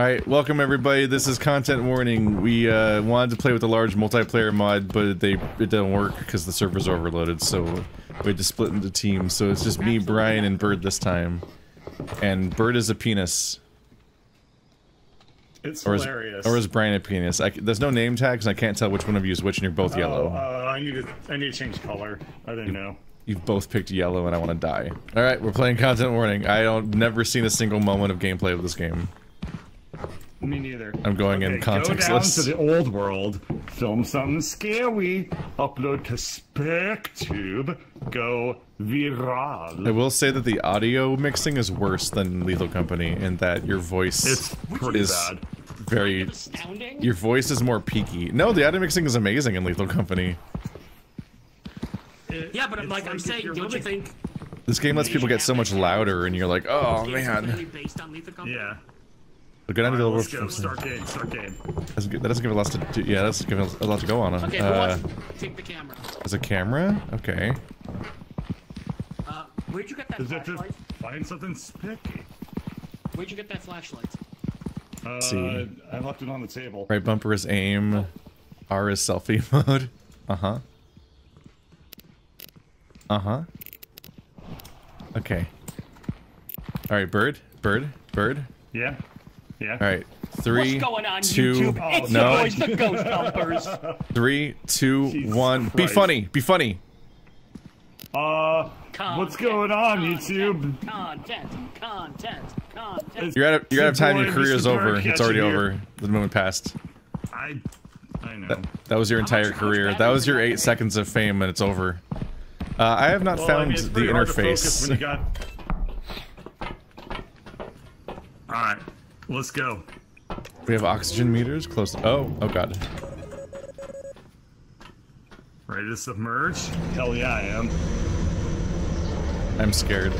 Alright, welcome everybody. This is content warning. We uh, wanted to play with the large multiplayer mod, but they it didn't work because the server's overloaded, so we had to split into teams. So it's just me, Brian, and Bird this time. And Bird is a penis. It's Or is, hilarious. or is Brian a penis? I there's no name tags, and I can't tell which one of you is which, and you're both yellow. uh, I need to. I need to change color. I didn't know. You've both picked yellow, and I want to die. Alright, we're playing content warning. I don't never seen a single moment of gameplay of this game. Me neither. I'm going in Okay, Go down contextless. to the old world, film something scary, upload to SpookTube, go viral. I will say that the audio mixing is worse than Lethal Company in that your voice It's pretty is bad. very Astounding. your voice is more peaky. No, the audio mixing is amazing in Lethal Company. yeah, but I'm It's like, I'm saying, don't you think? This game lets people get so much louder, and you're like, oh games are clearly man. Based on Lethal Company? Yeah. But go down to the let's go. Start game. Start game. That doesn't give a lot to do. Yeah, that's giving a lot to go on. Okay, Uh, wants take the camera? there's a camera. Okay. Uh, where'd you get that Is it to flashlight? find something spicky? Where'd you get that flashlight? Uh, see. I left it on the table. Right bumper is aim. R is selfie mode. Uh huh. Uh huh. Okay. All right, bird, bird, bird. Yeah. Yeah. All right, three, What's going on two, YouTube? It's no, the boys, the Ghost Humpers. three, two, Jesus one. Be funny. Be funny. Uh, what's going on, Content, YouTube? Content, content, content. You're out of you're out of time. Your career is over. It's already catching over. The moment passed. I, I know. That, that was your entire much career. That was was your eight thing? seconds of fame, and it's over. Uh, I have not Well, I found mean, the pretty hard to focus when you interface. All right, let's go. We have oxygen meters close. Oh, oh god. Ready to submerge? Hell yeah, I am. I'm scared.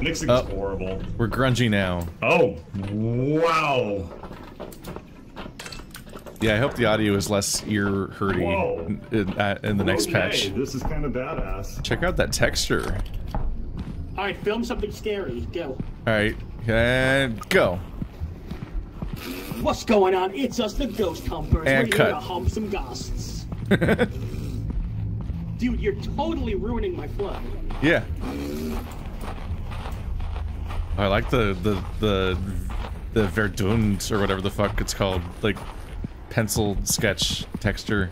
Mixing's Oh. Uh, horrible. We're grungy now. Oh, wow. Yeah, I hope the audio is less ear hurty in, in the next okay, patch. This is kind of badass. Check out that texture. All right, film something scary. Go. All right, and go. What's going on? It's us, the Ghost Humpers. And We're cut. here to hump some ghosts. Dude, you're totally ruining my flow. Yeah. I like the the the the Verdun or whatever the fuck it's called, like pencil sketch texture.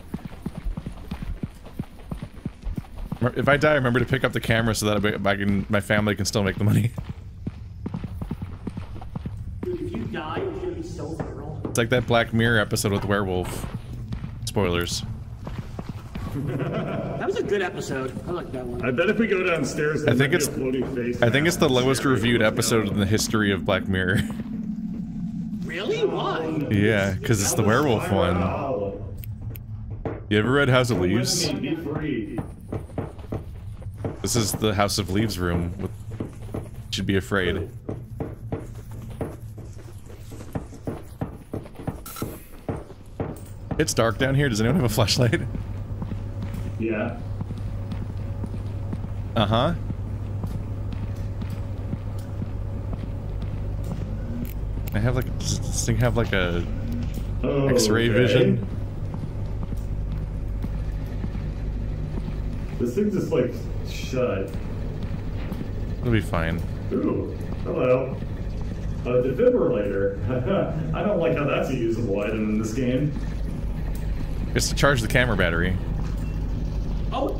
Mer- If I die, remember to pick up the camera so that I can my family can still make the money. Dude, if you die, you're be so viral. It's like that Black Mirror episode with werewolf. Spoilers. That was a good episode. I like that one. I bet if we go downstairs, I think it's- a floating face. I think it's the lowest reviewed episode in the history of Black Mirror. Really? Why? yeah, because it's the werewolf one. You ever read House of Leaves? Let me be free. This is the House of Leaves room. With, should be afraid. It's dark down here. Does anyone have a flashlight? Yeah. Uh huh. I have like does this thing have like a Oh, X-ray okay. vision? This thing just like shut. It'll be fine. Ooh, hello. A defibrillator. I don't like how that's a usable item in this game. It's to charge the camera battery. Oh.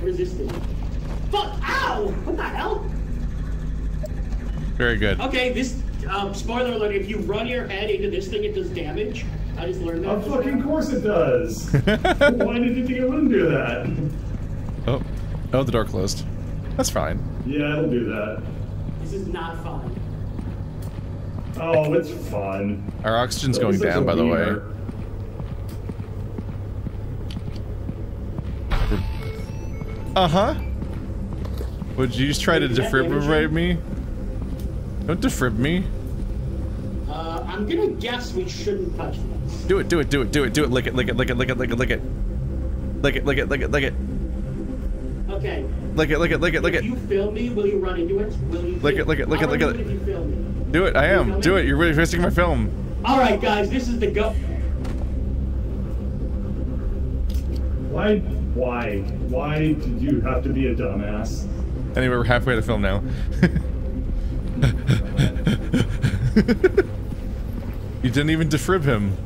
Resisting. Fuck! Ow! What the hell? Very good. Okay, this. Um, spoiler alert: If you run your head into this thing, it does damage. I just learned that. Of fucking course it does. Why did you think it wouldn't do that? Oh, oh, the door closed. That's fine. Yeah, it'll do that. This is not fun. Oh, it's fun. Our oxygen's That going down, by the way. Uh huh. Would you just try to defibrillate me? Don't defib me. Uh, I'm gonna guess we shouldn't touch this. Do it, do it, do it, do it, do it. Lick it, lick it, lick it, lick it, lick it, lick it. Lick it, lick it, lick it, lick it. Okay, Lick it, lick it, lick it, lick If it. you film me, will you run into it? Will you? Lick it, lick it, lick it, I'll lick it. If you film me. Do it, I am. Do it, you're really wasting my film. All right, guys, this is the go. Why? Why? Why did you have to be a dumbass? Anyway, we're halfway to film now. you didn't even defrib him.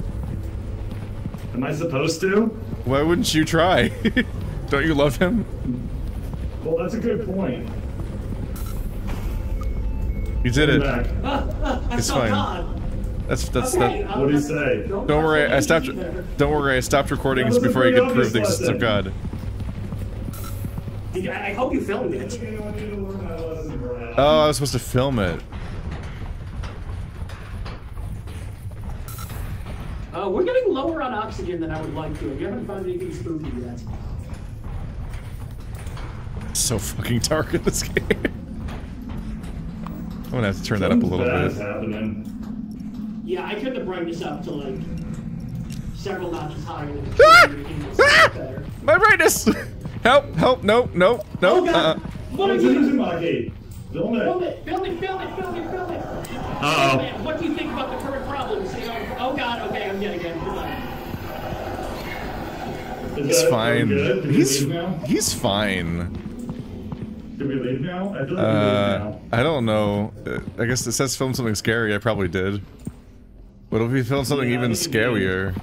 Am I supposed to? Why wouldn't you try? Don't you love him? Well, that's a good point. You did it. back. I It's fine. Todd. That's that's Okay, that. What do you say? Don't worry, I stopped. Don't worry, I stopped recording That was a before you could prove the obvious existence of. God. I I hope you filmed it. Oh, I was supposed to film it. Uh, we're getting lower on oxygen than I would like to. You haven't found anything spooky yet. It's so fucking dark in this game. I'm gonna have to turn that up a little bit. happening. Yeah, I turned the this up to like several notches higher than it Ah! should be. It was better. My brightness! Help! Help! No! No! No! Oh god! Uh-uh. What are you in doing? Uzumaki? Film Film it. it! Film it! Film it! Film it! Film it! Uh-oh. Man, What do you think about the current problems? You know, oh god, okay, I'm getting it. Come on. He's fine. He's we he's fine. Can we leave now? I feel like we leave Uh, now. I don't know. Uh, I guess it says film something scary. I probably did. What if we film something Yeah, even did. scarier?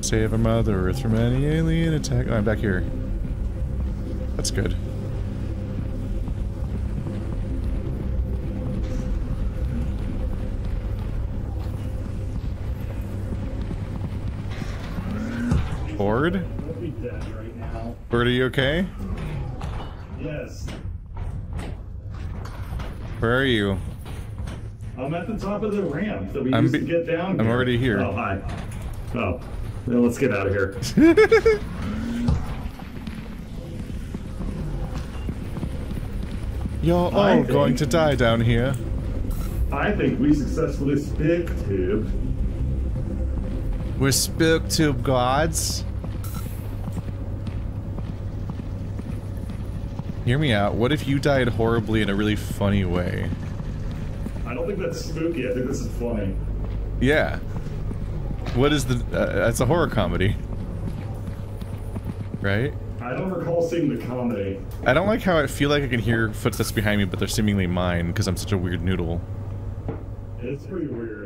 Save our mother Earth from any alien attack. Oh, I'm back here. That's good. Bored? We'll be dead right now. Bird, are you okay? Yes. Where are you? I'm at the top of the ramp that we I'm used to get down. I'm here. already here. Oh, hi. Oh. Then let's get out of here. You're I all going to die down here. I think we successfully spick tube. We're spook tube gods. Hear me out. What if you died horribly in a really funny way? I don't think that's spooky. I think this is funny. Yeah. What is the? Uh, it's a horror comedy, right? I don't recall seeing the comedy. I don't like how I feel like I can hear footsteps behind me, but they're seemingly mine because I'm such a weird noodle. It's pretty weird.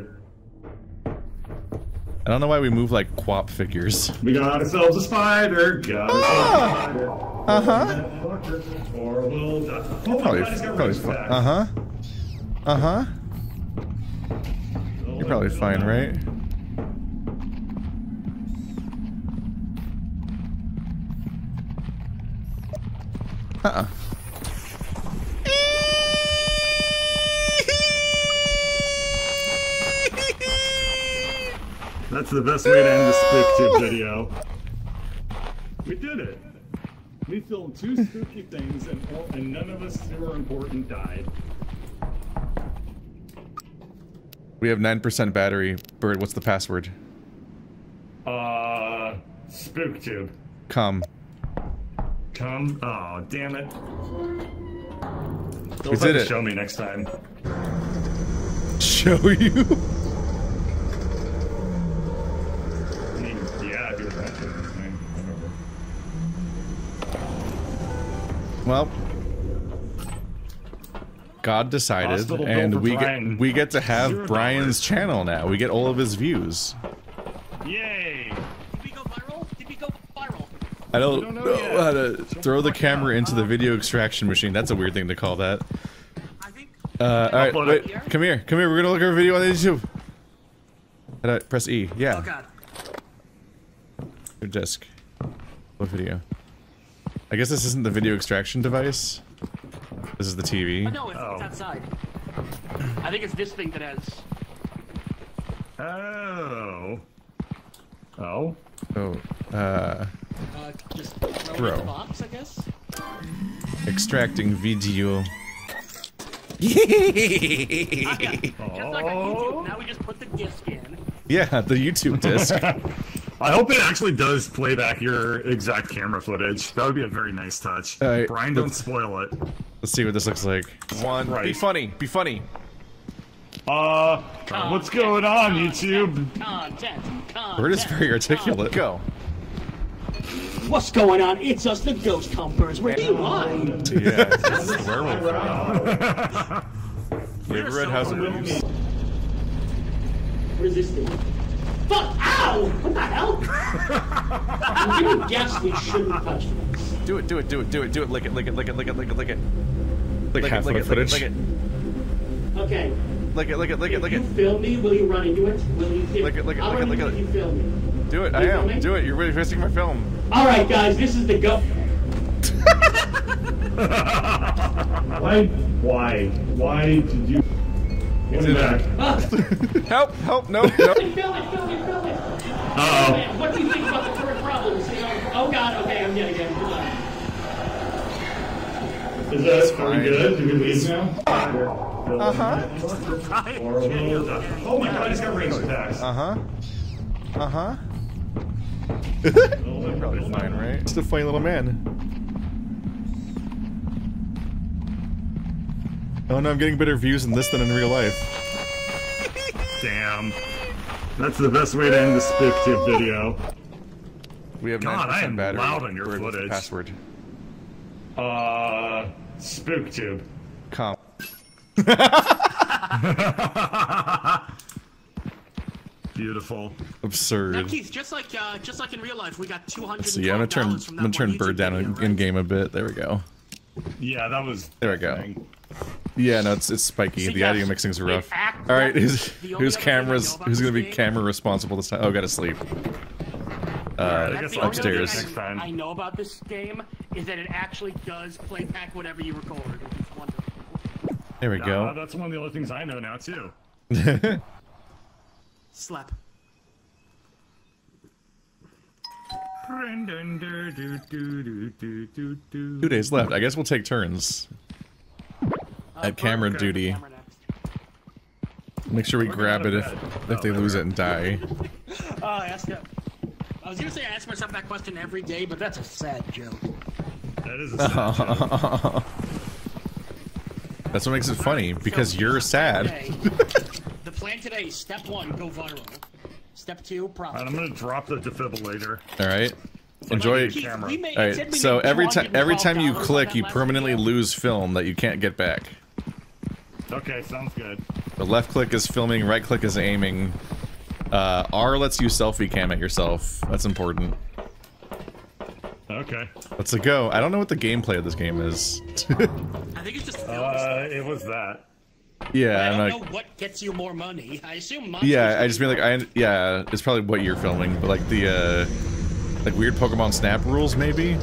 I don't know why we move like QWOP figures. We got ourselves a spider. Got Ah! a. Uh huh. Or we'll die. Oh my Probably. god, he's got Probably. back. uh huh. Uh huh. You're probably fine, right? Uh-uh. That's the best way to end the SpookTube video. We did it. We filmed two spooky things and, all, and none of us who are important died. We have 9% battery. Bird, what's the password? Uh, SpookTube. Come. Come. Oh, damn it. We did it. Show me next time. Show you? I mean, yeah, do that. Whatever. Well. God decided, Hospital and we Brian. get we get to have Zero Brian's dollars. channel now. We get all of his views. Yay! Did we go viral? Did we go viral? I don't, don't know know how to Don't throw the camera out. into the video extraction machine. That's a weird thing to call that. Uh, all right, wait, it. come here, come here. We're gonna look at a video on YouTube. How do I- press E. Yeah. Oh god. Your disk. What video? I guess this isn't the video extraction device. This is the TV. No, it's, Oh. it's outside. I think it's this thing that has. Oh. Oh. Oh, uh, Uh, just throw it in the box, I guess. extracting video. Yeah, just like on YouTube. Now we just put the disc in. yeah, the YouTube disc. I hope it actually does play back your exact camera footage. That would be a very nice touch. Alright, Brian, don't spoil it. Let's see what this looks like. One. Be funny. Be funny. Uh, what's going on, YouTube? Content. Content. Bird is very articulate. Go. What's going on? It's us, the Ghost Humpers. We're live. Yeah, this is a werewolf. We have a red house of wolves. Fuck! Ow! What the hell? I'm gonna guess we shouldn't touch this. Do it, do it, do it, do it, do it. Lick it, lick it, lick it, lick it, lick it, lick it. Like Lick half it, lick the it, lick it, lick it. Okay. Lick it, lick it, lick it, If lick you film me, will you run into it? Will you? Lick it, lick it, I'll lick it, lick it. You film me. Do it, I am. filming? Do it, you're really fisting my film. All right, guys. This is the go. Why? Why? Why did you? Get it back. Ah, Help, help, no, no. it, it, it. Uh-oh. Man, What do you think about the current problems? You know, oh God. Okay, I'm getting it. Hold on. Is that fine. good? Do we leave now? Uh huh. Oh my god, he's got range attacks. Uh huh. Uh huh. Probably fine, right? Just a funny little man. Oh no, I'm getting better views in this than in real life. Damn. That's the best way to end the spook tip video. We have God, 9% I am battery. loud on your Where's the footage. Password. Uh, SpookTube. Comp. Beautiful. Now, Absurd. Keith, just like uh, just like in real life, we got two hundred. So yeah, I'm gonna turn I'm gonna turn Bird down in, in game a bit. There we go. Yeah, that was. There we go. thing. Yeah, no, it's it's spiky. See, the yes, audio mixing's they rough. All right, like who's who's other thing I cameras? Who's gonna be camera responsible this time? Oh, gotta sleep. Uh, I guess That's the I'll only do it upstairs. next I, time. I know about this game is that it actually does play back whatever you record. which is wonderful. There we Uh, go. that's one of the only things I know now too. Slap. Two days left. I guess we'll take turns. At camera duty. Make sure we grab it if go to bed. if they lose it and die. Oh, I asked. I was gonna say I ask myself that question every day, but that's a sad joke. That is a sad joke. That's what makes it funny because So, you're sad. today- the plan today: is step one, go viral. Step two, profit. Alright, I'm gonna drop the defibrillator. All right. Enjoy. Keith, camera. we made- All it said right. we So every time every time you click, you permanently lose film that you can't get back. Okay, sounds good. The left click is filming, right click is aiming. Uh, R lets you selfie cam at yourself. That's important. Okay. Let's go. I don't know what the gameplay of this game is. I think it's just films. Uh, it was that. yeah, I don't like, know what gets you more money. I assume monsters. yeah. I just mean like I yeah. It's probably what you're filming, but like the uh, like weird Pokemon Snap rules maybe.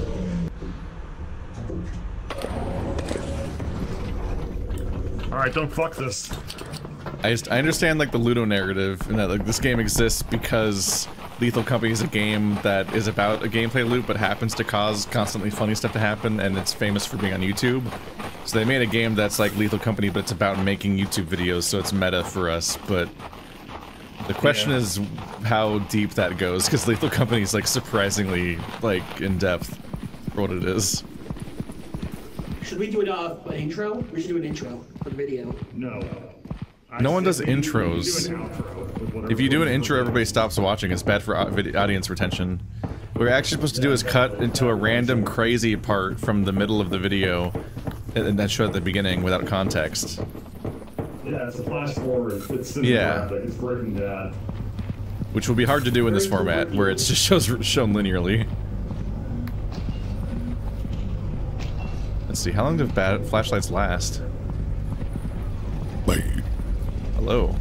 Alright, don't fuck this. I just I understand like the Ludo narrative and that like this game exists because Lethal Company is a game that is about a gameplay loop but happens to cause constantly funny stuff to happen and it's famous for being on YouTube. So they made a game that's like Lethal Company but it's about making YouTube videos so it's meta for us but the question Yeah. is how deep that goes because Lethal Company is like surprisingly like in depth for what it is. Should we do an, uh, an intro? We should do an intro for the video. No. I No one does we need to intros. do an outro with whatever If you do an intro, everybody stops watching. It's bad for audience retention. What we're actually supposed to do is cut into a random crazy part from the middle of the video and and then show at the beginning without context. Yeah, it's a flash forward. It's Yeah. cinematic. It's Breaking Bad. Which will be hard to do in this format, where it's just shows shown linearly. See, how long do bat flashlights last? Hello.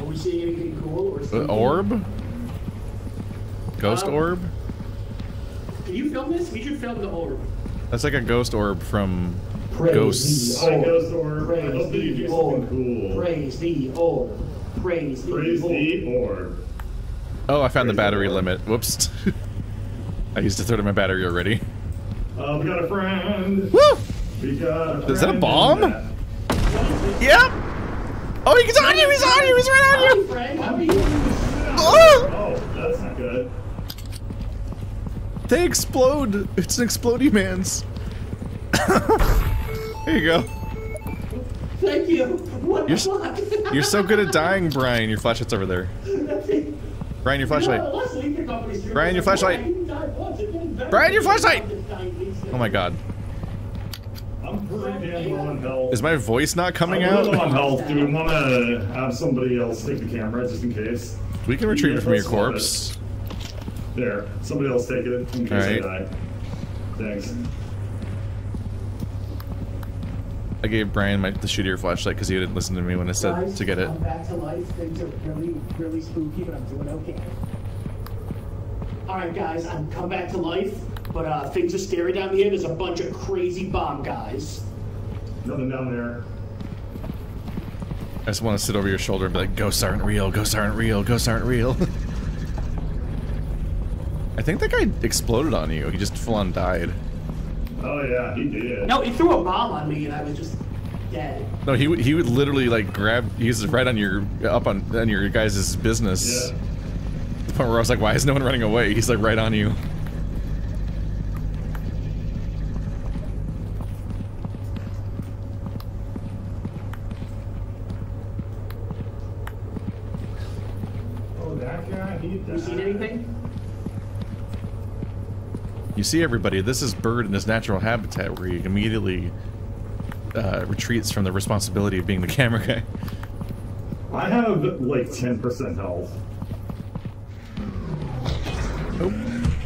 Are we seeing anything cool or Uh, something? orb? Ghost Um, orb? Can you film this? We should film the orb. That's like a ghost orb from Praise Ghosts. the I orb. Ghost Orb. Praise hope that you the do orb. Praise the orb. Praise Praise orb. the orb. Oh, I found the the battery door. limit. Whoops. I used to throw to my battery already. Uh, we got a friend. Woo! We got a Is that a bomb? that. Yep! Oh, he's on you! He's on you! He's right on you! Frank. How are you? Oh! Oh, that's not good. They explode! It's an exploding man's. there you go. Thank you. What You're, the s- fuck? you're so good at dying, Brian. Your flashlight's over there. Brian, your flashlight. Brian, your flashlight. Brian, your flashlight. Oh my god. I'm pretty damn low on health. Is my voice not coming I'm a little on out? health. Do we want to have somebody else take the camera just in case? We can retrieve it from your corpse. There. Somebody else take it in case I Alright. die. Thanks. I gave Brian my, the shooter flashlight because he didn't listen to me when I said Guys, to get it. I'm back to life. Things are really, really spooky, but I'm doing okay. All right, guys, I'm come back to life, but uh, things are scary down here. There's a bunch of crazy bomb guys. Nothing down there. I just want to sit over your shoulder and be like, ghosts aren't real, ghosts aren't real, ghosts aren't real. I think that guy exploded on you. He just full on died. Oh yeah, he did. No, he threw a bomb on me, and I was just dead. No, he would he would literally like grab. He was right on your up on on your guys' business. Yeah. The point where I was like, why is no one running away? He's like right on you. Oh, that guy, he died. You seen anything? You see, everybody, this is Bird in his natural habitat where he immediately uh, retreats from the responsibility of being the camera guy. I have like 10% health.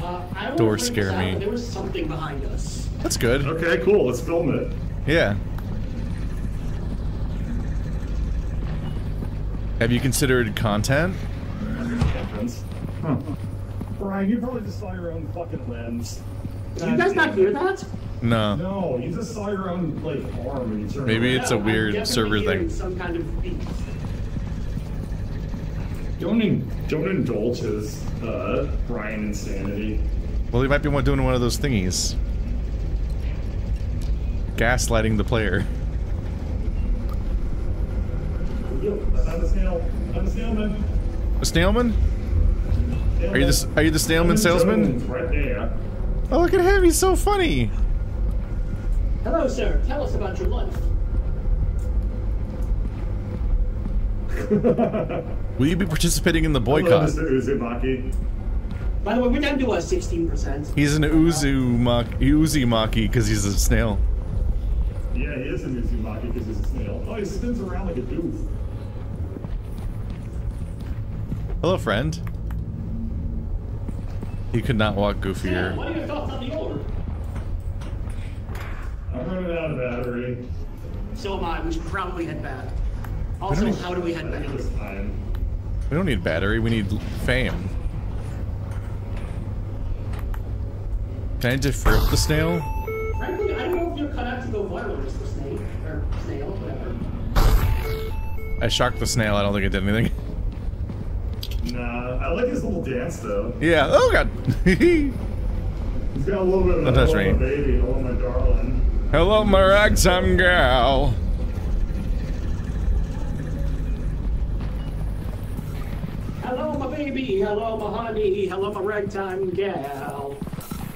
Uh, I don't Door scare out, me. There was something behind us. That's good. Okay, cool. Let's film it. Yeah. Have you considered content? Huh. Brian, you probably just saw your own fucking lens. Did you guys not hear that? No. No, you just saw your own like arm when you turned Maybe around. it's a I'm weird definitely server thing. Some kind of beat. Don't in, don't indulge his uh, Brian insanity. Well, he might be doing one of those thingies. Gaslighting the player. I found a snail. I found a snailman. A snailman? Are you the are you the snailman salesman? Right there. Oh, look at him! He's so funny. Hello, sir. Tell us about your life. Will you be participating in the Hello, boycott? Mr. Uzumaki. By the way, we're down to uh, 16%. He's an Uzumaki, Uzumaki because he's a snail. Yeah, he is an Uzumaki because he's a snail. Oh, he spins around like a doof. Hello, friend. He could not walk Yeah, goofier. what are your thoughts on the order? I'm running out of battery. So am I. We should probably head back. Also, how do we head back? This time. We don't need battery. We need fame. Can I defib the snail? Frankly, I don't know if you're cut out to go viral, just the snake. Or snail, whatever. I shocked the snail. I don't think it did anything. Nah, I like his little dance though. yeah. Oh god. He's got a little bit of Don't a touch hello, me. baby, hello, my darling. Hello, my ragtime gal. Hello, my baby. Hello, my honey. Hello, my ragtime gal.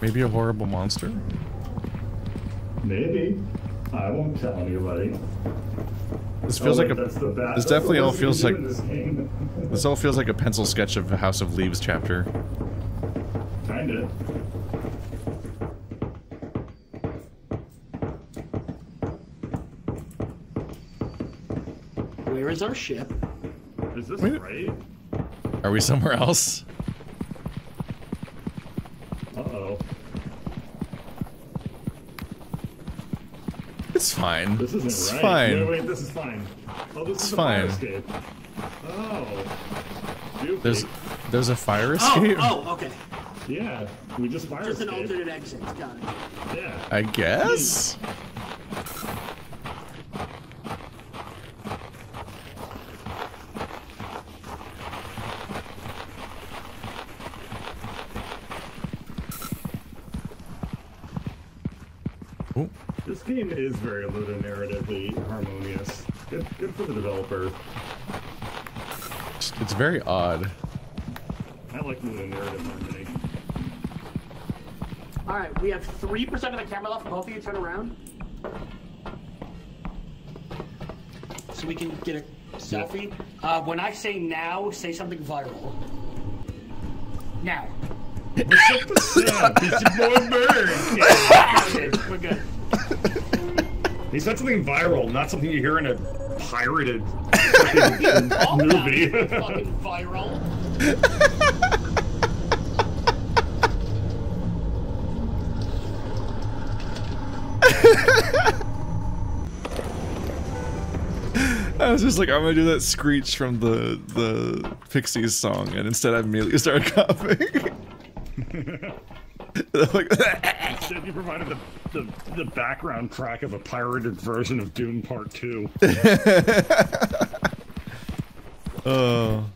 Maybe a horrible monster. Maybe. I won't tell anybody. This feels Oh, like a. the This definitely all feels like. this. This all feels like a pencil sketch of a House of Leaves chapter. Kinda. Where is our ship? Is this Wait. right? Are we somewhere else? Uh oh. It's fine. This isn't it's right. fine. Wait, wait, this is fine. Oh, this It's is a fire fine. escape. Oh. Goofy. There's there's a fire Oh, escape. oh, okay. Yeah, we just fire Just an escape. alternate exit. Got it. Yeah. I guess. Oh, This game is very ludonarratively harmonious. Good, good for the developer. it's, it's very odd. I like ludonarrative harmony. All right, we have three percent of the camera left. Both of you turn around, so we can get a selfie. Uh, when I say now, say something viral. Now. Yeah, it's your boy Bird. We're good. He said something viral, not something you hear in a pirated All that movie. is fucking viral. I was just like, I'm gonna do that screech from the the Pixies song, and instead I immediately started coughing. like, Instead, you provided the, the, the background track of a pirated version of Doom Part 2. oh,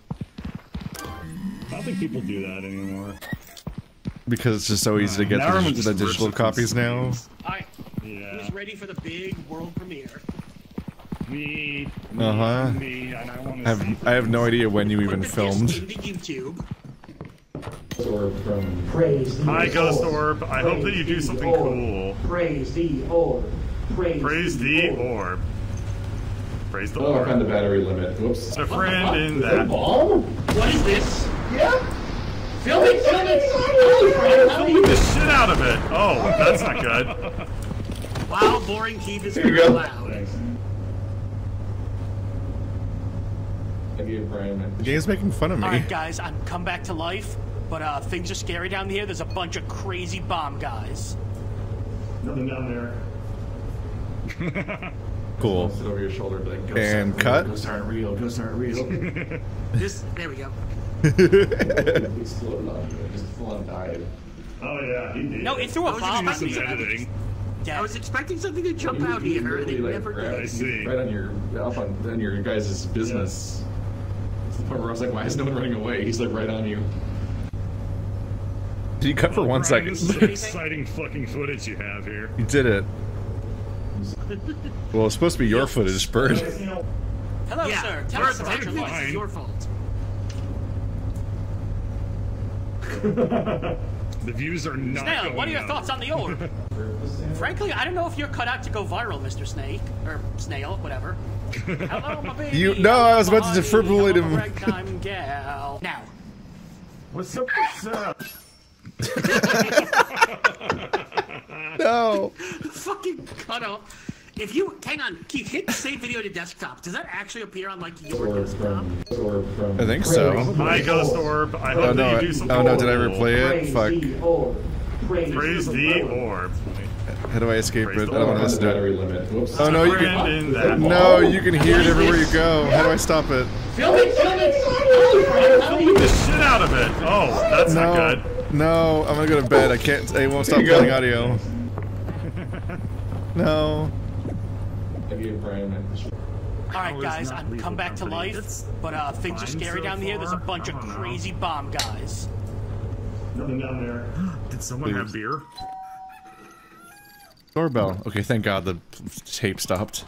I don't think people do that anymore. because it's just so easy to get Now the, the digital rips it from copies now. I, All right, Yeah. who's ready for the big world premiere? Me, me, Uh-huh. me, and I want I to have I have no idea when you even Put the filmed. disc into YouTube. Praise the Hi, Ghost orb. Orb. I hope that you do something orb. cool. Praise the orb. Praise, Praise the orb. Praise the Oh, I found the battery limit. Whoops. A friend in Is that a that. bomb? What is this? Yeah. Film it, film it. Oh, Fred, how do the shit out of it. Oh, that's not good. Wow, boring Keith is you very go. loud. The game's making fun of me. right, guys, I'm come back to life, but uh, things are scary down here. There's a bunch of crazy bomb guys. Nothing down there. Cool. Sit over your shoulder, be like, ghosts And aren't cut. Real, ghosts aren't real. Ghosts aren't real. This, there we go. Exploded on you. Just full on died. Oh yeah, he did. No, it threw a I was bomb gonna do at some me. editing. I was expecting something to jump You- out you here, and it like, never grabbed- I did. see. Right on your, up on, on your guys' business. To the point where I was like, why is no one running away? He's like right on you. Did you cut for one Brian, second? This is some exciting fucking footage you have here. You did it. Well, it's supposed to be your footage, Bird. Hello, Yeah, sir. Tell Bird, us about your technically life. this your fault. The views are not Snail, going what are your up. thoughts on the orb? Frankly, I don't know if you're cut out to go viral, Mr. Snake. Or Snail, whatever. Hello, my baby. You- no, I was about to defibrillate him. Hello, gal. Now, What's up with that? No. Fucking cut off. If you hang on, Keith, hit save video to desktop. Does that actually appear on like your Or desktop? from, or from. I think so. Hi, Ghost Orb. I hope Oh no! that I, you do something oh no! Did I cool. replay it? Praise Fuck. the orb. Praise, Praise the orb. How do I escape Praise it? I don't want Lord. to listen to it. limit. Oh no! You can. No! You can hear it everywhere you go. How do I stop it? film it, film it. Fred, how do Filming the you- shit out of it. Oh, that's not good. No! I'm gonna go to bed. I can't. I won't stop you go. playing audio. No. Have you, Brian? All right, How is guys, I'm come back to life, That's but uh, things are scary so down here. There's a bunch of know. crazy bomb guys. Nothing down there. Did someone have beer? Doorbell. Okay, thank God the tape stopped.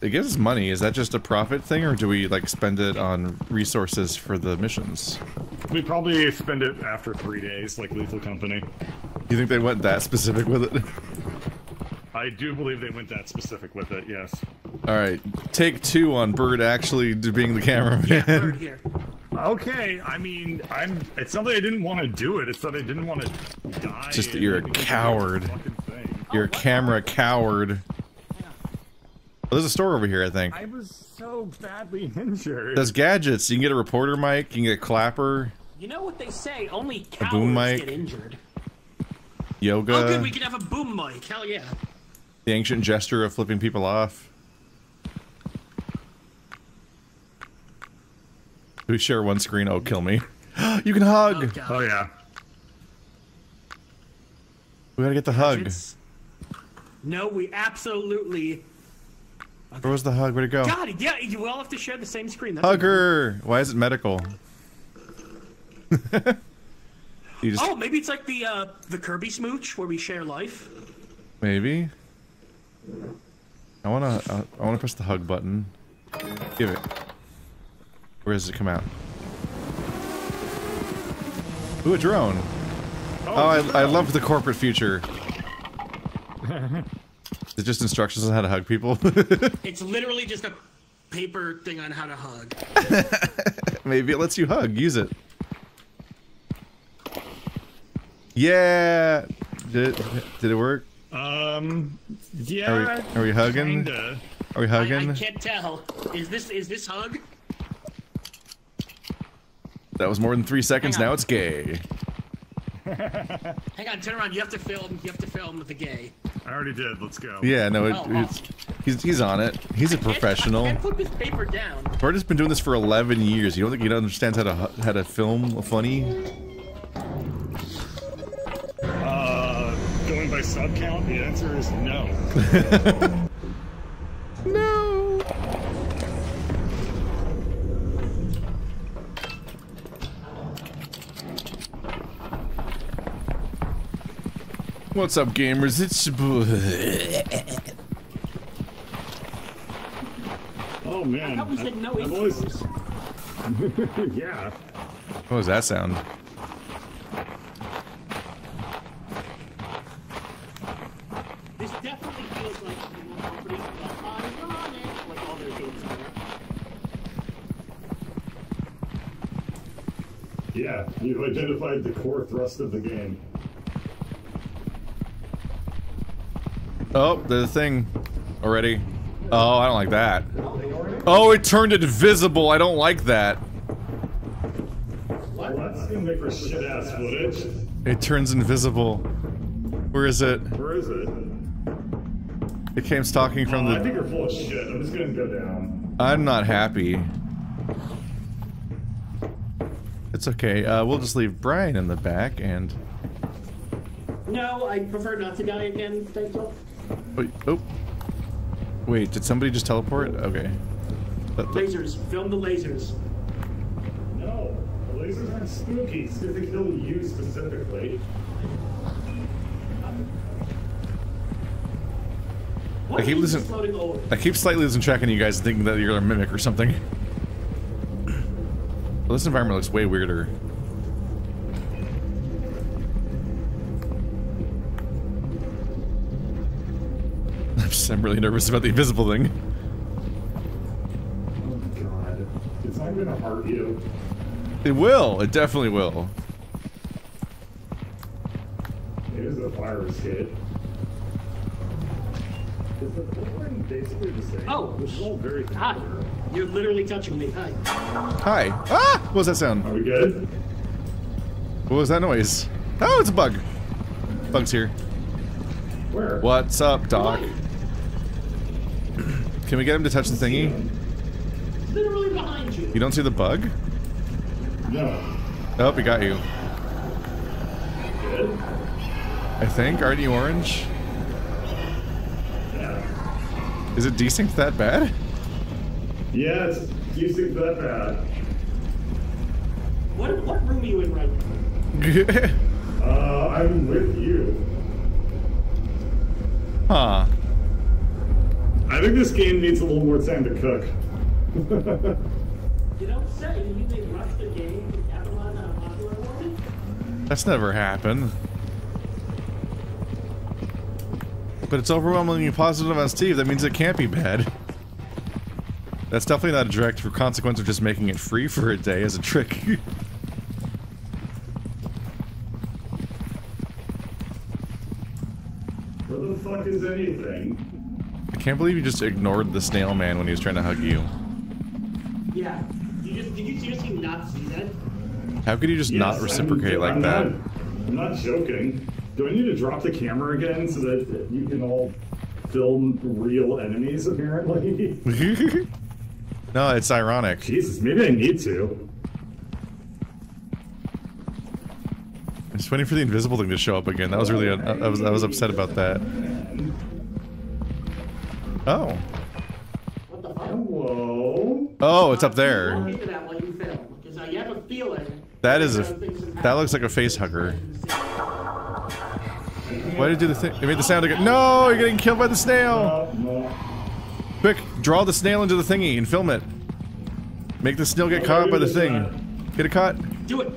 It gives us money. Is that just a profit thing, or do we like spend it on resources for the missions? We probably spend it after three days, like Lethal Company. You think they went that specific with it? I do believe they went that specific with it, yes. All right, take two on Bird actually being the Bird cameraman. here. Okay, I mean, I'm. It's not that I didn't want to do it. It's that I didn't want to die. Just that you're a coward. this fucking thing. You're a camera coward. Well, there's a store over here, I think. I was so badly injured. There's gadgets. You can get a reporter mic. You can get a clapper, You know what they say? Only cowards boom mic. get injured. yoga, Oh, good, we can have a boom mic. Hell yeah. the ancient gesture of flipping people off. We share one screen. Oh, kill me. you can Oh, hug. God. Oh yeah. We gotta get the hug. It's- No, we absolutely. Where was the hug? Where'd it go? God, yeah, you all have to share the same screen. That's Hug her. Why is it medical? you just Oh, maybe it's like the uh, the Kirby smooch where we share life. Maybe. I wanna. I, I wanna press the hug button. Give it. Where does it come out? Ooh, a drone. Oh, I, I love the corporate future. It's just instructions on how to hug people. It's literally just a paper thing on how to hug. Maybe it lets you hug. Use it. Yeah. Did it, did it work? Um, Yeah. Are we, are we hugging? Kinda. Are we hugging? I can't tell. Is this is this hug? That was more than three seconds. Now it's gay. Hang on, turn around. You have to film. You have to film with the gay. I already did. Let's go. Yeah, no, it, Oh, oh. it's he's he's on it. He's a professional. Can't put this paper down. Bart has been doing this for 11 years. You don't think he understands how to how to film a funny? Uh, going by sub count, the answer is no. No. What's up, gamers? It's Oh man. I thought no I've always- yeah. what was that sound? This definitely feels like a more company, but ironic, like all their games are. Yeah, you've identified the core thrust of the game. Oh, the thing already. Oh, I don't like that. Oh, it turned invisible. I don't like that. Well, that's gonna for shit ass footage. It turns invisible. Where is it? Where is it? It came stalking from Oh, I think you're full of shit. I'm just gonna go down. I'm not happy. It's okay. Uh, we'll just leave Brian in the back and. No, I prefer not to die again. Thank you. Wait, oh. Wait, did somebody just teleport? Okay. That- that- Lasers. Film the lasers. No, the lasers aren't spooky. It's gonna kill you specifically. What I keep is listening- floating over? I keep slightly losing track of you guys thinking that you're a mimic or something. Well, this environment looks way weirder. I'm, really nervous about the invisible thing. Oh god. It's not gonna hurt you. It will. It definitely will. It is a fire escape. Is the footprint basically the same? Oh. This is all very Hi. familiar. You're literally touching me. Hi. Hi. Ah! What was that sound? Are we good? What was that noise? Oh, it's a bug. Bug's here. Where? What's up, Doc? Can we get him to touch the thingy? Literally behind you. You don't see the bug? No. Oh, we got you. Good? I think. Aren't you orange? Yeah. Is it desynced that bad? Yeah, it's you think that bad. What what room are you in right now? Uh, I'm with you. huh. I think this game needs a little more time to cook. You don't say. You may rush the game to capitalize on a uh, popular award. That's never happened. But it's overwhelmingly positive on Steam. That means it can't be bad. That's definitely not a direct consequence of just making it free for a day as a trick. Where the fuck is anything? I can't believe you just ignored the snail man when he was trying to hug you. Yeah. Did you just did you seriously not see that? How could you just not reciprocate I'm, like I'm that? Not, I'm not joking. Do I need to drop the camera again so that you can all film real enemies, apparently? no, it's ironic. Jesus, maybe I need to. I'm just waiting for the invisible thing to show up again. That was really. I, uh, I was. I was upset about that. Oh. What the fuck? Hello? Oh, it's up there. that while you film, because I have a feeling. That is a. That looks like a face hugger. Why did it do the thing? It made the sound again. No, you're getting killed by the snail. No, no. Quick, draw the snail into the thingy and film it. Make the snail get caught by the thing. Get it caught? Do it.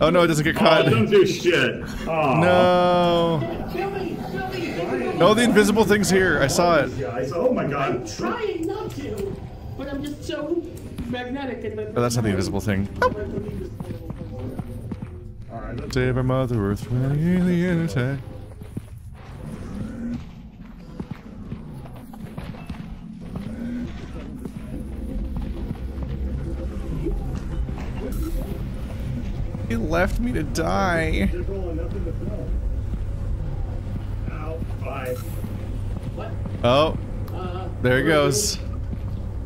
Oh no, it doesn't get Oh, caught. don't do shit. Oh, No. Kill me. Kill me. No, the invisible thing's here. I saw it. Guys, oh my god. I'm trying not to, but I'm just so magnetic and. Oh, that's not the invisible thing. Alright, Save our Mother Earth from any alien attack. He left me to die. There's really nothing to film. What? Oh, Uh, there he goes.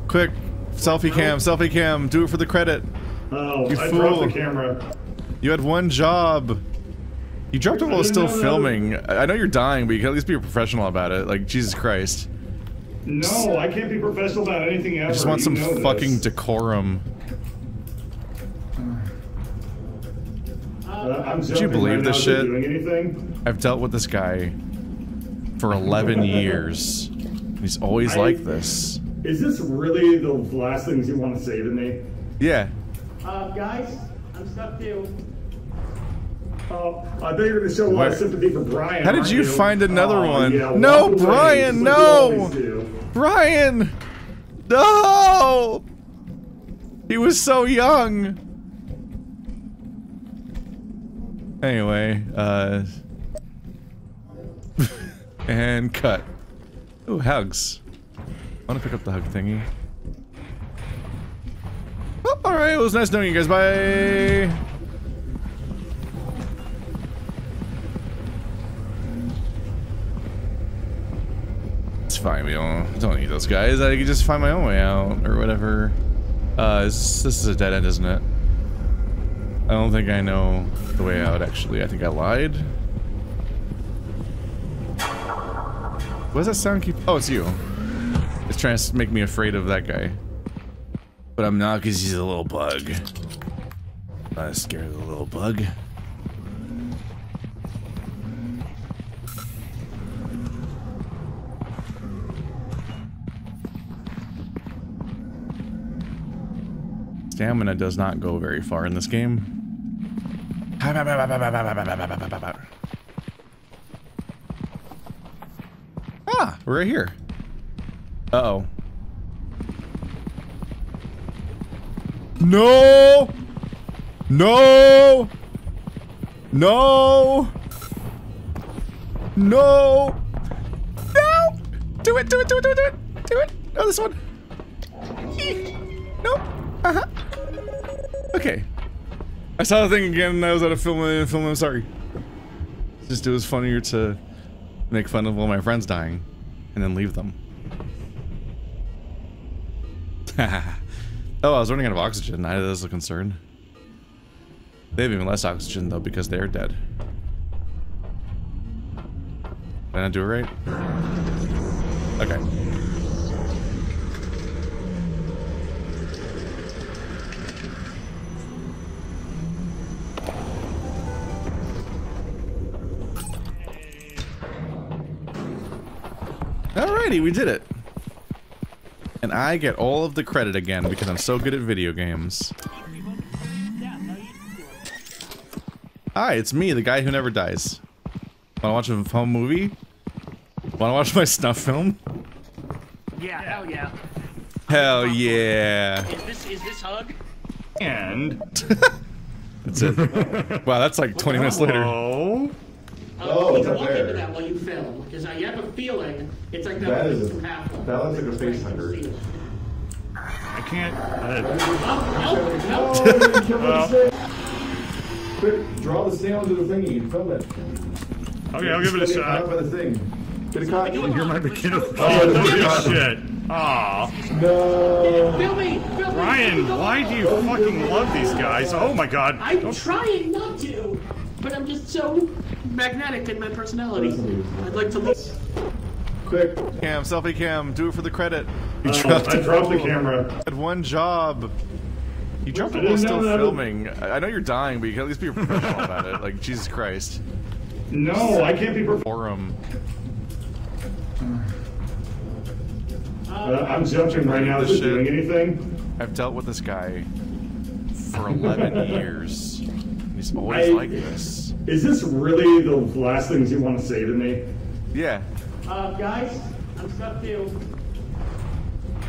Quick, selfie cam, selfie cam. Do it for the credit. Oh, You I fool. dropped the camera. You had one job. You dropped it while still know filming. I know you're dying, but you can at least be a professional about it. Like, Jesus Christ. No, I can't be professional about anything ever. I just want You some know this. fucking decorum. Uh, I'm you believe right this now. Is it shit? I've dealt with this guy for 11 years. He's always I- like this. Is this really the last things you want to say to me? Yeah. uh, guys, I'm stuck too. Oh, I thought you were going to show a lot of sympathy for Brian. How did aren't you find another Oh, one? yeah, No, Brian, just like you no! Brian! No! He was so young! Anyway, uh. And cut. Ooh, hugs. I want to pick up the hug thingy. Oh, Alright, it was nice knowing you guys. Bye! It's fine, we don't, don't need those guys. I can just find my own way out, or whatever. Uh, this, this is a dead end, isn't it? I don't think I know the way out, actually. I think I lied. What does that sound keep- Oh, it's you. It's trying to make me afraid of that guy. But I'm not, because he's a little bug. I'm not scared of the little bug. Stamina does not go very far in this game. Ah, we're right here. Uh-oh. No! No! No! No! No! Do it, do it, do it, do it, do it! Do it! No, this one! Nope. Uh-huh. Okay. I saw the thing again and I was out of film and film, I'm sorry. Just it was funnier to make fun of all my friends dying and then leave them. oh, I was running out of oxygen. I, was a concern. They have even less oxygen though because they're dead. Did I do it right? Okay. Alrighty, we did it. And I get all of the credit again because I'm so good at video games. Hi, it's me, the guy who never dies. Wanna watch a home movie? Wanna watch my snuff film? Yeah, hell yeah. Hell yeah. Is this is this hug? And That's it. Wow, that's like 20 minutes later. Oh, Oh, you it's can up walk there. into that while you film, because I have a feeling it's like that. That one is- that looks like a face It's hugger. see it. I can't. Oh, no, no. Oh, Quick, draw the snail into the thingy and film it. okay, I'll give it a Get shot. by the thing. Get a caught. You're my beginner. Oh, Oh, don't no get shit. Aw. No. Film me! Film me! Ryan, why do you fucking love these guys? Oh my god. I'm trying not to, but I'm just so magnetic in my personality. I'd like to lose. Quick. Cam, selfie cam, do it for the credit. You Oh, dropped I dropped the camera. had one job. You dropped I it while still know that. filming. I I know you're dying, but you can at least be professional about it. Like, Jesus Christ. No, I can't be. professional. Forum. uh, I'm jumping right now. Is it doing anything? I've dealt with this guy for 11 years. He's always I- like this. Is this really the last things you want to say to me? Yeah. Uh, guys, I'm stuck too.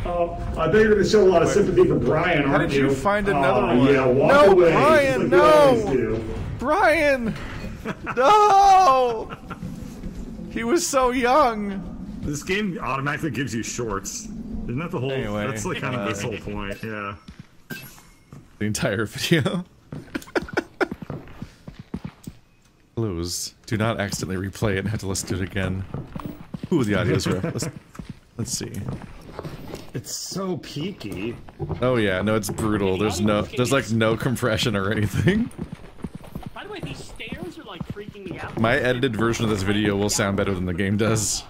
Uh, I bet you're going to show a lot of sympathy for Brian, How aren't did you find another Uh, one? Yeah, walk No, away. Brian, like no! Brian! No! He was so young. This game automatically gives you shorts. Isn't that the whole? Anyway, that's like kind of this uh, whole point. Yeah. The entire video. Close. Do not accidentally replay it and have to listen to it again. Ooh, the audio's rough. Let's, let's see. It's so peaky. Oh yeah, no, it's brutal. There's no, there's like no compression or anything. By the way, these stairs are like freaking me out. My edited version of this video will sound better than the game does.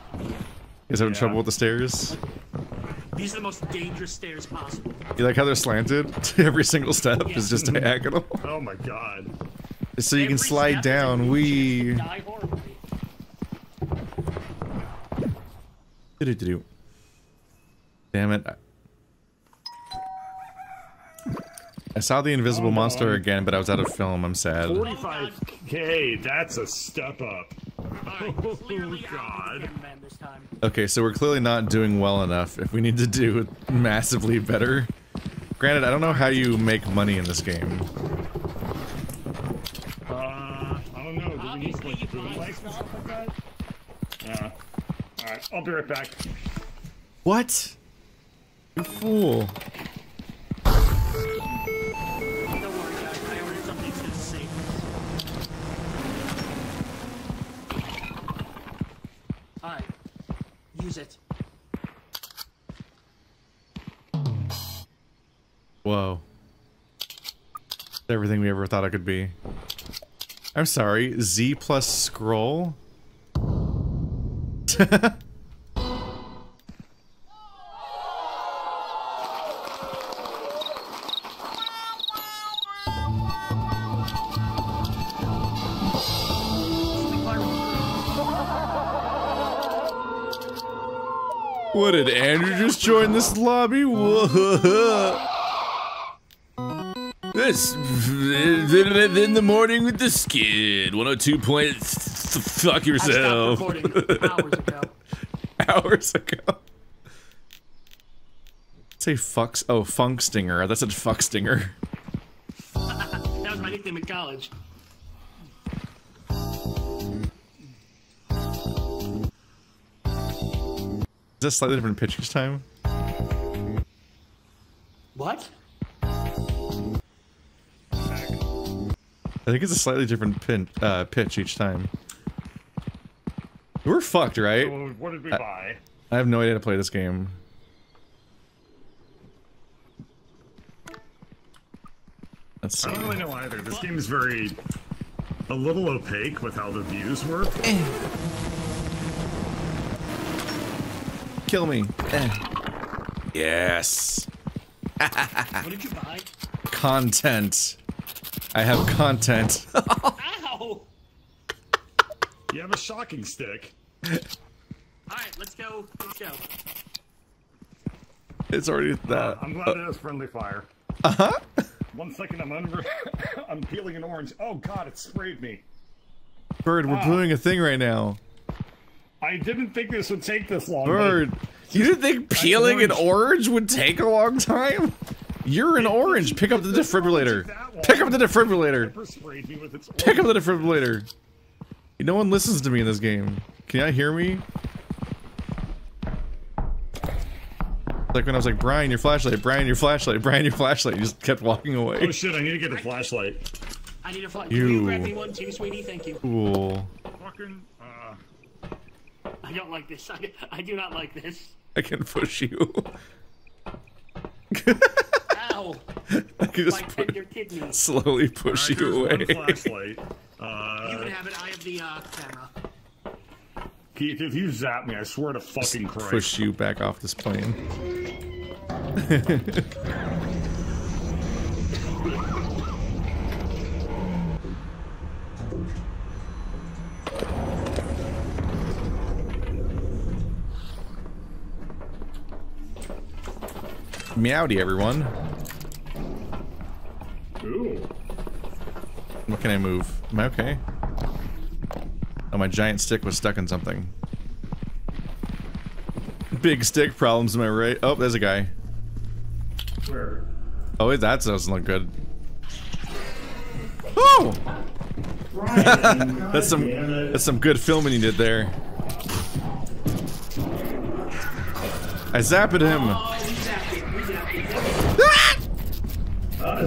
Is having Yeah. trouble with the stairs? These are the most dangerous stairs possible. You like how they're slanted? Every single step is just diagonal. Oh my god. So you can slide down. a We. Do-do-do-do. Damn it. I saw the invisible Oh, monster I'm- again, but I was out of film. I'm sad. 45k. That's a step up. Oh, God. out of the man this time. Okay, so we're clearly not doing well enough if we need to do massively better. Granted, I don't know how you make money in this game. Uh, I don't know. Do we need Obviously, like you boom buy lights and stuff. stuff like that? Yeah. Alright, I'll be right back. What? You fool. Don't worry, guys. I ordered something that's gonna save us. Alright. Use it. Whoa. Everything we ever thought it could be. I'm sorry, Z plus scroll? What did Andrew just join this lobby? Whoa. This in the morning with the skid. 102 point. Fuck yourself. hours ago. Hours ago. Say fucks. Oh, funk stinger. It said fuck stinger. That was my nickname in college. This slightly different pitch each time? What? I think it's a slightly different pin, uh, pitch each time. We're fucked, right? So, what did we Uh, buy? I have no idea how to play this game. Let's see. I don't really know either. This game is very a little opaque with how the views work. Kill me. Eh. Yes. What did you buy? Content. I have content. Ow! You have a shocking stick. Alright, let's go. Let's go. it's already that. I'm glad it has friendly fire. Uh huh. One second, I'm under. I'm peeling an orange. Oh god, it sprayed me. Bird, we're doing a thing right now. I didn't think this would take this long. but Bird, you didn't think peeling an orange would take a long time? You're an orange. Pick up the defibrillator. Pick up the defibrillator. Pepper sprayed me with its Pick up the defibrillator. No one listens to me in this game. Can y'all hear me? Like when I was like, Brian, your flashlight, Brian, your flashlight, Brian, your flashlight. You just kept walking away. Oh shit! I need to get a flashlight. I need a flashlight. You- Can you grab me one too, sweetie? Thank you. Cool. Fucking. Uh, I don't like this. I, I do not like this. I can push you. Ow! I can just pu- tender kidneys. slowly push alright, you away. one flashlight. You Uh, can have it. I have the uh, camera. Keith, if you zap me, I swear to fucking Christ. Push you back off this plane. Meowdy, everyone. Ooh. What can I move? Am I okay? Oh, my giant stick was stuck in something. Big stick problems, am I right? Oh, there's a guy. Where? Oh, wait, that doesn't look good. Oh! Brian, That's some that's some good filming you did there. I zapped him. I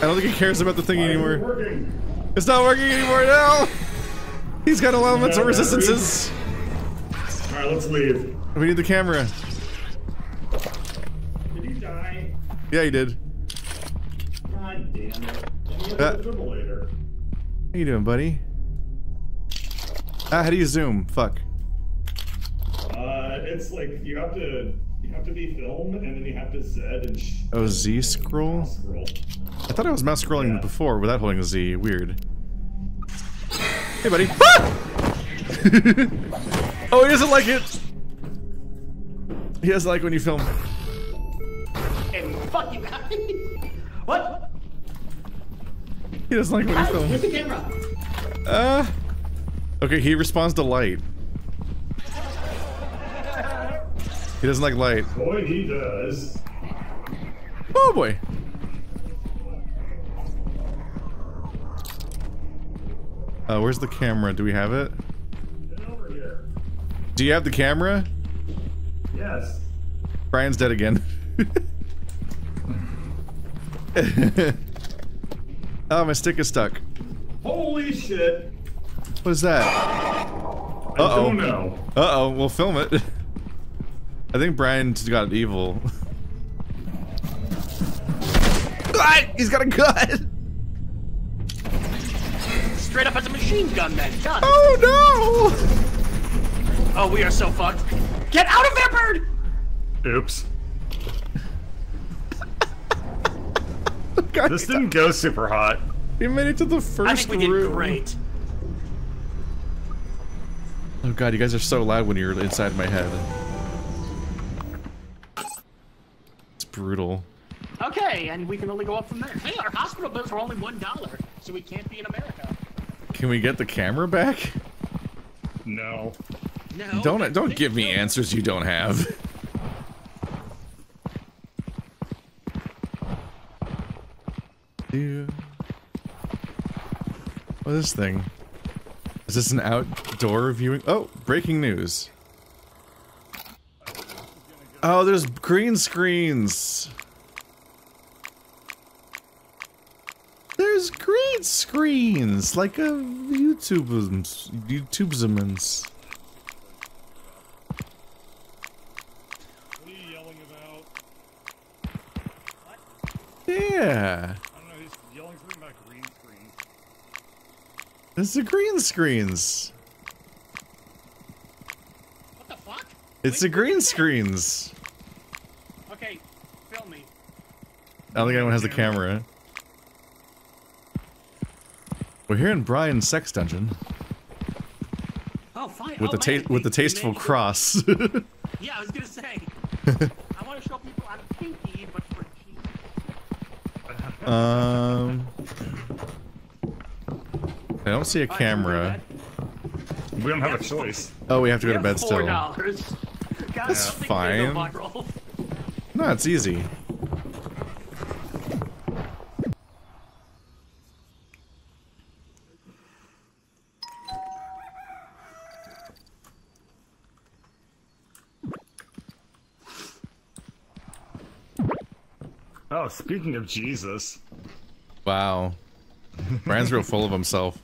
don't think he cares about the thing Why is it anymore. It's not working anymore now. He's got elements of resistances. All right, let's leave. We need the camera. Did he die? Yeah, he did. God damn it. And he has Uh. How you doing, buddy? Ah, how do you zoom? Fuck. Uh, it's like you have to you have to be film and then you have to Z and sh- Oh, Z scroll? scroll. I thought I was mouse scrolling Yeah. before without holding the Z. Weird. Hey, buddy. Ah! oh, he doesn't like it. He doesn't like when you film. And fuck you guys. what? He doesn't like when you Alex, film. where's the camera? Uh. Okay, he responds to light. He doesn't like light. Boy, he does. Oh boy. Uh, where's the camera? Do we have it? Get over here. Do you have the camera? Yes. Brian's dead again. oh, my stick is stuck. Holy shit. What is that? I Uh-oh. don't know. Uh-oh, we'll film it. I think Brian's got evil. Ah, He's got a gun! Straight up as a machine gun then. Done. Oh no! Oh, we are so fucked. Get out of there, bird! Oops. God, This didn't go super hot. we made it to the first I think we did room. great. Oh god, you guys are so loud when you're inside my head. Brutal. Okay, and we can only go up from there. Hey, our hospital bills are only one dollar, so we can't be in America. Can we get the camera back? No. No. Don't don't give me answers you don't have. Dude. What is this thing? Is this an outdoor viewing? Oh, breaking news. Oh, there's green screens. There's green screens, like a YouTube's YouTube's. What are you yelling about? Yeah. I don't know, he's yelling something about green screen. It's the green screens. What the fuck? It's the green wait, wait. screens. Okay, film me. I don't think anyone has the camera. We're here in Brian's sex dungeon Oh, fine. with oh, the man, ta- with the they- they tasteful made- cross. Yeah, I was gonna say. I want to show people I'm kinky, but for Jesus. um, I don't see a Alright, can we go to camera. We don't have a choice. Oh, we have to go to bed still. Four still. dollars. That's Go fine. No, it's easy. Oh, speaking of Jesus, Wow. Brian's real full of himself.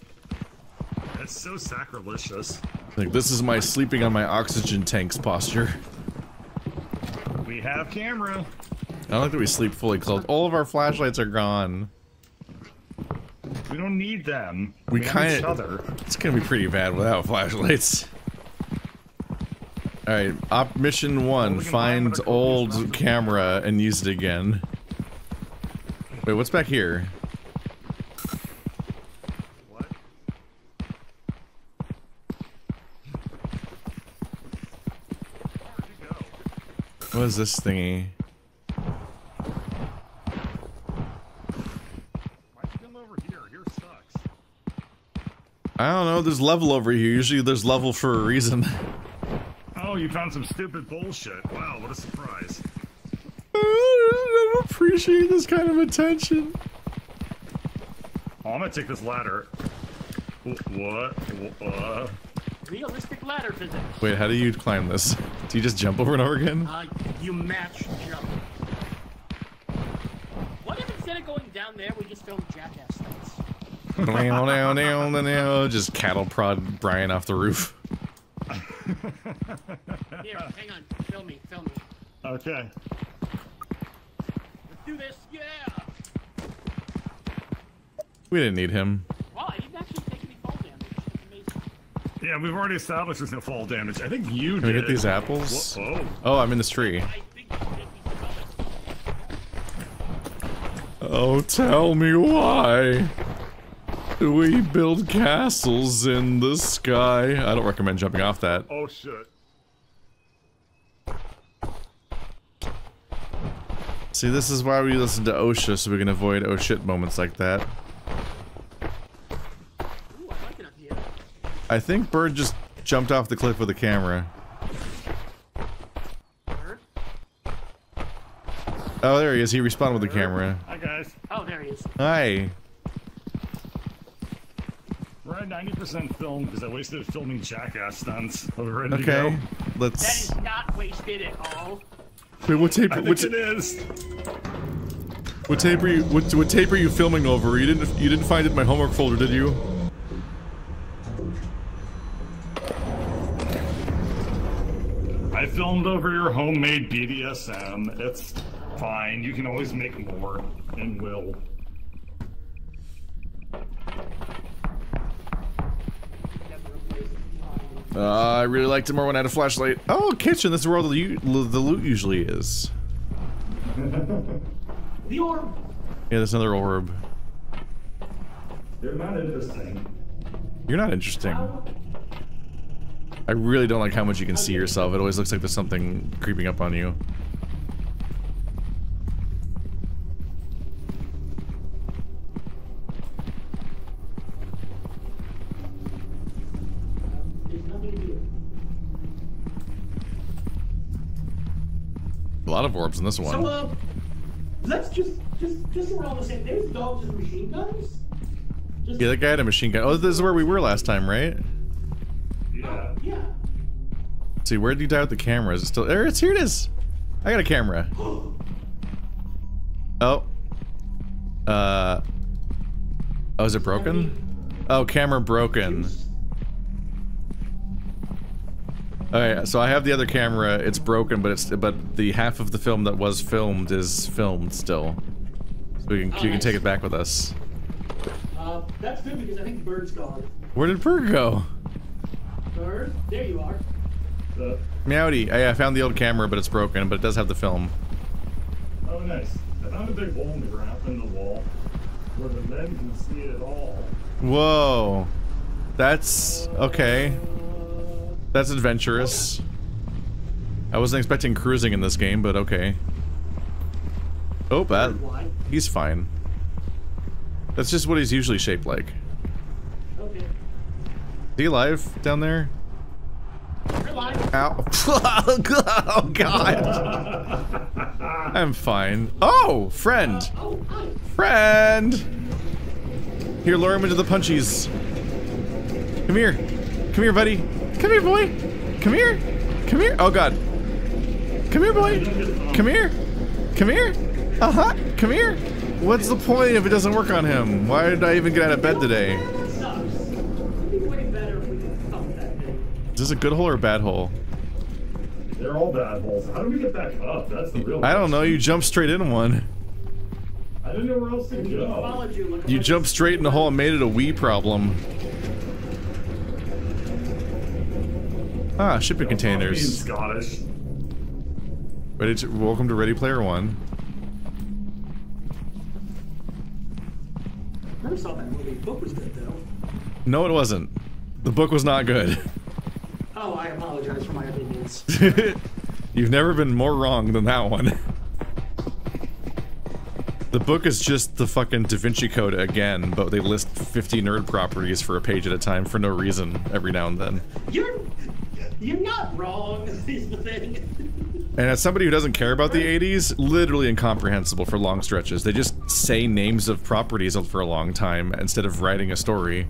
that's so sacrilegious. Like, this is my sleeping on my oxygen tanks posture. We have camera. I don't like that we sleep fully clothed. All of our flashlights are gone. We don't need them. We have kinda- It's gonna be pretty bad without flashlights. Alright, op mission one, we find find what a old camera and use it again. Wait, what's back here? What is this thingy? Why'd you come over here? Here sucks. I don't know. There's level over here. Usually there's level for a reason. Oh, you found some stupid bullshit. Wow, what a surprise. I don't appreciate this kind of attention. Oh, I'm gonna take this ladder. Wh- What? Uh. Wh- Realistic ladder physics. Wait, how do you climb this? Do you just jump over and over again? Uh, you match jump. What if instead of going down there, we just filmed jackass stunts? Down, down, down, down, down. Just cattle prod Brian off the roof. Here, hang on. Film me, film me. okay. Let's do this. Yeah. We didn't need him. Wow, I didn't actually take any fall damage. That's amazing. Yeah, we've already established there's no fall damage. I think you Can we did. get these apples? Whoa. Oh. Oh, I'm in this tree. I think you did me some Oh, tell me why. We build castles in the sky. I don't recommend jumping off that. Oh shit. See, this is why we listen to OSHA, so we can avoid oh shit moments like that. Ooh, I like it up here. I think Bird just jumped off the cliff with a camera. Bird? Oh, there he is. He respawned with the camera. Hi guys. Oh, there he is. Hi. We're at 90% film because I wasted filming jackass stunts. Are we ready to Okay. go? That Let's. is not wasted at all. Wait, what tape? I What, think it is. what tape are you? What, what tape are you filming over? You didn't. You didn't find it in my homework folder, did you? Filmed over your homemade BDSM. It's fine. You can always make more and will. Uh, I really liked it more when I had a flashlight. Oh, kitchen. This is where all the, the loot usually is. The orb. Yeah, there's another orb. You're not interesting. You're not interesting. I really don't like how much you can see yourself. It always looks like there's something creeping up on you. There's nothing here. A lot of orbs in this So, one. uh, let's just, just, just so all the same. There's dogs with machine guns. Just, Yeah, that guy had a machine gun. Oh, this is where we were last time, right? Yeah. yeah. See, where did you die with the camera? Is it still there? It's here. It is. I got a camera. Oh. Uh. Oh, is it broken? Oh, camera broken. Alright, so I have the other camera. It's broken, but it's but the half of the film that was filmed is filmed still. So we can you can take it back with us. Uh, that's good because I think Bird's gone. Where did Bird go? Bird, there you are. The, Meowdy. I, I found the old camera, but it's broken. But it does have the film. oh, nice. I found a big hole in the ground in the wall where the men can see it all. Whoa. That's okay. That's adventurous. I wasn't expecting cruising in this game, but okay. Oh, that he's fine. That's just what he's usually shaped like. He alive down there? Ow. oh god. I'm fine. Oh, friend. Friend! Here, lure him into the punchies. Come here. Come here, buddy. Come here, boy. Come here. Come here. Oh, God. Come here, boy. Come here. Come here. Uh-huh. Come here. What's the point if it doesn't work on him? Why did I even get out of bed today? That sucks. It'd be way better if we could thump that thing. Is this a good hole or a bad hole? They're all bad holes. How do we get back up? That's the real I don't know. You jumped straight in one. I didn't know where else to We go. followed you. Look You like- jumped straight in the hole and made it a wee problem. Ah, shipping Being containers. Scottish. Ready to welcome to Ready Player One. Never saw that movie. Book was good though. No, it wasn't. The book was not good. Oh, I apologize for my opinions. You've never been more wrong than that one. The book is just the fucking Da Vinci Code again, but they list 50 nerd properties for a page at a time for no reason every now and then. You're you're not wrong. Is the thing. And as somebody who doesn't care about the 80s, literally incomprehensible for long stretches. They just say names of properties for a long time instead of writing a story.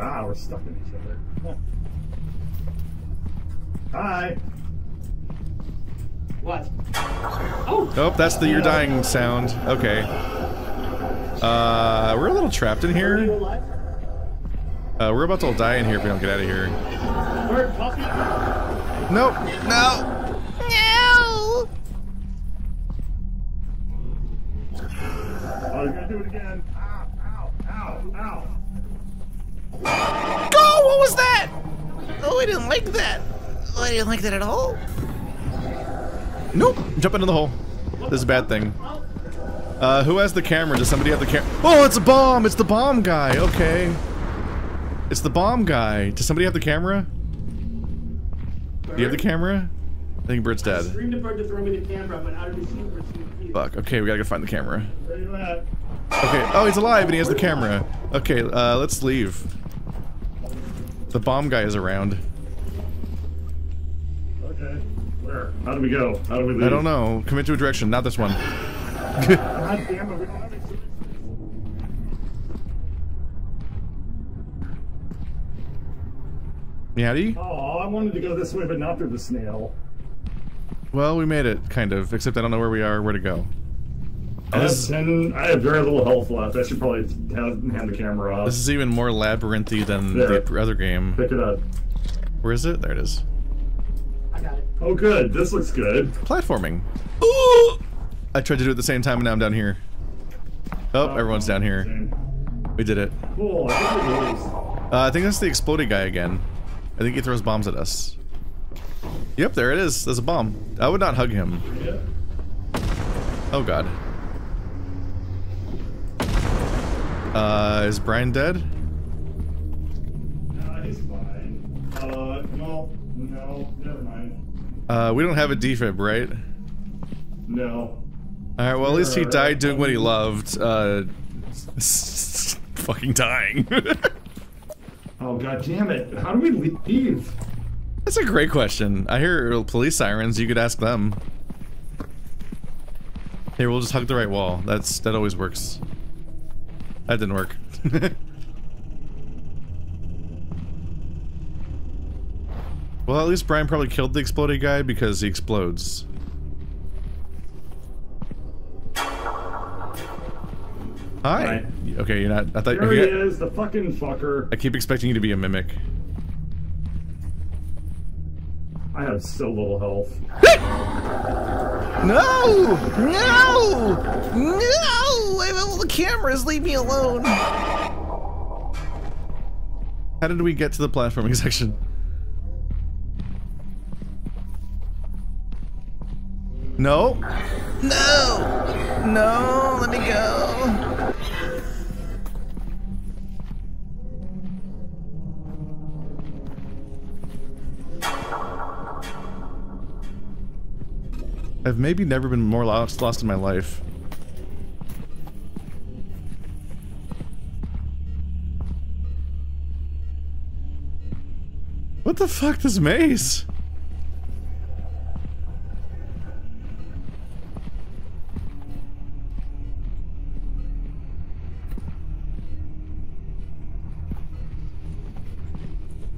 Ah, we're stuck in each other. Hi. What? Oh, Oh, that's the you're dying sound. Okay. Uh, we're a little trapped in here. Uh, we're about to all die in here if we don't get out of here. Bird, coffee. Nope. No. No. Oh, you're gonna do it again. Ow, ow, ow, ow. Go! What was that? Oh, I didn't like that. Oh, I didn't like that at all. Nope. Jump into the hole. This is a bad thing. Uh, who has the camera? Does somebody have the camera? Oh, it's a bomb! It's the bomb guy. Okay. It's the bomb guy. Does somebody have the camera? Do you have the camera? I think Bert's dead. Screamed at Bird to throw me the camera, but how did we see Bird Fuck. Okay, we gotta go find the camera. Where you at? Okay. Oh, he's alive and he has the camera. Okay, uh, let's leave. The bomb guy is around. Okay. Where? How do we go? How do we leave? I don't know. Commit to a direction, not this one. God damn it, we don't have any Meowdy? Oh, I wanted to go this way, but not through the snail. Well, we made it, kind of. Except I don't know where we are where to go. I have, 10, I have very little health left. I should probably have, hand the camera off. this is even more labyrinthy than There. the other game. Pick it up. Where is it? There it is. I got it. Oh, good. This looks good. Platforming. Ooh! I tried to do it at the same time and now I'm down here. Oh, everyone's down here. We did it. Cool. I think it is. Uh, I think that's the exploding guy again. I think he throws bombs at us. Yep, there it is. There's a bomb. I would not hug him. Yeah. Oh god. Uh, is Brian dead? Nah, he's fine. Uh, no. No. Never mind. Uh, we don't have a defib, right? No. Alright, well at least he died doing what he loved. Uh, fucking dying. Oh, god damn it. How do we leave? That's a great question. I hear police sirens, you could ask them. Here, we'll just hug the right wall. That's that always works. That didn't work. well, at least Brian probably killed the exploded guy because he explodes. Hi. Hi. Okay, you're not. I thought. There okay, he is, the fucking fucker. I keep expecting you to be a mimic. I have so little health. No! No! No! I have all the cameras. Leave me alone. How did we get to the platforming section? No. No! No! Let me go. I've maybe never been more lost, lost in my life. What the fuck, this maze?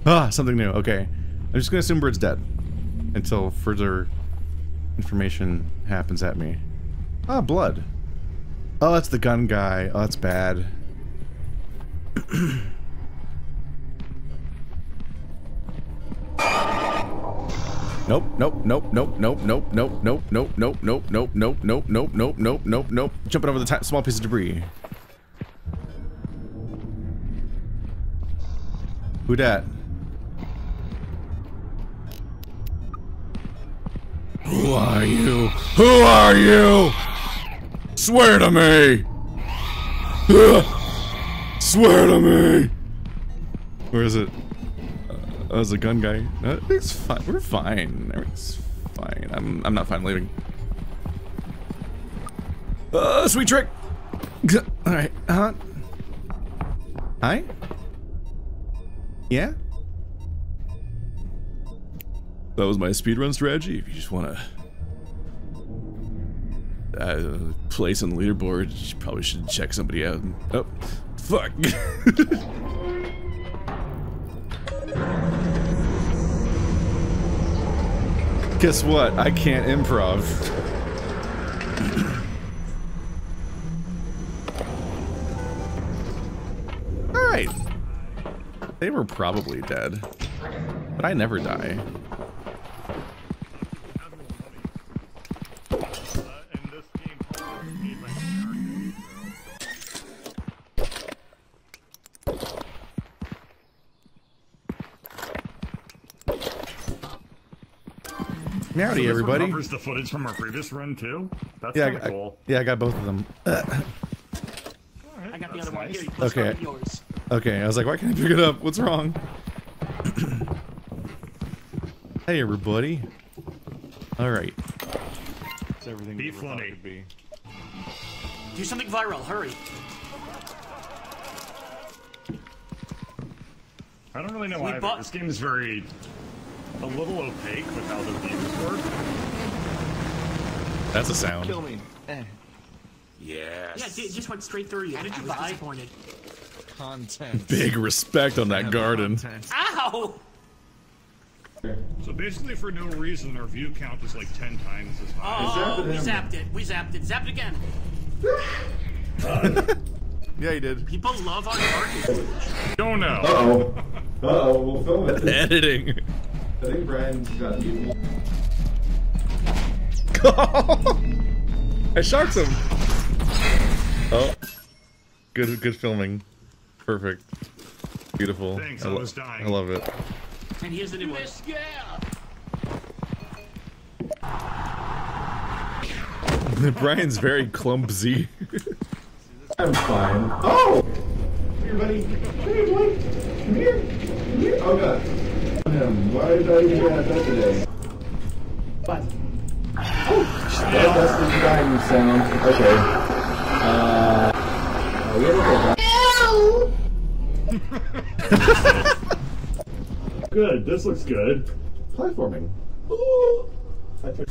Ah, something new. Okay. I'm just gonna assume Bird's dead. Until further information happens at me. Ah, blood. Oh, that's the gun guy. Oh, that's bad. Nope, nope, nope, nope, nope, nope, nope, nope, nope, nope, nope, nope, nope, nope, nope, nope, nope, nope, nope. Jumping over the small piece of debris. Who dat? Who are you? Who are you? Swear to me! Swear to me! Where is it? I was a gun guy. It's fine. We're fine. Everything's fine. I'm I'm not fine leaving. Uh, sweet trick. All right. Uh, hi. Yeah. That was my speedrun strategy. If you just want to uh, place on the leaderboard, you probably should check somebody out. Oh, fuck. Guess what? I can't improv. Alright. They were probably dead. But I never die. Howdy, everybody. Covers the footage from our previous run too. That's Yeah, kind of I, cool. yeah, I got both of them. I got the That's other one here. You can Okay. yours. Okay, I was like, why can't I pick it up? What's wrong? hey, everybody. All right. It's everything Be funny. be. Do something viral. Hurry. I don't really know We why. bought- This game is very a little opaque with how the views work. That's a sound. Kill me. Eh. Yeah, it did- it just went straight through you. How did you buy? Disappointed. Content. Big respect on that garden. Content. Ow! So basically, for no reason, our view count is like ten times as high. Oh, we zapped it. We zapped it. Zapped it again. Yeah, you did. People love our garbage. Don't know. Uh-oh. Uh-oh, we'll film it. Editing. I think Brian's got muted. I shocked him. Oh. Good good filming. Perfect. Beautiful. Thanks, I lo- was dying. I love it. And here's the new one. Brian's very clumsy. I'm fine. Oh! Come here, buddy. Come here, boy. Come here. Come here. Oh, God. Him. Why did I even get that today? But Yeah, that's the dying sound. Okay. Uh, oh, yeah, okay. Good. This looks good. Platforming. Ooh. I took.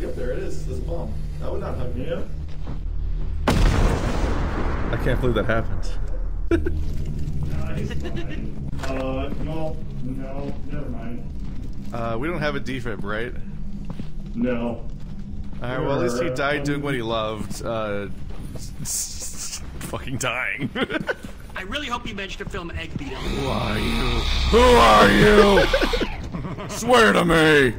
Yep, there it is. This bomb. That would not hug me. Yeah. I can't believe that happened. Uh, no, no, never mind. Uh, we don't have a defib, right? No. Alright, well, at least he died doing what he loved. Uh, fucking dying. I really hope you managed to film Egg Beater. Who are you? Who are you? Swear to me!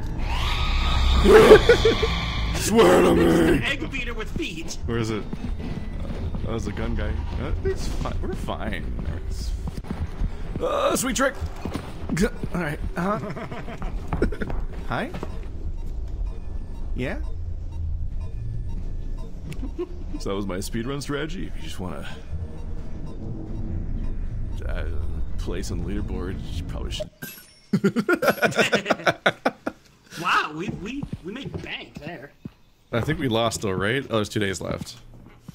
Swear to me! Egg Beater with feet. Where is it? Uh, that was a gun guy. Uh, it's fine. We're fine. It's... Uh, sweet trick! G- Alright, uh Hi? Yeah? so that was my speedrun strategy. If you just want to uh, place on the leaderboard, you probably should. Wow, we we we made bank there. I think we lost though, right? Oh, there's two days left.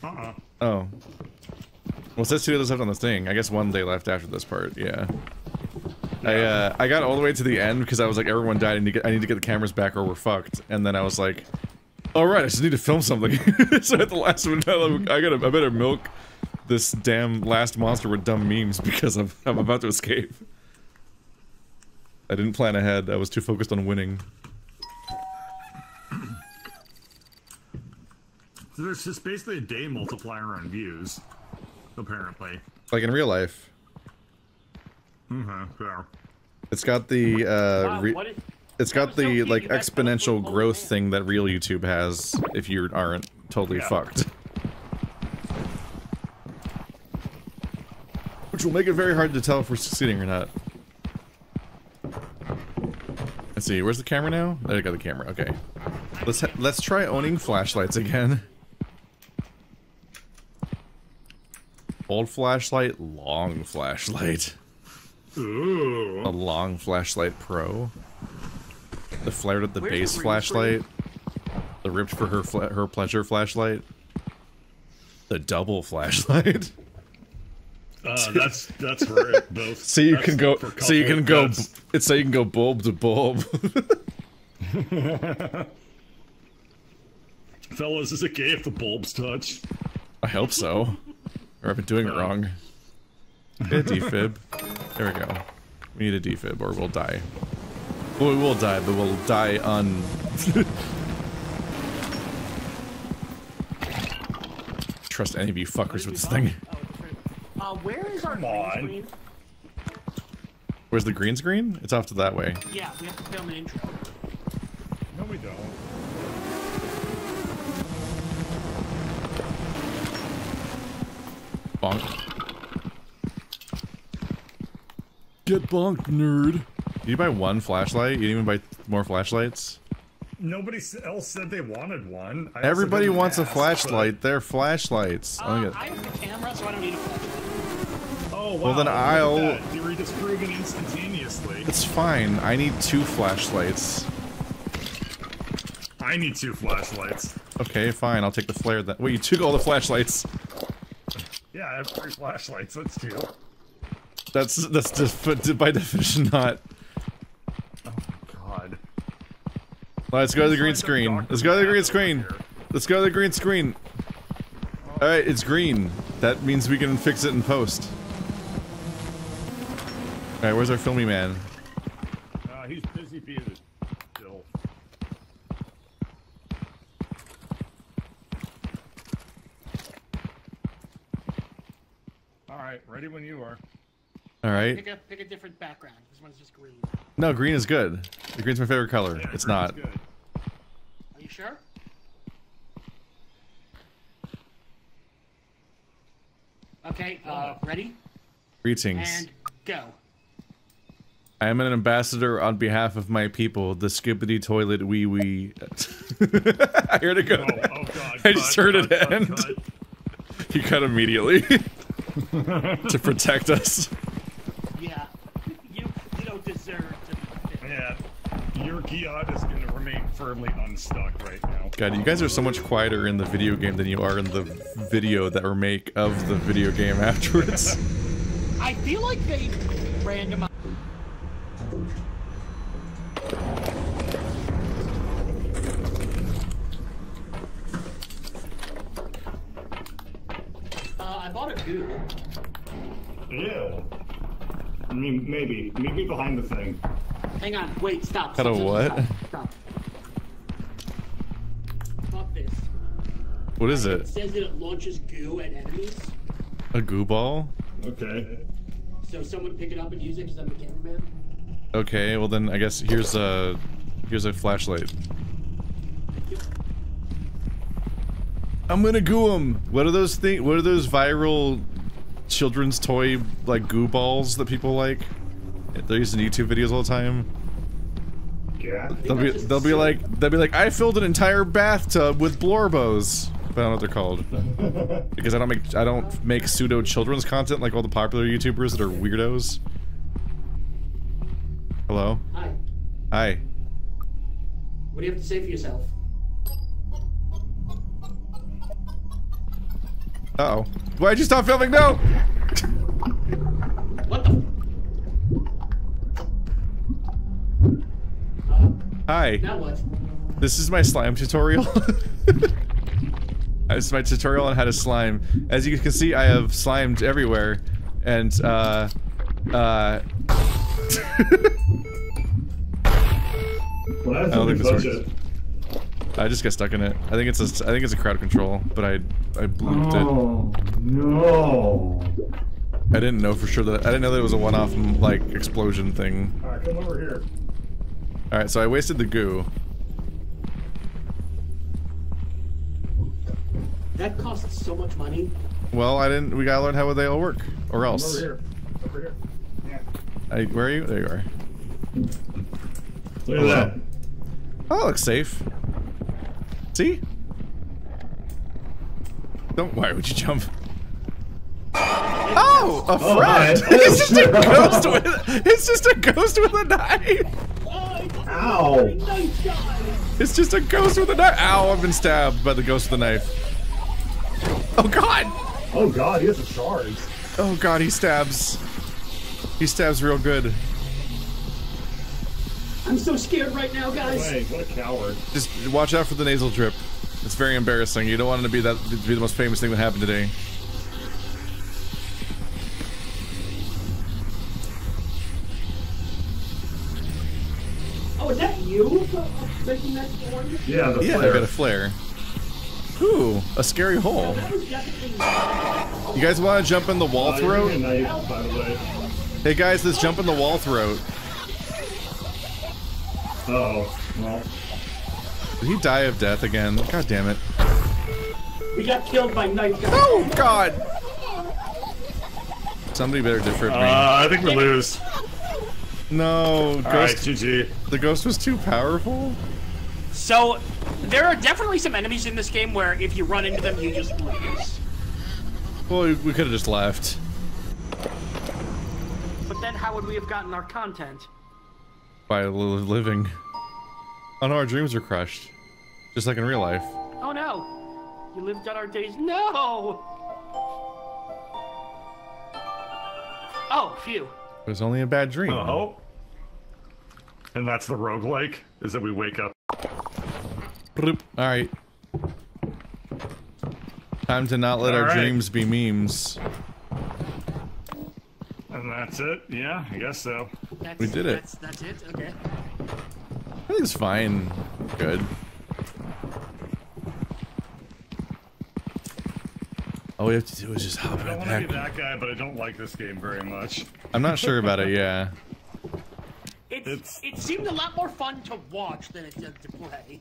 Uh-uh. Oh. Well, it says two days left on the thing. I guess one day left after this part. Yeah. I uh, I got all the way to the end because I was like, everyone died. I need, to get, I need to get the cameras back or we're fucked. And then I was like, all right, I just need to film something. so at the last one, I gotta, I better milk this damn last monster with dumb memes because I'm, I'm about to escape. I didn't plan ahead. I was too focused on winning. So there's just basically a day multiplier on views, apparently. Like in real life. Mm-hmm. Yeah. It's got the uh, Wow, re- what is- it's that got was so the like you guys fell exponential asleep growth over thing that real YouTube has if you aren't totally Yeah. fucked. Which will make it very hard to tell if we're succeeding or not. Let's see, where's the camera now? There, I got the camera. Okay, let's ha- let's try owning flashlights again. Old flashlight, long flashlight. Ooh. A long flashlight pro. The flared at the Where's base the flashlight. The ripped for her her pleasure flashlight. The double flashlight. Uh, that's that's for both. So you That's can go. So you can go. that's- It's so you can go bulb to bulb. Fellas, is it gay if the bulbs touch? I hope so. Or I've been doing it wrong. Get a defib. There we go. We need a defib or we'll die. Well, we will die, but we'll die on. Trust any of you fuckers with this thing. It's right- Uh, where is our Come green on. screen? Where's the green screen? It's off to that way. Yeah, we have to film an intro. No, we don't. Bonk. Get bonked, nerd. Did you buy one flashlight? You didn't even buy more flashlights? Nobody else said they wanted one. I Everybody didn't wants a ask, flashlight. They're flashlights. Uh, I'll I have the camera, so I don't need a flashlight. Oh, wow. Well, then look at I'll- that. Theory disproven instantaneously. It's fine. I need two flashlights. I need two flashlights. Okay, fine. I'll take the flare. That wait, you took all the flashlights. Yeah, I have three flashlights. That's two. That's that's just by definition not. Oh God. Let's go to the green screen. Let's go to the green screen. Let's go to the green screen. All right, it's green. That means we can fix it in post. All right, where's our filmy man? Uh, he's busy being still. All right, ready when you are. All right. Pick a pick a different background. This one's just green. No, green is good. The green's my favorite color. Yeah, it's not. Good. Are you sure? Okay, uh, ready? Greetings. And go. I am an ambassador on behalf of my people, the skibidi toilet wee wee. I heard it go. Oh, oh God. I just cut, heard it cut, cut, end. cut. He cut immediately to protect us. Yeah. You you don't deserve to be fit. Yeah, your Giat is going to remain firmly unstuck right now. God, you guys are so much quieter in the video game than you are in the video that we make of the video game afterwards. I feel like they randomized. Uh, I bought a goo. Ew. I mean, maybe. Maybe behind the thing. Hang on, wait, stop. Had a stop, stop, what? Stop, stop. Fuck this. what is It it? says that it launches goo at enemies. A goo ball? Okay. So someone pick it up and use it because I'm the cameraman. Okay, well then I guess here's a here's a flashlight. I'm gonna goo him. What are those thing? What are those viral children's toy like goo balls that people like? They're using YouTube videos all the time. Yeah. They'll be they'll be like they'll be like I filled an entire bathtub with blorbos. But I don't know what they're called because I don't make I don't make pseudo children's content like all the popular YouTubers that are weirdos. Hello. Hi. Hi. What do you have to say for yourself? Uh oh. Why'd you stop filming? No! What the? Uh, Hi. now what? This is my slime tutorial. this is my tutorial on how to slime. As you can see, I have slimed everywhere. And, uh... Uh... Well, I don't think this works. it. I just got stuck in it. I think it's a, I think it's a crowd control, but I I blooped it. Oh, no. I didn't know for sure that I didn't know that it was a one-off like explosion thing. Alright, come over here. All right, so I wasted the goo. That costs so much money. Well, I didn't. We gotta learn how they all work, or Come else. over here. Over here. Yeah. I, where are you? There you are. Look Hello. at that. Oh, that looks safe. See? Don't. Why would you jump? Oh, a Oh, friend. hi. It's just a Oh, ghost with. It's just a ghost with a knife. Ow! It's just a ghost with a knife. Ow! I've been stabbed by the ghost with a knife. Oh God! Oh god, he has a charge. Oh God! He stabs. He stabs real good. I'm so scared right now, guys. Wait, what a coward. Just watch out for the nasal drip. It's very embarrassing. You don't want it to be that to be the most famous thing that happened today. Oh, is that you making that noise? Yeah, the Yeah, I got a flare. Ooh, a scary hole. That was definitely You guys want to jump in the wall Uh, throat? knife, the. Hey guys, let's jump in the wall throat. Uh oh. Well, Did he die of death again? God damn it. We got killed by knife guys. Oh God! Somebody better defib me. uh, I think we lose. No, Alright, ghost. GG. the ghost was too powerful. So, there are definitely some enemies in this game where if you run into them, you just lose. Well, we, we could have just left. But then how would we have gotten our content? by living. Oh no, our dreams are crushed. Just like in real life. Oh no! You lived out our days. No! Oh, phew. It was only a bad dream. Oh. And that's the roguelike, is that we wake up. Bloop. Alright. Time to not let our Alright. dreams be memes. And that's it? Yeah, I guess so. That's, We did it. That's, that's it? Okay. I think it's fine. Good. All we have to do is just hop I in don't a want to be that guy, but I don't like this game very much. I'm not sure about it, yeah. It's, It's- It seemed a lot more fun to watch than it did to play.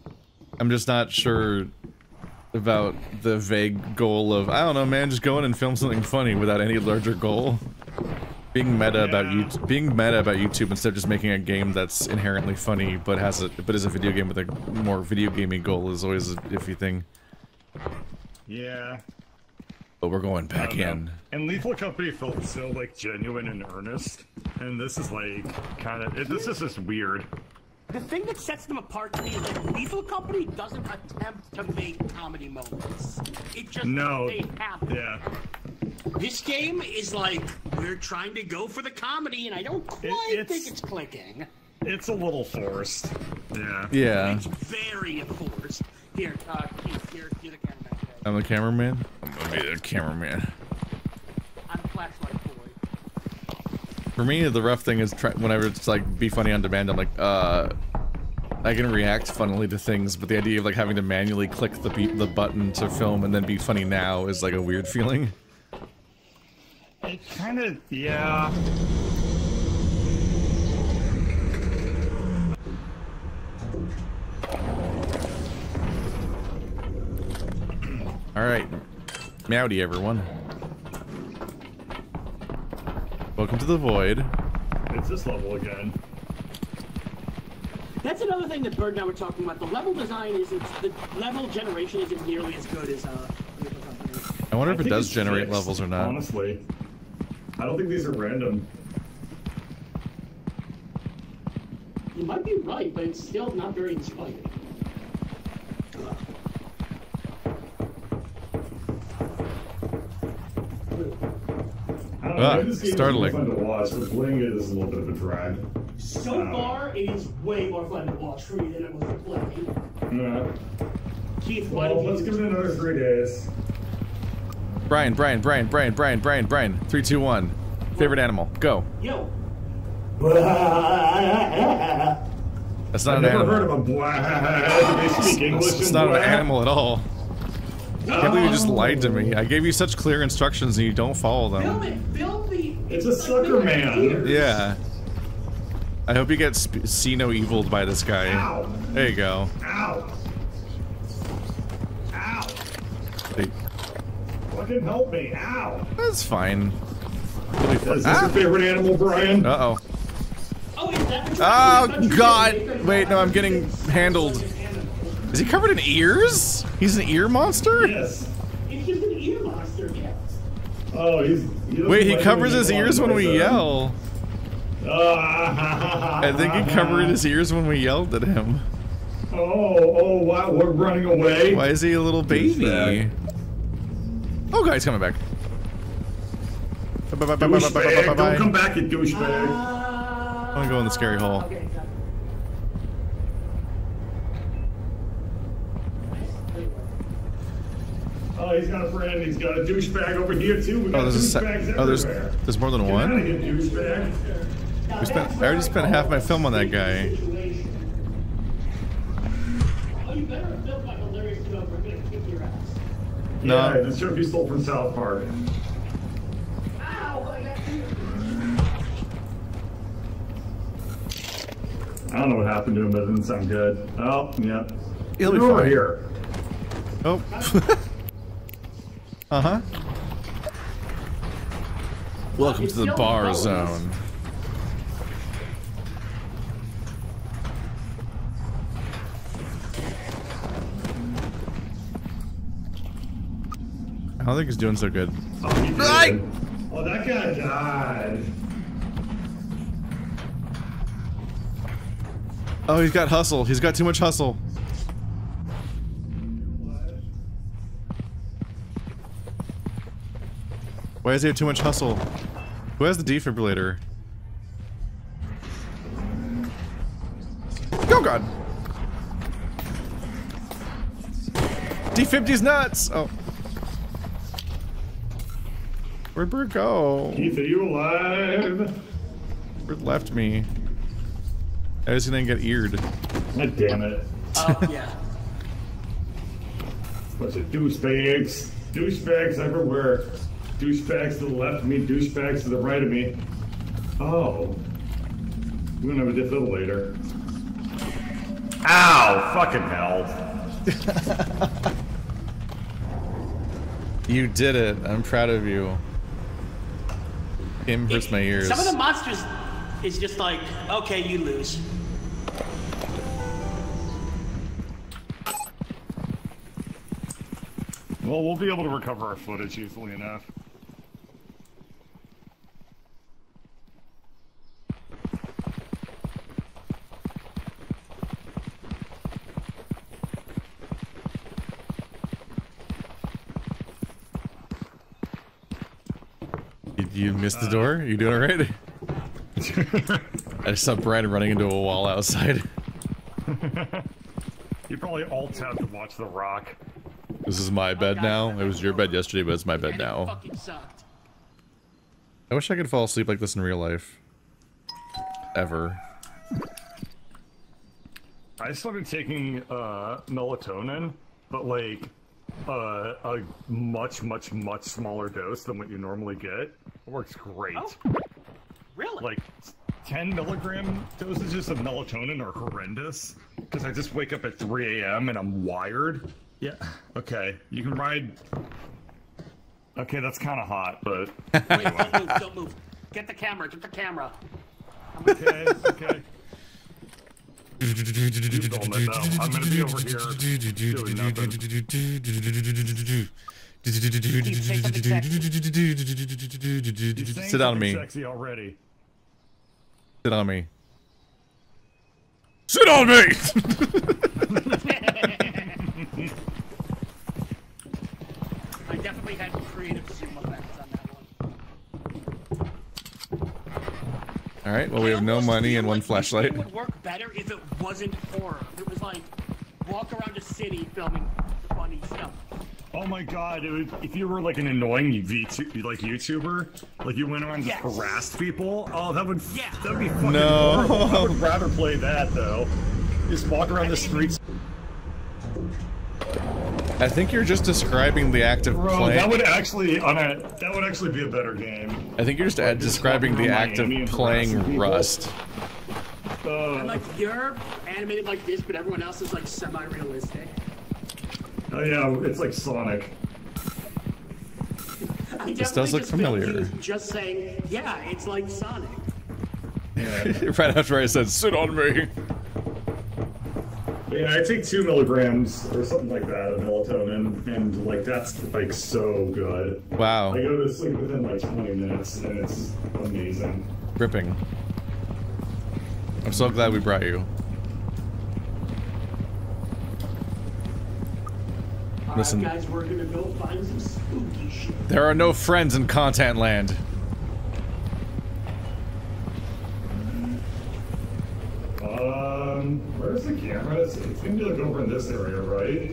I'm just not sure about the vague goal of, I don't know, man, just go in and film something funny without any larger goal. Being meta about Yeah. YouTube, being meta about YouTube instead of just making a game that's inherently funny but has a but is a video game with a more video gaming goal is always a iffy thing. Yeah. But we're going back don't know. in. And Lethal Company felt so like genuine and earnest, and this is like kind of this is just weird. The thing that sets them apart to me is that Lethal Company doesn't attempt to make comedy moments. It just No. they happen. Yeah. This game is like we're trying to go for the comedy, and I don't quite it's- think it's clicking. It's a little forced. Yeah. Yeah, It's very forced. Here, uh, Keith, you're, you're the cameraman. Okay? I'm the cameraman. I'm gonna be the cameraman. I'm flashlight boy. For me, the rough thing is try whenever it's like be funny on demand. I'm like, uh, I can react funnily to things, but the idea of like having to manually click the beat the button to film and then be funny now is like a weird feeling. It kind of yeah. All right, meowdy everyone. Welcome to the void. It's this level again. That's another thing that Bird and I were talking about. The level design isn't the level generation isn't nearly as good as uh. I wonder I if it does generate fixed, levels or not. Honestly, I don't think these are random. You might be right, but it's still not very inspiring. I don't know, Ah, this game startling. is fun to watch, but playing it is a little bit of a drag. So Uh, far, it is way more fun to watch for me than it was to play. Yeah. Keith, why Well, don't let's give it another three days. Brian, Brian, Brian, Brian, Brian, Brian, Brian. Three, two, one. Favorite animal. Go. Yo. That's not I've an never animal. heard of a blah. Do they? It's not an animal at all. I can't believe you just lied to me. I gave you such clear instructions and you don't follow Film them. it. Film the. It's a sucker man. Yeah. I hope you get sp- see no eviled by this guy. Ow. There you go. Ow. Ow. Hey, Fucking help me. Ow. That's fine. It'll be fun. Is this your Ah! favorite animal, Brian? Uh oh. Oh, is that Oh, God. Wait, no, I'm getting handled. Is he covered in ears? He's an ear monster? Yes. It's just an ear monster, yeah. Oh, he's doesn't Wait, he covers his ears when we yell. Ah, I think he covered his ears when we yelled at him. Oh, oh, wow, we're running away. Why is he a little baby? Oh, God, he's coming back. Douchebag, don't come back, you douchebag. I'm gonna go in the scary hole. Okay. Oh, he's got a friend. He's got a douchebag over here too. We oh, got Oh, there's a se- oh, there's there's more than Get out of one. here, douchebag. We spent. I already spent half my film on that guy. Oh, you better have built my hilarious joke. We're gonna kick your. No. Yeah, this joke you stole from South Park. I got you. I don't know what happened to him, but it didn't sound good. Oh, yeah. He'll be fine. here. Oh. uh huh. Welcome to the bar zone. I don't think he's doing so good. Oh, he did. Oh, that guy died. Oh, he's got hustle. He's got too much hustle. Why does he have too much hustle? Who has the defibrillator? Oh god! D50's nuts! Oh. Where'd Bert go? Keith, are you alive? Bert left me. I was gonna get eared. God damn it. Oh yeah. Bunch of douchebags. Douchebags everywhere. Douchebags to the left of me, douchebags to the right of me. Oh. We're gonna have a defibrillator. Ow! Fucking hell. You did it. I'm proud of you. Him hurts my ears. Some of the monsters is just like, okay, you lose. Well, we'll be able to recover our footage easily enough. You, you missed the door? You doing alright? I just saw Brian running into a wall outside. You probably all tapped to watch The Rock. This is my bed now. It was your bed yesterday, but it's my bed now. fucking sucked. I wish I could fall asleep like this in real life. Ever. I started taking uh, melatonin, but like uh, a much, much, much smaller dose than what you normally get. It works great. Oh. Really? Like 10 milligram dosages of melatonin are horrendous because I just wake up at 3 a.m. and I'm wired. Yeah. Okay. You can ride. Okay, that's kind of hot, but Wait, don't move, don't move. Get the camera, get the camera. okay, okay. I'm gonna be over here. Sit on me. Already. Sit on me. Sit on me! I definitely had creative effects on that one. Alright, well we have no money and one like flashlight. game would work better if it wasn't horror. If It was like walk around a city filming funny stuff. Oh my god, it would, if you were like an annoying VTuber, like YouTuber, like you went around and Yes. harassed people, oh that would Yeah. that'd be fucking No. horrible. I would rather play that though. Just walk around the streets. I think you're just describing the act of Bro, playing. that would actually on a that would actually be a better game. I think you're just uh, describing the act of Miami and playing harassing people. Rust. Uh, Like you're animated like this, but everyone else is like semi-realistic. oh yeah, it's like Sonic. This does look familiar. Just saying, yeah, it's like Sonic. Yeah. right after I said, sit on me. Yeah, I take two milligrams or something like that of melatonin, and like that's like so good. Wow. I go to sleep within like 20 minutes, and it's amazing. Ripping. I'm so glad we brought you. Alright, Listen. guys, we're gonna go find some spooky shit. There are no friends in content land. Um, where's the camera? It's, it's gonna be like over in this area, right?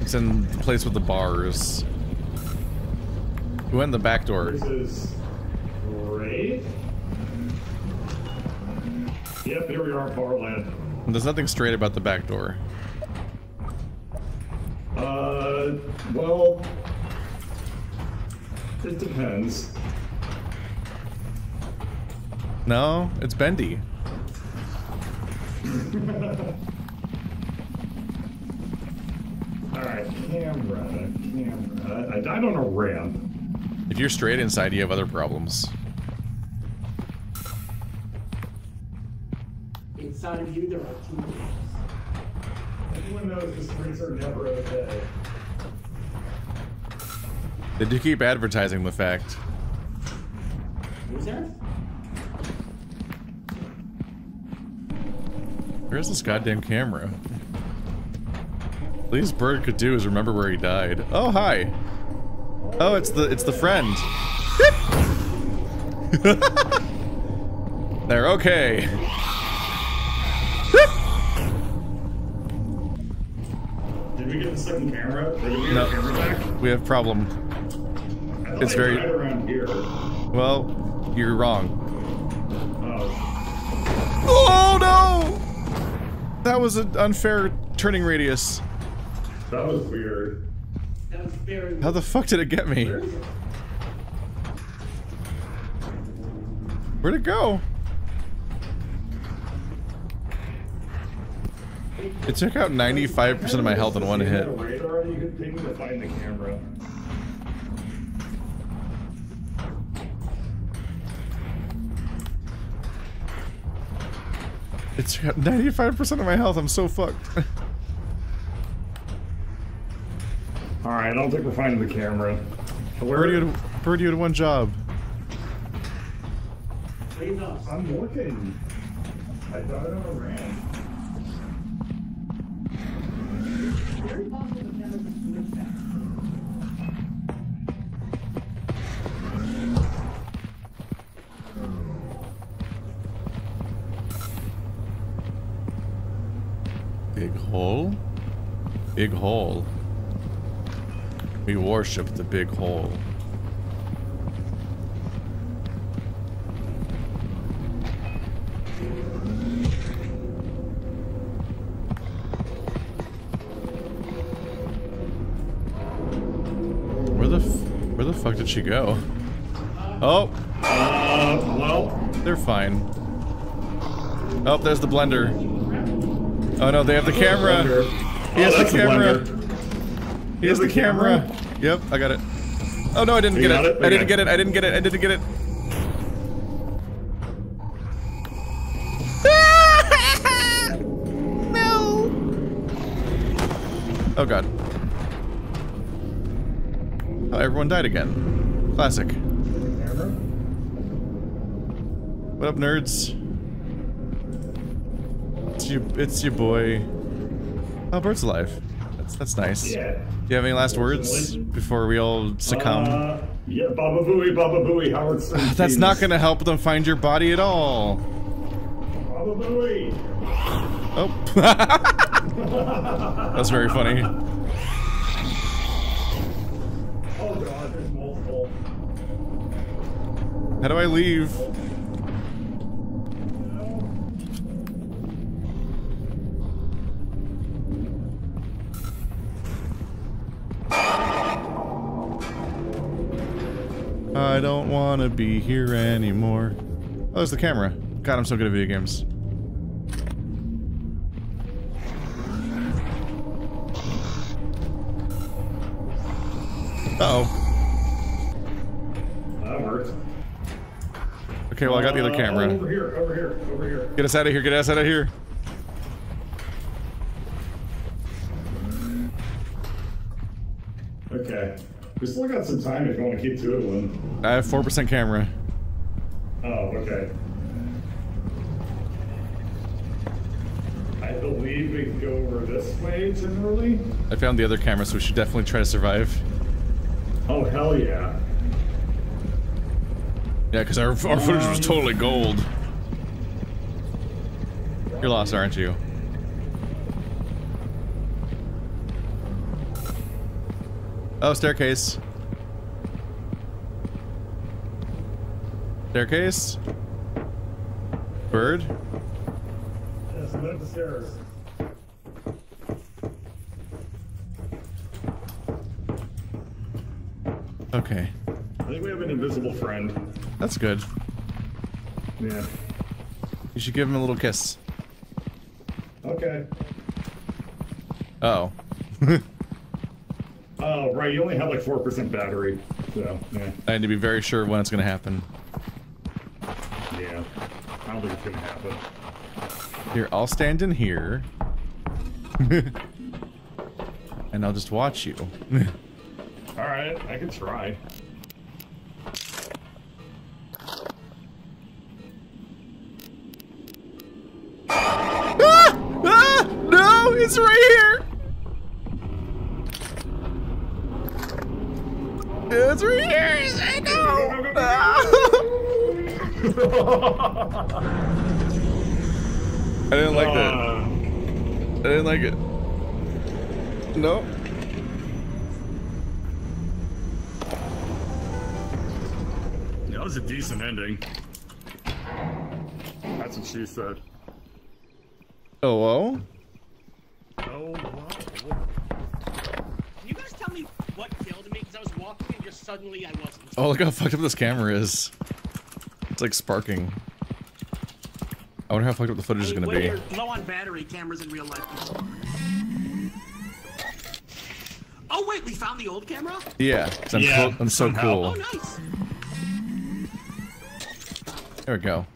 It's in the place with the bars. We went in the back door. This is great. Yep, here we are, Barland. There's nothing straight about the back door. Uh, well, it depends. No, it's bendy. All right, camera, camera. I died on a ramp. If you're straight inside, you have other problems. Inside of you, there are two rooms. Everyone knows the streets are never okay. They do keep advertising the fact. Who's there? Where's this goddamn camera? Least Bird could do is remember where he died. Oh hi. Oh, it's the it's the friend. They're okay. Did we get the second camera? Did we get No. the camera back? We have problem. It's very- died around here. Well, you're wrong. Oh. Oh no! That was an unfair turning radius. That was weird. That was very. How the fuck did it get me? Where is it? Where'd it go? It took out 95% of my health in one You hit. had a radar, you could ping to find the camera. It took out 95% of my health. I'm so fucked. Alright, I don't think we're finding the camera. Where Birdie had, Birdie had one job. I'm working. I died on a ramp. Very possible the camera's been switched back. Big hole? Big hole. We worship the big hole. Where the f where the fuck did she go? Oh, Uh, well, they're fine. Oh, there's the blender. Oh no, they have the camera. He has Oh, the camera. blender. He has the the camera? camera. Yep, I got it. Oh no, I didn't You get it. it? I didn't get it. I didn't get it. I didn't get it. no. Oh god. Oh, everyone died again. Classic. What up, nerds? It's you. It's your boy. Oh, Bird's alive. That's that's nice. Yeah. Do you have any last words before we all succumb? Uh, yeah, Baba Booey, Baba Booey, Howard Stern. That's not gonna help them find your body at all. Baba Booey. Oh. That's very funny. Oh god, there's multiple. How do I leave? Want to be here anymore. Oh, there's the camera. God, I'm so good at video games. Uh oh. That worked. Okay, well I got the other Uh, camera. Over here, over here, over here. Get us out of here, get us out of here. We still got some time if you want to keep to it one. I have 4% camera. Oh, okay. I believe we can go over this way generally. I found the other camera, so we should definitely try to survive. Oh, hell yeah. Yeah, because our, our footage was Um, totally gold. You're lost, aren't you? Oh, staircase. Staircase? Bird? Yes, I'm up the stairs. Okay. I think we have an invisible friend. That's good. Yeah. You should give him a little kiss. Okay. Uh oh. Oh, right. You only have like 4% battery. So, yeah. I need to be very sure when it's gonna happen. Yeah. I don't think it's gonna happen. Here, I'll stand in here. and I'll just watch you. Alright, I can try. Was a decent ending. That's what she said. Oh, well? Oh, wow. Can you guys tell me what killed me? Because I was walking and just suddenly I wasn't. Oh, look how fucked up this camera is. It's like sparking. I wonder how fucked up the footage is gonna be. low on battery, cameras in real life. Oh wait, we found the old camera. Yeah, 'cause I'm, Yeah, cool, I'm so somehow. Oh, cool. nice. There we go.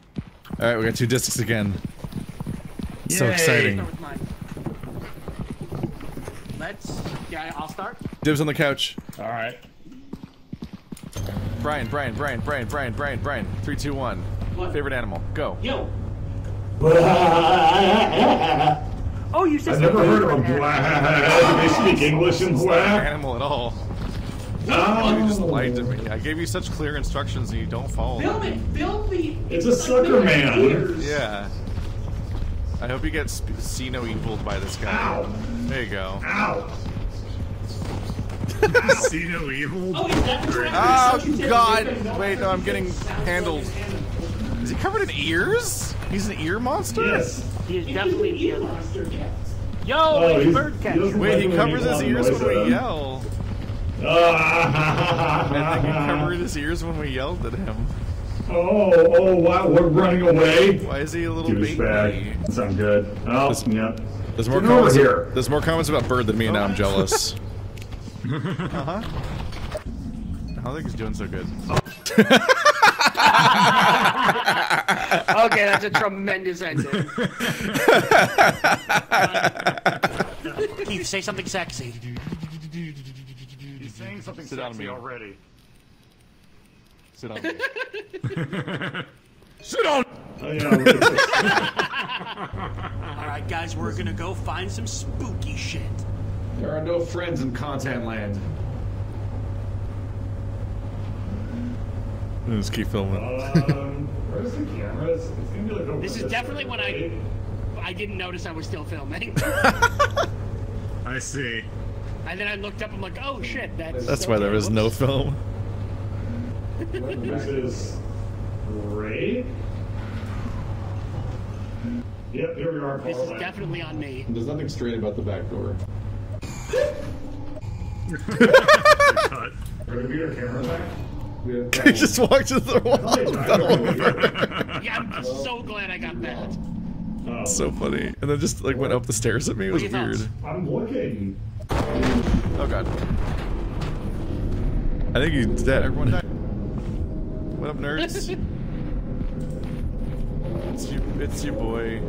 Alright, we got two discs again. So exciting. Start with mine. Let's. Yeah, I'll start. Dibs on the couch. Alright. Brian, Brian, Brian, Brian, Brian, Brian, Brian. Three, two, one. What? Favorite animal. Go. Yo. Oh, you said I've never heard of a. Do they speak English in Not black? animal at all. Oh. You Oh, just lied to me. I gave you such clear instructions and you don't follow Film them. it. Film the. It's a sucker man. Ears. Yeah. I hope you get sp- see no eviled by this guy. Ow. There you go. Ow. See no evil? Oh, is that Oh So you said God! Wait, no, I'm getting handled. Is he covered in ears? He's an ear monster? Yes. He is Definitely definitely ear ear. monster cat. Yo, Oh, it's he's- bird catcher. Wait, he covers his ears when we at him. yell. I think he Ah. covered his ears when we yelled at him. Oh, oh, wow, we're running away. Why is he a little baby? Douchebag. That sound good. Oh, This- yeah. There's more Get comments. here. There's more comments about Bird than me, and now I'm jealous. uh huh. I don't think he's doing so good. Okay, that's a tremendous ending. Keith, say something sexy. He's saying something Sit down, sexy Emil. already. Sit on. Sit on! Oh, yeah, look at this. All right, guys, we're gonna go find some spooky shit. There are no friends in content land. Let's keep filming. um, where's the cameras? It's gonna be like over This is way, definitely when I? I didn't notice I was still filming, I see. And then I looked up. And I'm like, oh shit, that's. That's why there okay, was no film. This is Ray. Yep, here we are. This is Paul. definitely on me. There's nothing straight about the back door. Cut. Are we your camera back? We have He just walked to the wall. Yeah, I'm so glad I got that. Oh, so funny. And then just like went up the stairs at me. It was What are your weird. thoughts? I'm looking. Oh god. I think he's dead. Everyone died. What up, nerds? it's you. it's your boy.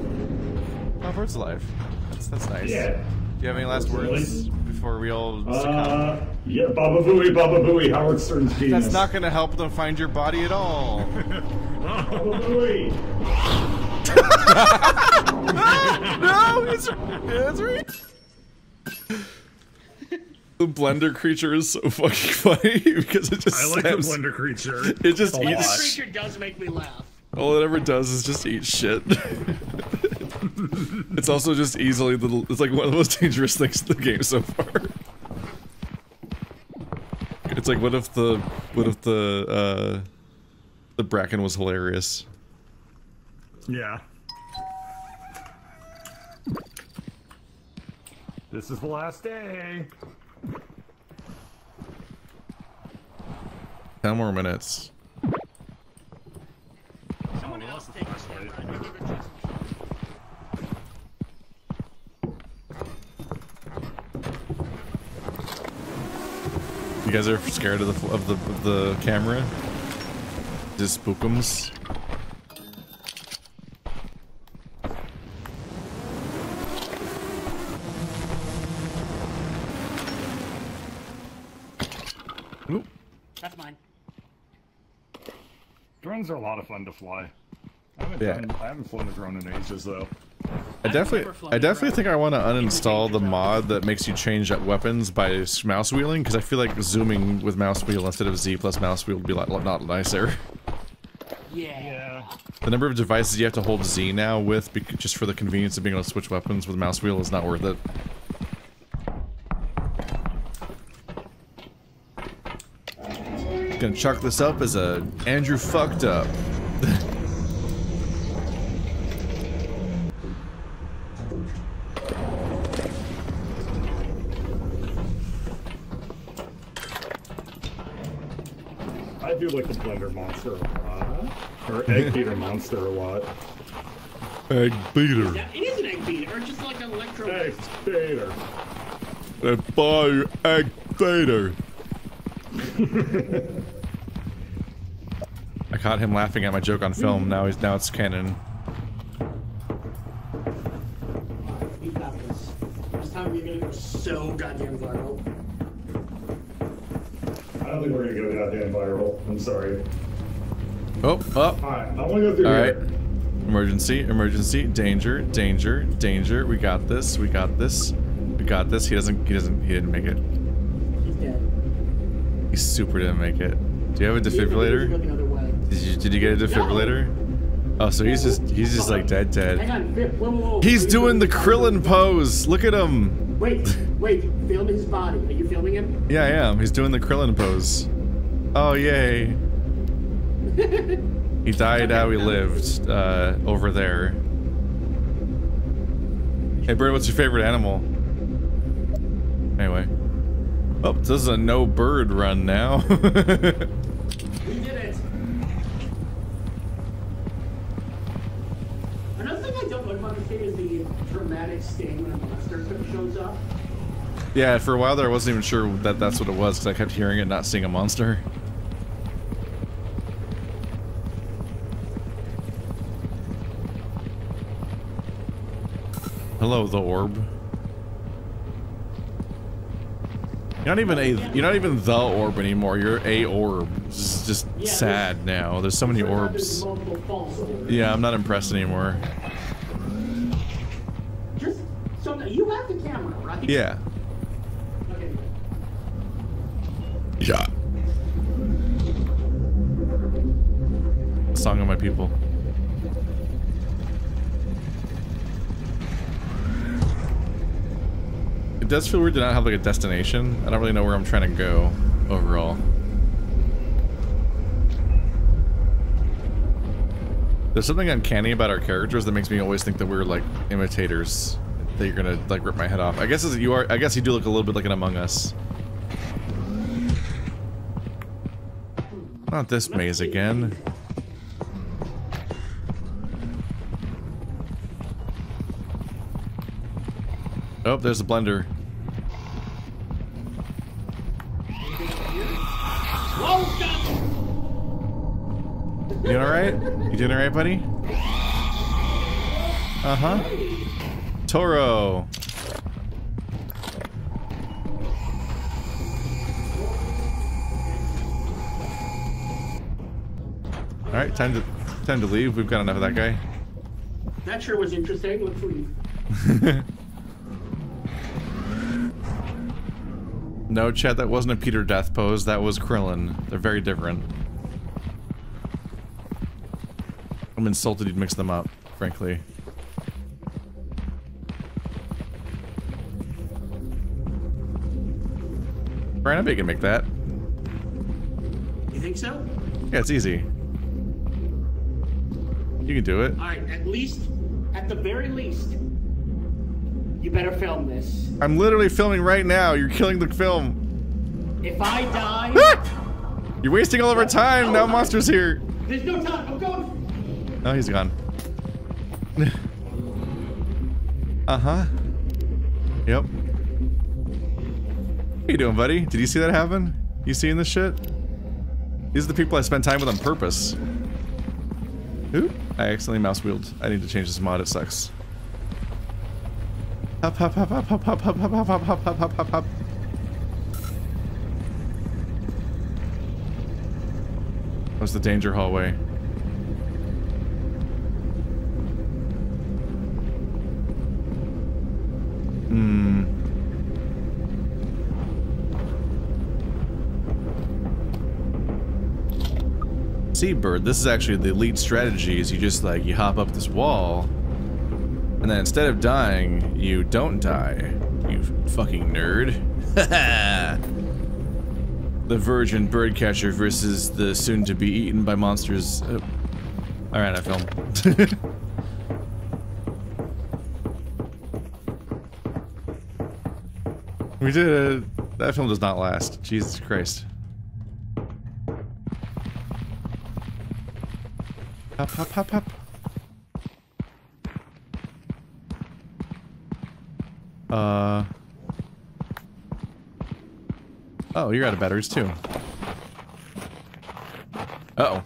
Oh, Bird's alive. That's that's nice. Yeah. Do you have any last words before we all succumb? Uh, yeah, Baba Booey, Baba Booey, Howard Stern's penis. That's not gonna help them find your body at all. Baba Booey. no, it's it's right. The blender creature is so fucking funny because it just I like the blender creature. It just a eats- lot. This creature does make me laugh. All it ever does is just eat shit. it's also just easily the. It's like one of the most dangerous things in the game so far. It's like what if the what if the uh the bracken was hilarious? Yeah. This is the last day. Ten more minutes. Someone else take this camera. I need to adjust. You guys are scared of the of the of the camera? Just spookums. That's mine. Drones are a lot of fun to fly. I haven't, Yeah. done, I haven't flown a drone in ages though. I definitely, I definitely think I want to uninstall the mod that makes you change up weapons by mouse wheeling because I feel like zooming with mouse wheel instead of Z plus mouse wheel would be a lot not nicer. Yeah. Yeah. The number of devices you have to hold Z now with, just for the convenience of being able to switch weapons with mouse wheel, is not worth it. Gonna chuck this up as a Andrew fucked up. I do like the blender monster a lot. Or egg beater monster a lot. Egg beater. Yeah, it is an egg beater, or just like an electro. Egg beater. That buy egg beater. I caught him laughing at my joke on film. Now he's now it's canon. We got this. This time we're gonna go so goddamn viral. I don't think we're gonna go goddamn viral. I'm sorry. Oh, oh. Alright, I wanna go through All right. here. Emergency, emergency, danger, danger, danger. We got this. We got this. We got this. He doesn't. He doesn't. He didn't make it. He super didn't make it. Do you have a defibrillator? the other way. Did you? Did you get a defibrillator? Oh, so he's just. He's just like dead, dead. He's doing the Krillin pose. Look at him. Wait, wait, film his body. Are you filming him? Yeah, I am. He's doing the Krillin pose. Oh, yay. He died how he lived, uh, over there. Hey, Bird, what's your favorite animal? Anyway. Oh, this is a no bird run now. We did it. Another thing I don't like about this game is the dramatic sting when a monster shows up. yeah, for a while there, I wasn't even sure that that's what it was because I kept hearing it, not seeing a monster. Hello, the orb. You're not even a. You're not even the orb anymore. You're a orb. It's just sad now. There's so many orbs. there's multiple false orbs. Yeah, I'm not impressed anymore. Just so you have the camera, right? Yeah. Yeah. Song of my people. Does feel weird to not have like a destination. I don't really know where I'm trying to go overall. There's something uncanny about our characters that makes me always think that we're like imitators. That you're gonna like rip my head off. I guess you are. I guess you do look a little bit like an Among Us. Not this maze again. Oh, there's a blender. You alright? You doing alright, buddy? Uh-huh. Toro. Alright, time to time to leave. We've got enough of that guy. That sure was interesting. Let's leave. No, Chad, that wasn't a Peter Death pose. That was Krillin. They're very different. I'm insulted you'd mix them up, frankly. Brian, I bet you can make that. You think so? Yeah, it's easy. You can do it. All right. At least, at the very least, you better film this. I'm literally filming right now. You're killing the film. If I die, You're wasting all of our time. Oh now Monster's here. there's no time. I'm going. Oh, he's gone. uh-huh. Yep. How you doing, buddy? Did you see that happen? You seeing this shit? These are the people I spend time with on purpose. Ooh, I accidentally mouse wheeled. I need to change this mod, it sucks. Hop, hop, hop, hop, hop, hop, hop, hop, hop, hop, hop, hop, hop, hop. What's the danger hallway? Hmm. Seabird, this is actually the elite strategy is you just like, you hop up this wall, and then instead of dying, you don't die. You fucking nerd. the virgin birdcatcher versus the soon-to-be eaten by monsters. Uh, Alright, I film. we did it. That film does not last. Jesus Christ. Hop, hop, hop, hop. Uh. Oh, you're out of batteries too. Uh oh.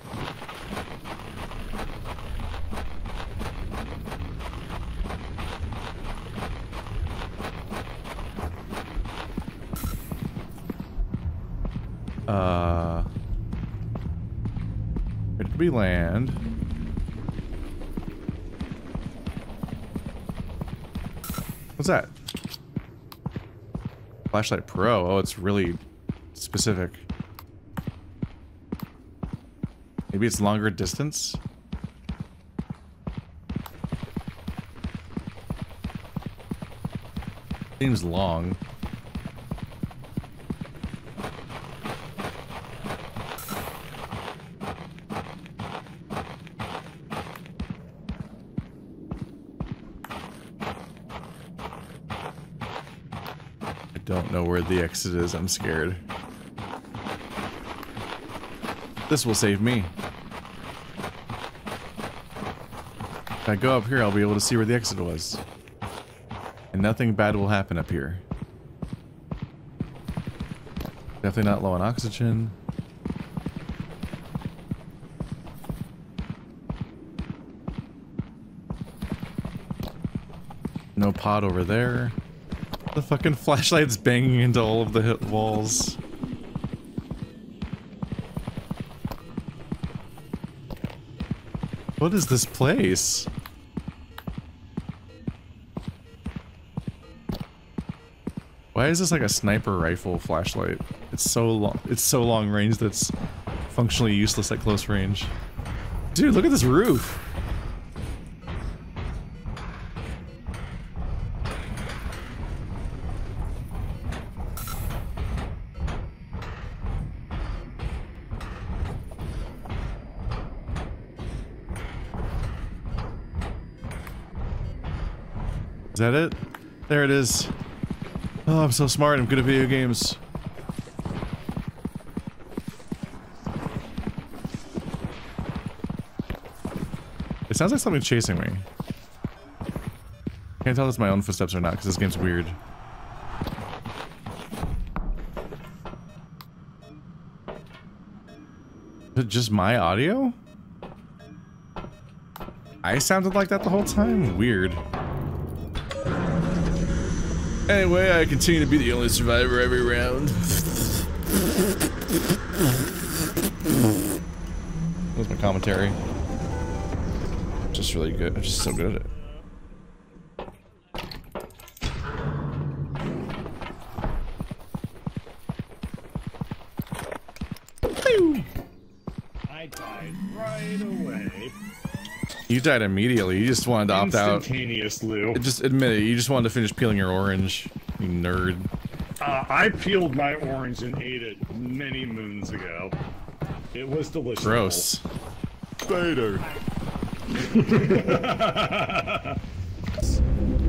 Uh. Where did we land? What's that? Flashlight Pro. Oh, it's really specific. Maybe it's longer distance? Seems long. Don't know where the exit is. I'm scared. This will save me. If I go up here, I'll be able to see where the exit was. And nothing bad will happen up here. Definitely not low on oxygen. No pod over there. The fucking flashlight's banging into all of the hit walls. What is this place? Why is this like a sniper rifle flashlight? It's so long. It's so long range that's functionally useless at close range. Dude, look at this roof. That it? There it is. Oh, I'm so smart. I'm good at video games. It sounds like something's chasing me. Can't tell if it's my own footsteps or not, because this game's weird. Is it just my audio? I sounded like that the whole time? Weird. Anyway, I continue to be the only survivor every round. What's my commentary? Just really good. I'm just so good at it. I died right away. You died immediately. You just wanted to opt out. Instantaneous, Lou. Just admit it. You just wanted to finish peeling your orange. You nerd. Uh, I peeled my orange and ate it many moons ago. It was delicious. Gross. Spider.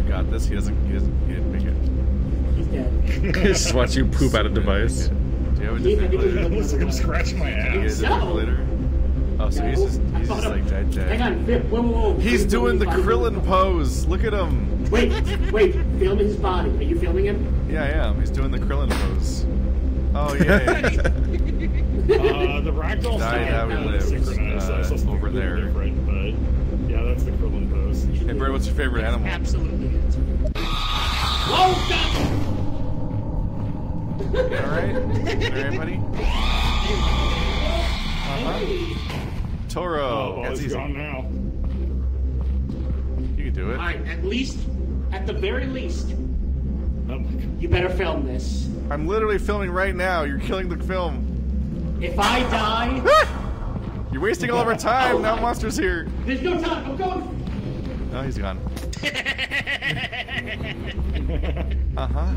Got this. He doesn't. He doesn't. He didn't make it. He's dead. just watch you poop out a device. Do you have a He- I think he was defibrillator? It looks like I'm scratching my Do you have ass. a No. defibrillator? Oh, so he's just I he's just like dead Hang on, Phil, whoa, whoa, whoa. He's Wait, doing the wait, wait, Krillin pose. Look at him. Wait, wait, film his body. Are you filming him? Yeah, I am. He's doing the Krillin pose. Oh yeah. Uh, the ragdoll Died how he style is synchronized, uh, it's supposed to be over a there. Different, but yeah, that's the Krillin pose. hey, Bird, what's your favorite animal? Absolutely. Whoa, God! All right? All right, buddy. Uh-huh. Toro. Oh, That's it's easy. gone now. You can do it. Alright, at least, at the very least, Oh you better film this. I'm literally filming right now. You're killing the film. If I die, You're wasting all of our time. Now Monster's here. there's no time. I'm going. Oh, he's gone. Uh-huh.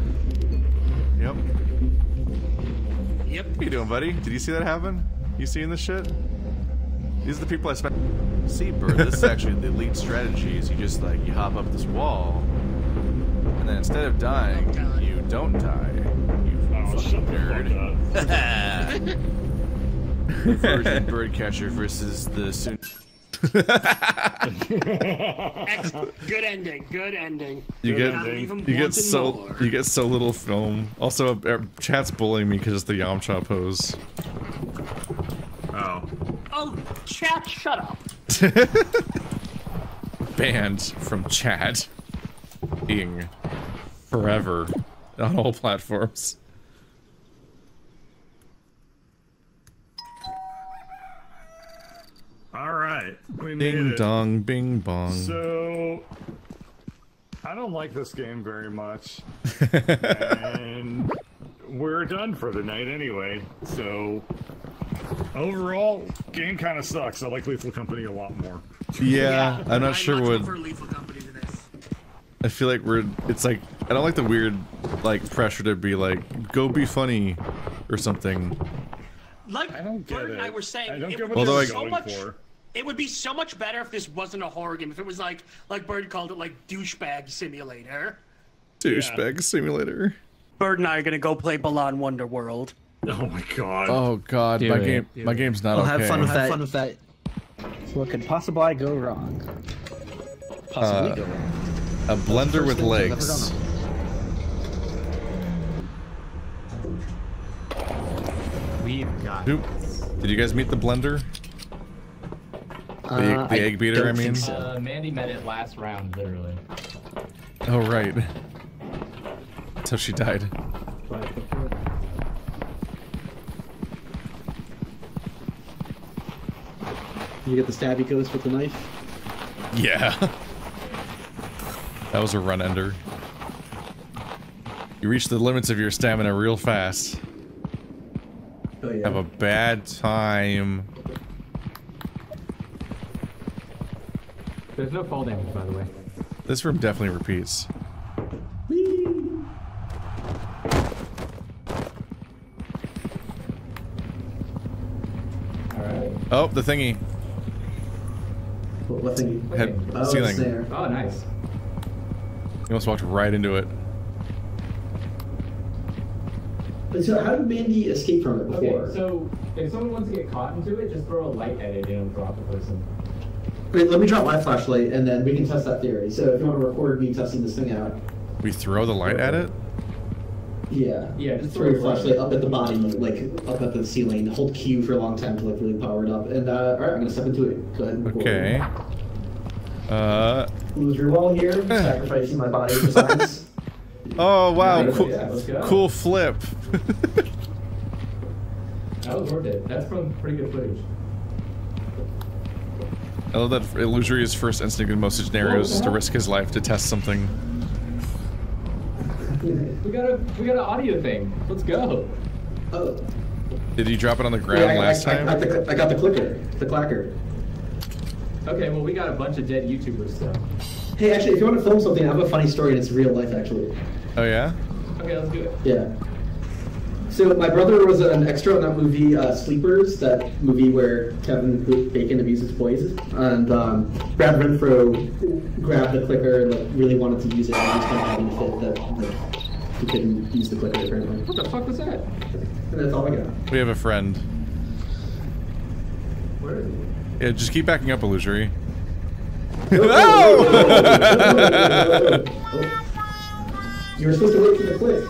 Yep. Yep. What are you doing, buddy? Did you see that happen? You seeing this shit? These are the people I spent. See, Bird, this is actually the elite strategy. Is you just like you hop up this wall, and then instead of dying, Oh, you don't die. You Oh, fucking shut the nerd. fuck up. the virgin bird catcher versus the soon. Excellent. Good ending. Good ending. You Good get ending. You get so more. you get so little film. Also, uh, chat's bullying me because it's the Yamcha pose. Oh. Oh, chat, shut up. Banned from chat. Being Forever. On all platforms. All right. We made Ding it. dong, bing bong. So, I don't like this game very much. and we're done for the night anyway. So, overall, game kind of sucks. I like Lethal Company a lot more. yeah, I'm not sure what. prefer Lethal Company to this. I feel like we're. It's like I don't like the weird like pressure to be like go be funny or something. Like I don't get Bird and it. I were saying, I don't it get what so much. for. It would be so much better if this wasn't a horror game. If it was like, like Bird called it, like douchebag simulator. Douchebag simulator. Bird and I are gonna go play Balan Wonderworld. Oh my god. Oh god, Do my it, game do my it. game's not Well, okay. have fun with Have that. fun with that. What could possibly go wrong? Possibly Uh, go wrong. A blender with things I've ever legs. We've got. Oop. Did you guys meet the blender? The, Uh, the egg beater, I don't mean. so. Uh, Mandy met it last round, literally. Oh right. That's how she died. But before that, You get the stabby ghost with the knife. Yeah. That was a run ender. You reach the limits of your stamina real fast. Oh yeah. Have a bad time. there's no fall damage, by the way. This room definitely repeats. Oh, the thingy. What, what thing? Head Oh, it's ceiling. there. Oh, nice. You almost walked right into it. But so how did Mandy escape from it before? Okay, so if someone wants to get caught into it, just throw a light at it and it'll drop the person. Wait, let me drop my flashlight and then we can test that theory. So if you want to record me testing this thing out, We throw the light at it? Yeah. Yeah, just throw your flashlight up at the body, like up at the ceiling. Hold Q for a long time to like really power it up. And uh, all right, I'm gonna step into it. Go ahead. And. Okay. Uh. Loser wall here, sacrificing my body for science. Oh wow, Yeah, cool, yeah, cool flip. That was worth it. That's from pretty good footage. I love that Illusory's first instinct in most scenarios is to risk his life to test something. We got a we got an audio thing. Let's go. Oh. Did you drop it on the ground Yeah, I- last I, time? I, got the, I got the clicker, the clacker. Okay, well we got a bunch of dead YouTubers so. Hey, actually, if you want to film something, I have a funny story and it's real life, actually. Oh yeah? Okay, let's do it. Yeah. So my brother was an extra on that movie uh, Sleepers, that movie where Kevin Bacon abuses boys, and um, Brad Renfro grabbed the clicker and like, really wanted to use it, and he was kind of having a fit that like, he couldn't use the clicker apparently. What the fuck was that? And that's all I got. We have a friend. Where is he? Yeah, just keep backing up, Illusory. You were supposed to wait for the click.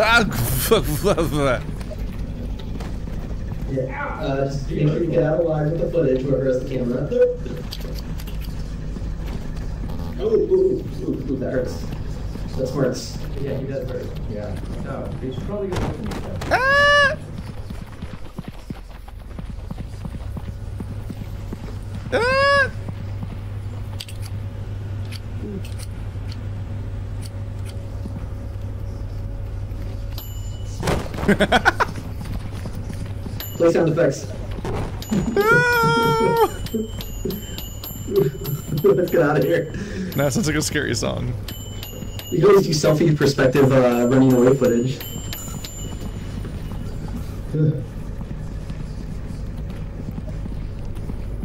Ah, Yeah. Uh, just make sure you get out alive with the footage, whoever has the camera. Oh, ooh, ooh, ooh, that hurts. That smarts. Yeah, he does hurt. Yeah. No, he should probably go listen to that. Ah! Ah! Play sound effects. Let's get out of here. That sounds like a scary song. You can always do selfie perspective uh, running away footage.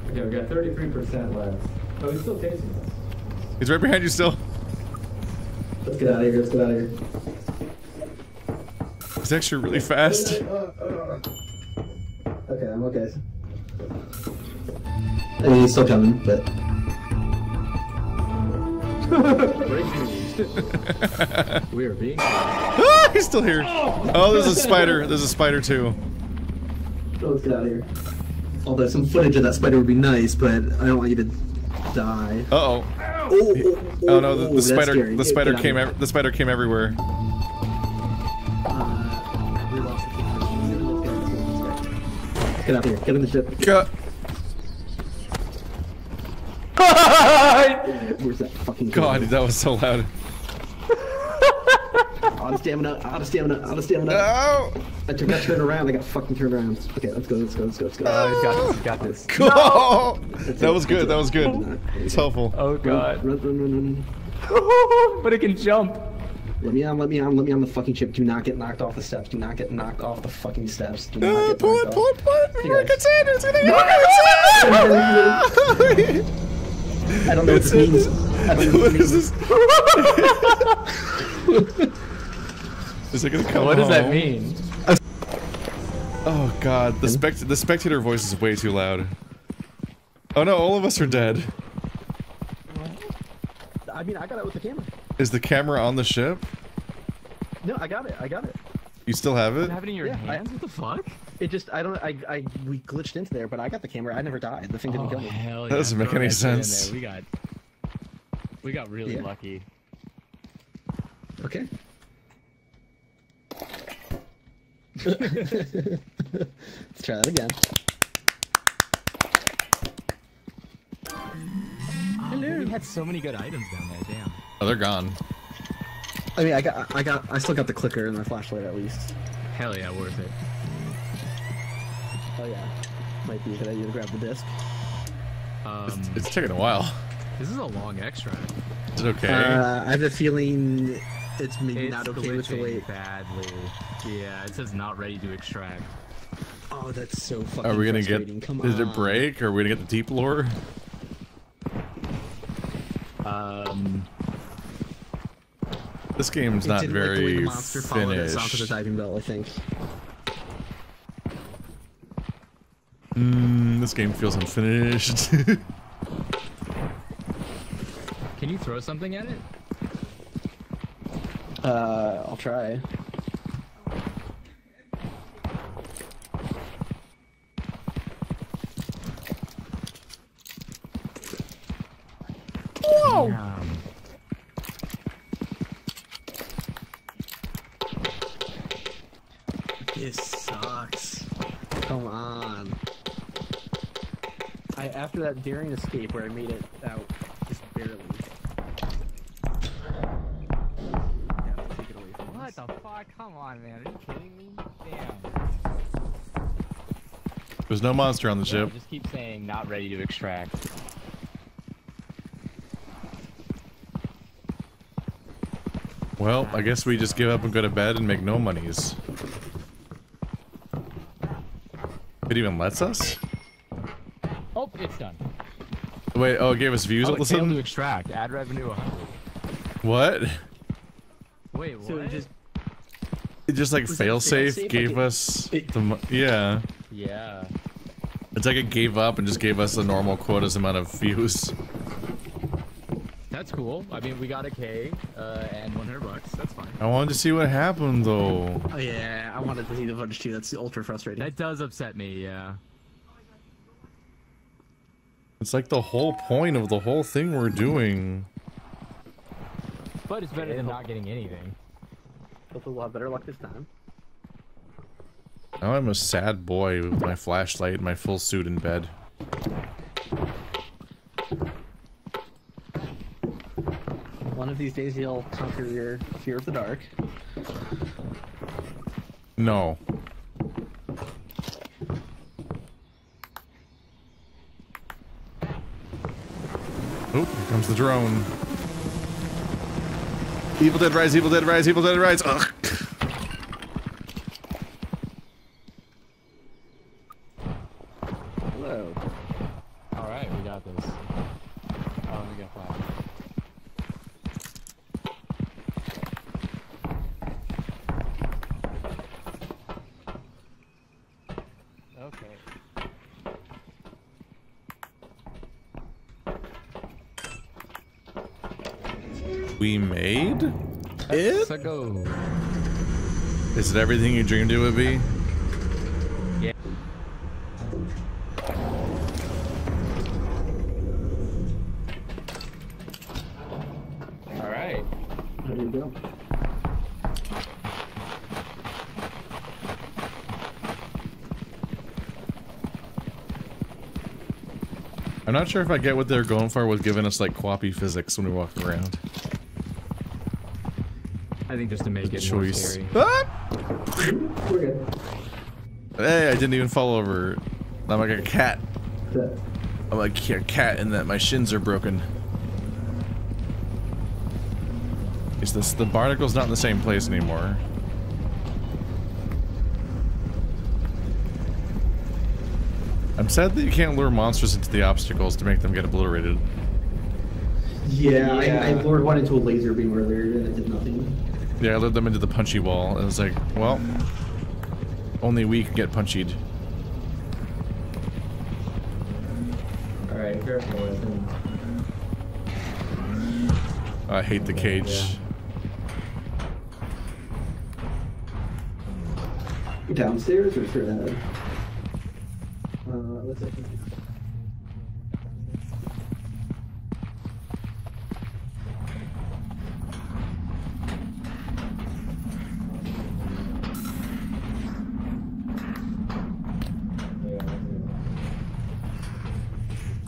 Okay, we got 33% left. Oh, he's still chasing us. He's right behind you still. Let's get out of here. Let's get out of here. He's actually really fast. Okay, I'm okay. I mean, he's still coming, but. we are being. Ah, he's still here. Oh, there's a spider. There's a spider too. Oh, let's get out of here. Although some footage of that spider would be nice, but I don't want you to die. Uh oh. Oh, Oh no, the, the spider. scary. The spider came. Ev the spider came everywhere. Uh, we lost the Let's get out of here. Get in the ship. Cut. Where's that fucking God, that was so loud. Out of stamina, out of stamina, out of stamina. Oh! I took that turn around, I got fucking turned around. Okay, let's go, let's go, let's go, let's go. Oh, he's got this, he's got this. Cool. That was good. That was good. It's helpful. Oh god. Run, run, run, run. but it can jump. Let me on, let me on, let me on the fucking ship. Do not get knocked off the steps. Do not get knocked off the fucking steps. Do not Uh, get pull knocked it, pull it, pull it. Hey, Before it guys. gets in. It's gonna get in. I don't know what this means. I don't know What what is this this? Is it gonna come What does that mean? Oh god, the spect the spectator voice is way too loud. Oh no, all of us are dead. I mean, I got it with the camera. Is the camera on the ship? No, I got it. I got it. You still have it? You have it in your Yeah, I- hands? what the fuck? It just, I don't, I, I, we glitched into there, but I got the camera. I never died. The thing didn't Oh kill me. hell yeah! That doesn't make throw any that shit in sense. We got, we got really Yeah. lucky. Okay. Let's try that again. Hello. We had so many good items down there. Damn. Oh, they're gone. I mean, I got, I got, I still got the clicker and my flashlight at least. Hell yeah, worth it. Oh yeah, might be a good idea to grab the disc. Um, It's taking a while. this is a long extract. Is it okay? Uh, I have a feeling it's maybe It's not okay with the glitching wait. badly. Yeah, it says not ready to extract. Oh, that's so fucking are we gonna get? frustrating. Come Did it on. break? Are we gonna get the deep lore? Um, This game's It not didn't like the way very the monster followed us onto the finished. diving bell. I think. Mm, this game feels unfinished. can you throw something at it? Uh, I'll try. Whoa! This sucks. Come on. I after that daring escape where I made it There's no monster on the Yeah, ship. just keep saying not ready to extract. Well, I guess we just give up and go to bed and make no monies. It even lets us? Oh, it's done. Wait, oh, it gave us views oh, all of a sudden? to extract. Ad revenue 100. What? Wait, what? So it just It just like failsafe failsafe? gave Like it- us the mo- yeah. Yeah. It's like it gave up and just gave us the normal quotas amount of views. That's cool. I mean, we got a K uh, and 100 bucks. That's fine. I wanted to see what happened though. Oh yeah, I wanted to see the footage too. That's ultra frustrating. That does upset me, yeah. It's like the whole point of the whole thing we're doing. But it's better than not getting anything. Hopefully we'll have better luck this time. Now I'm a sad boy with my flashlight and my full suit in bed. One of these days you'll conquer your fear of the dark. No. Oh, here comes the drone. Evil Dead Rise, Evil Dead Rise, Evil Dead Rise. Ugh. Hello. Alright, we got this. Oh, we got flash. Okay. We made it? Let's go. Is it everything you dreamed it would be? Yeah. Alright. There you go. I'm not sure if I get what they're going for with giving us like QWOPpy physics when we walk around. I think just to make it more Choice. scary. Ah! Hey, I didn't even fall over. I'm like a cat. I'm like a cat in that my shins are broken. Is this the barnacle's not in the same place anymore? I'm sad that you can't lure monsters into the obstacles to make them get obliterated. Yeah, I, I lured one into a laser beam earlier and it did nothing. Yeah, I lured them into the punchy wall, and it's like, well, only we can get punchied. Alright, careful with him. I hate the cage. Downstairs or straight ahead? Uh, let's see.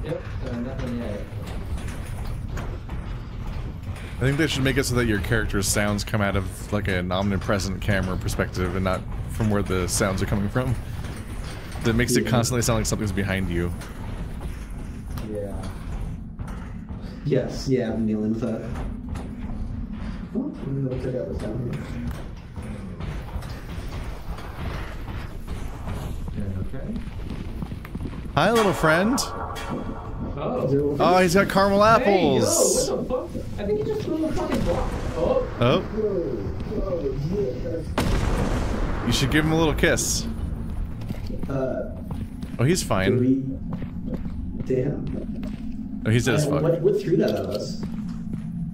Yep, uh, nothing yet. I think they should make it so that your character's sounds come out of like an omnipresent camera perspective and not from where the sounds are coming from. That makes it constantly sound like something's behind you. Yeah. Yes, yeah, I'm dealing with that. Oh, I'm gonna what's down here. Okay. Hi, little friend. Oh. Oh, he's got caramel Hey, yo, apples. the fuck? I think he just threw a fucking block. Oh. Oh, you should give him a little kiss. Uh, Oh, he's fine. we... Damn. Oh, he's dead as fuck. What, what threw that at us?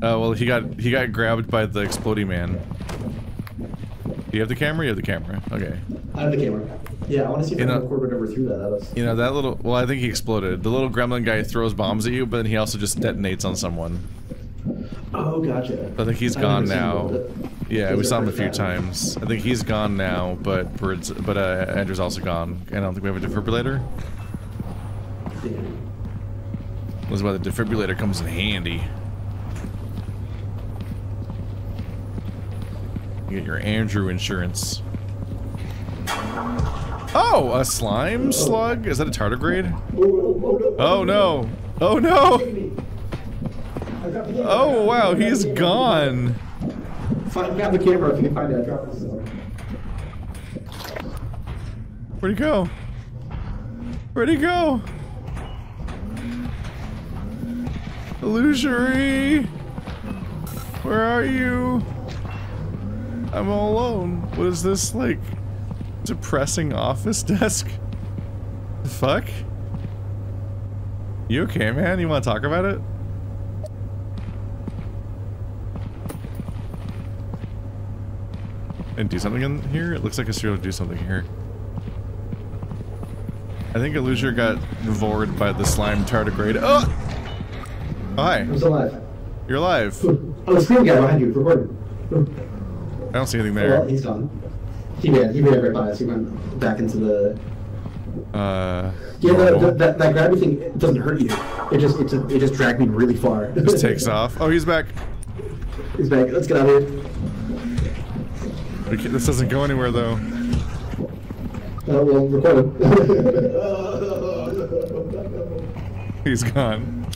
Oh well, he got he got grabbed by the exploding man. Do you have the camera? You have the camera. Okay. I have the camera. Yeah, I want to see if You know- record whatever threw that at us. You know that little. Well, I think he exploded. The little gremlin guy throws bombs at you, but then he also just detonates on someone. Oh, gotcha. I think he's gone now. him build it. Yeah, we saw him a few times. I think he's gone now, but Bird's, but uh, Andrew's also gone. I don't think we have a defibrillator. Damn. That's why the defibrillator comes in handy. You get your Andrew insurance. Oh, a slime slug? Is that a tardigrade? Oh no! Oh no! Oh wow, he's gone! Find, the camera if you can find it. Drop this. Where'd he go? Where'd he go? Illusory! Where are you? I'm all alone. What is this, like, depressing office desk? The fuck? You okay, man? You want to talk about it? And do something in here? It looks like a serial do something here. I think Illusion got devoured by the slime tardigrade. Oh! oh hi. I'm still alive. You're alive. Oh, the screen guy behind you, recording. I don't see anything Well, there. he's gone. He ran. He right by us. He went back into the. Uh, Yeah, the, the, that that grabby thing it doesn't hurt you. It just it's a, it just dragged me really far. just takes off. Oh, he's back. He's back. Let's get out of here. This doesn't go anywhere though. Uh, we'll record him. He's gone.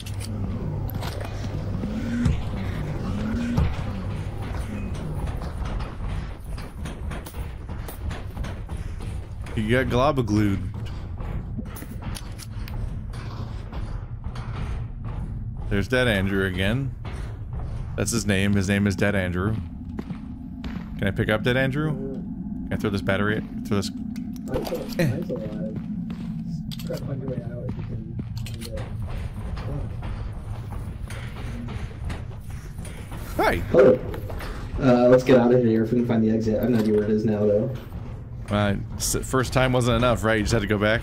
He got globaglued. There's Dead Andrew again. That's his name. His name is Dead Andrew. Can I pick up Dead Andrew? Can I throw this battery? Throw this. Eh. Hi. Hello. Uh, let's get out of here if we can find the exit. I have no idea where it is now, though. Uh, first time wasn't enough, right? You just had to go back.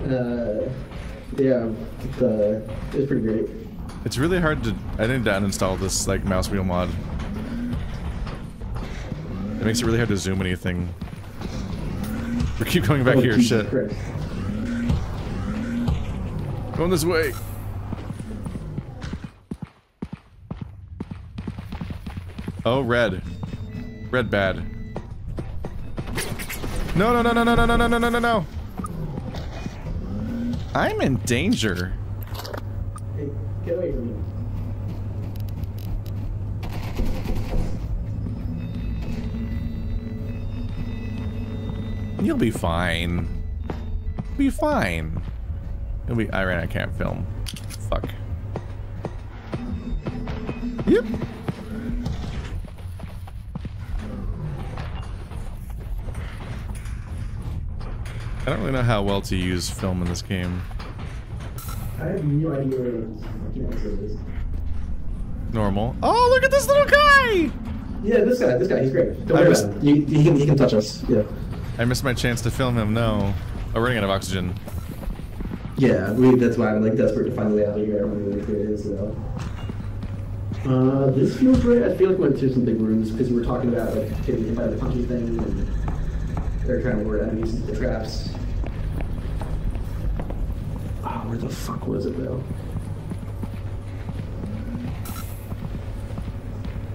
Uh, yeah, the, it was pretty great. It's really hard to. I didn't uninstall this like mouse wheel mod. It makes it really hard to zoom anything. We keep going back Oh, here. Jesus Shit. Christ. Going this way. Oh, red. Red bad. No, no, no, no, no, no, no, no, no, no, no. I'm in danger. Hey, get away from me. You'll be fine. Be fine. You'll be. I ran. I can't film. Fuck. Yep. I don't really know how well to use film in this game. I have no idea where the fucking exit is. Normal. Oh, look at this little guy! Yeah, this guy, this guy, he's great. Don't I worry was- about him. You, he, can, he can touch us. Yeah. I missed my chance to film him. No. Oh, we're running out of oxygen. Yeah, we, that's why I'm like desperate to find the way out of here. I don't know where it is though. Uh, this feels right. I feel like we went through some big rooms because we were talking about like getting hit by the punchy thing and they're trying to lure enemies into the traps. Where the fuck was it though?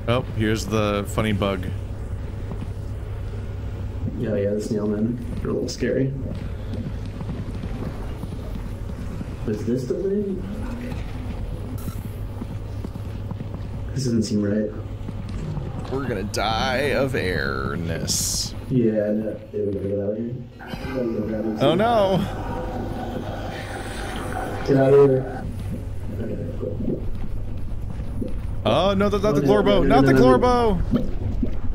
Oh, here's the funny bug. Yeah, yeah, the snail men. They're a little scary. Was this the way? This doesn't seem right. We're gonna die of airness. Yeah, oh, no, yeah, we gotta get out of here. No, no, no, no. Oh no! Get out of here. Oh no, that's not the no, Glorbo! no, no, Not the no, no. Glorbo!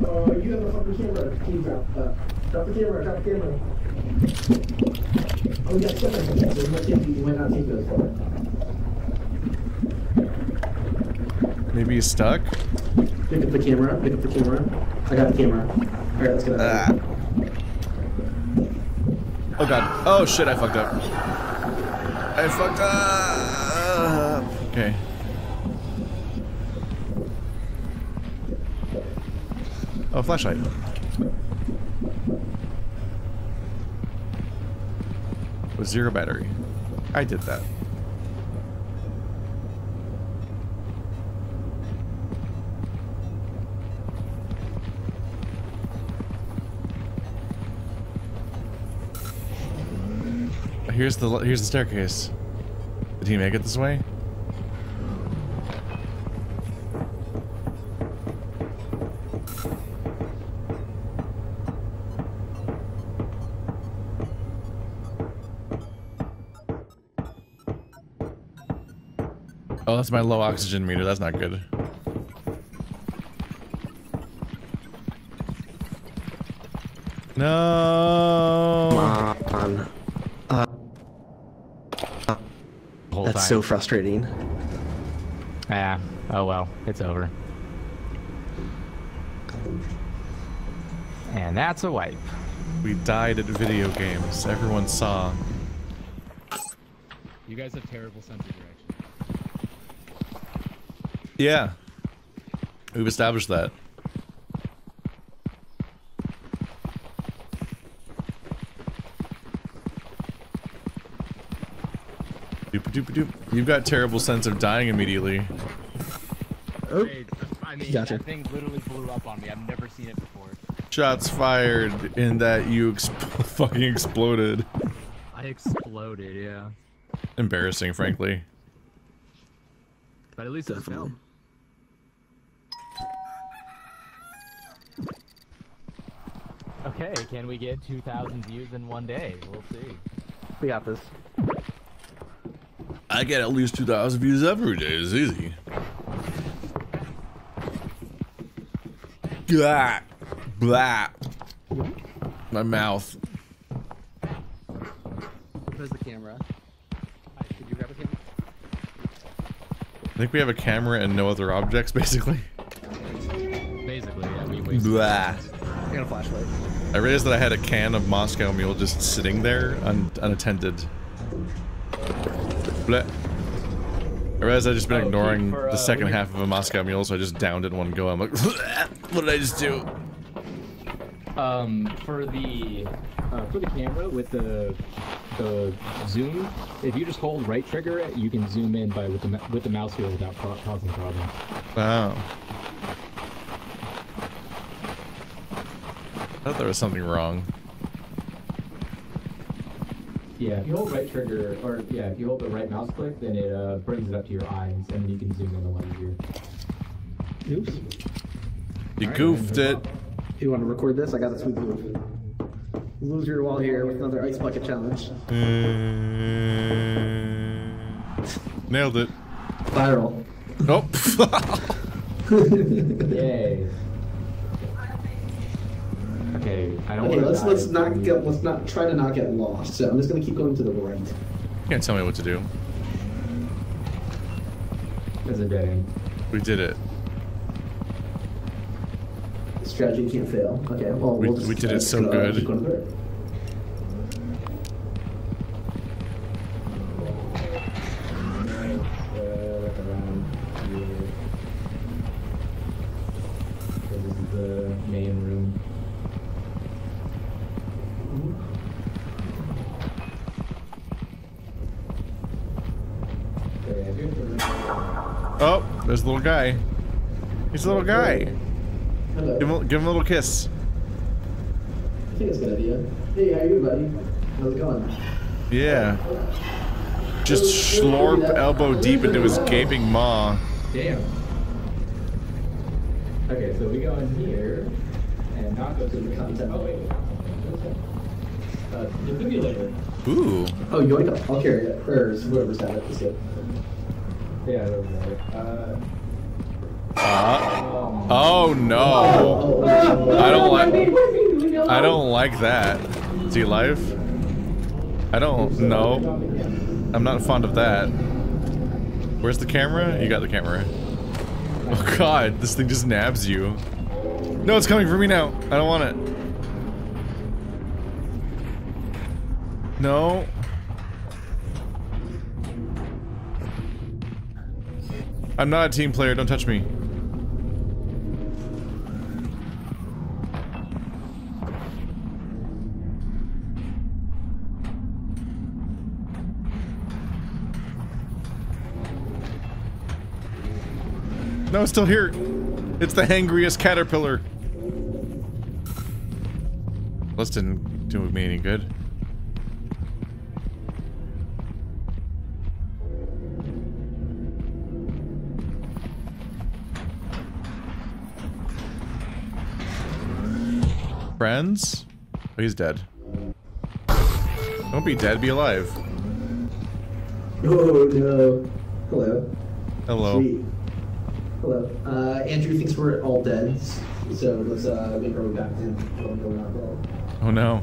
Oh, you have a fucking camera. Please drop. Uh, drop the camera. Drop the camera. Oh, yeah, so you might, take, you might not take those far. Maybe he's stuck? Pick up the camera. Pick up the camera. I got the camera. All right, let's get out. of here. Oh god. Oh shit, I fucked up. I fucked up. Okay. Oh, flashlight. With zero battery. I did that. Here's the here's the staircase. Did he make it this way? Oh, that's my low oxygen meter. That's not good. No. Come on. Uh, Whole that's time. So frustrating. Yeah. Oh well, it's over. And that's a wipe. We died at video games. Everyone saw. You guys have terrible sense of direction. Yeah. We've established that. Doop doop doop. You've got terrible sense of dying immediately. Oh. Hey, I mean, Gotcha. that thing literally blew up on me. I've never seen it before. Shots fired in that you exp fucking exploded. I exploded, yeah. Embarrassing, frankly. But at least it was film. Okay, can we get 2,000 views in one day? We'll see. We got this. I get at least 2,000 views every day. It's easy. Blah. Blah. My mouth. Where's the camera? Did you grab a camera? I think we have a camera and no other objects, basically. Basically, yeah, we wasted. Blah. I got a flashlight. I realized that I had a can of Moscow Mule just sitting there un unattended. Blah. I realized I'd just been Oh, ignoring for, uh, the second we- half of a Moscow Mule, so I just downed it in one go. I'm like, what did I just do? Um, for the uh, for the camera with the the zoom, if you just hold right trigger, you can zoom in by with the with the mouse wheel without ca- causing problems. Wow. I thought there was something wrong. Yeah, if you hold right trigger, or yeah, if you hold the right mouse click, then it uh, brings it up to your eyes, and then you can zoom in a lot easier. Oops. You Alright, goofed then, it. If you want to record this, I got a sweet move. Lose your wall here with another ice bucket challenge. Mm, Nailed it. Viral. Nope. Yay. Okay, I don't Okay, let's let's not get let's not try to not get lost. So I'm just gonna keep going to the right. Can't tell me what to do. There's a dead end. We did it. Strategy can't fail. Okay, well We- we'll just we did uh, it so go- good. Little guy. He's a little guy. Hello. Give him, a- give him a little kiss. I think it's a good idea. Hey, how you, buddy? How's it going? Yeah. Just slorp elbow deep into his gaping maw. Damn. Okay, so we go in here and not go to the content. Oh wait. Uh, defibrillator. Ooh. Oh, you want to? I'll carry it. Or whoever's got it. It's good. Yeah, there we go. Uh, Uh, oh no. I don't like. I don't like that. He alive? I don't know. I'm not fond of that. Where's the camera? You got the camera. Oh god, this thing just nabs you. No, it's coming for me now. I don't want it. No. I'm not a team player, don't touch me. No, it's still here. It's the hangriest caterpillar. This didn't do me any good. Friends? Oh, he's dead. Don't be dead, be alive. Oh no. Hello. Hello. Hello. Uh, Andrew thinks we're all dead, so let's uh, make our way back to him. What's going on, bro? Oh no.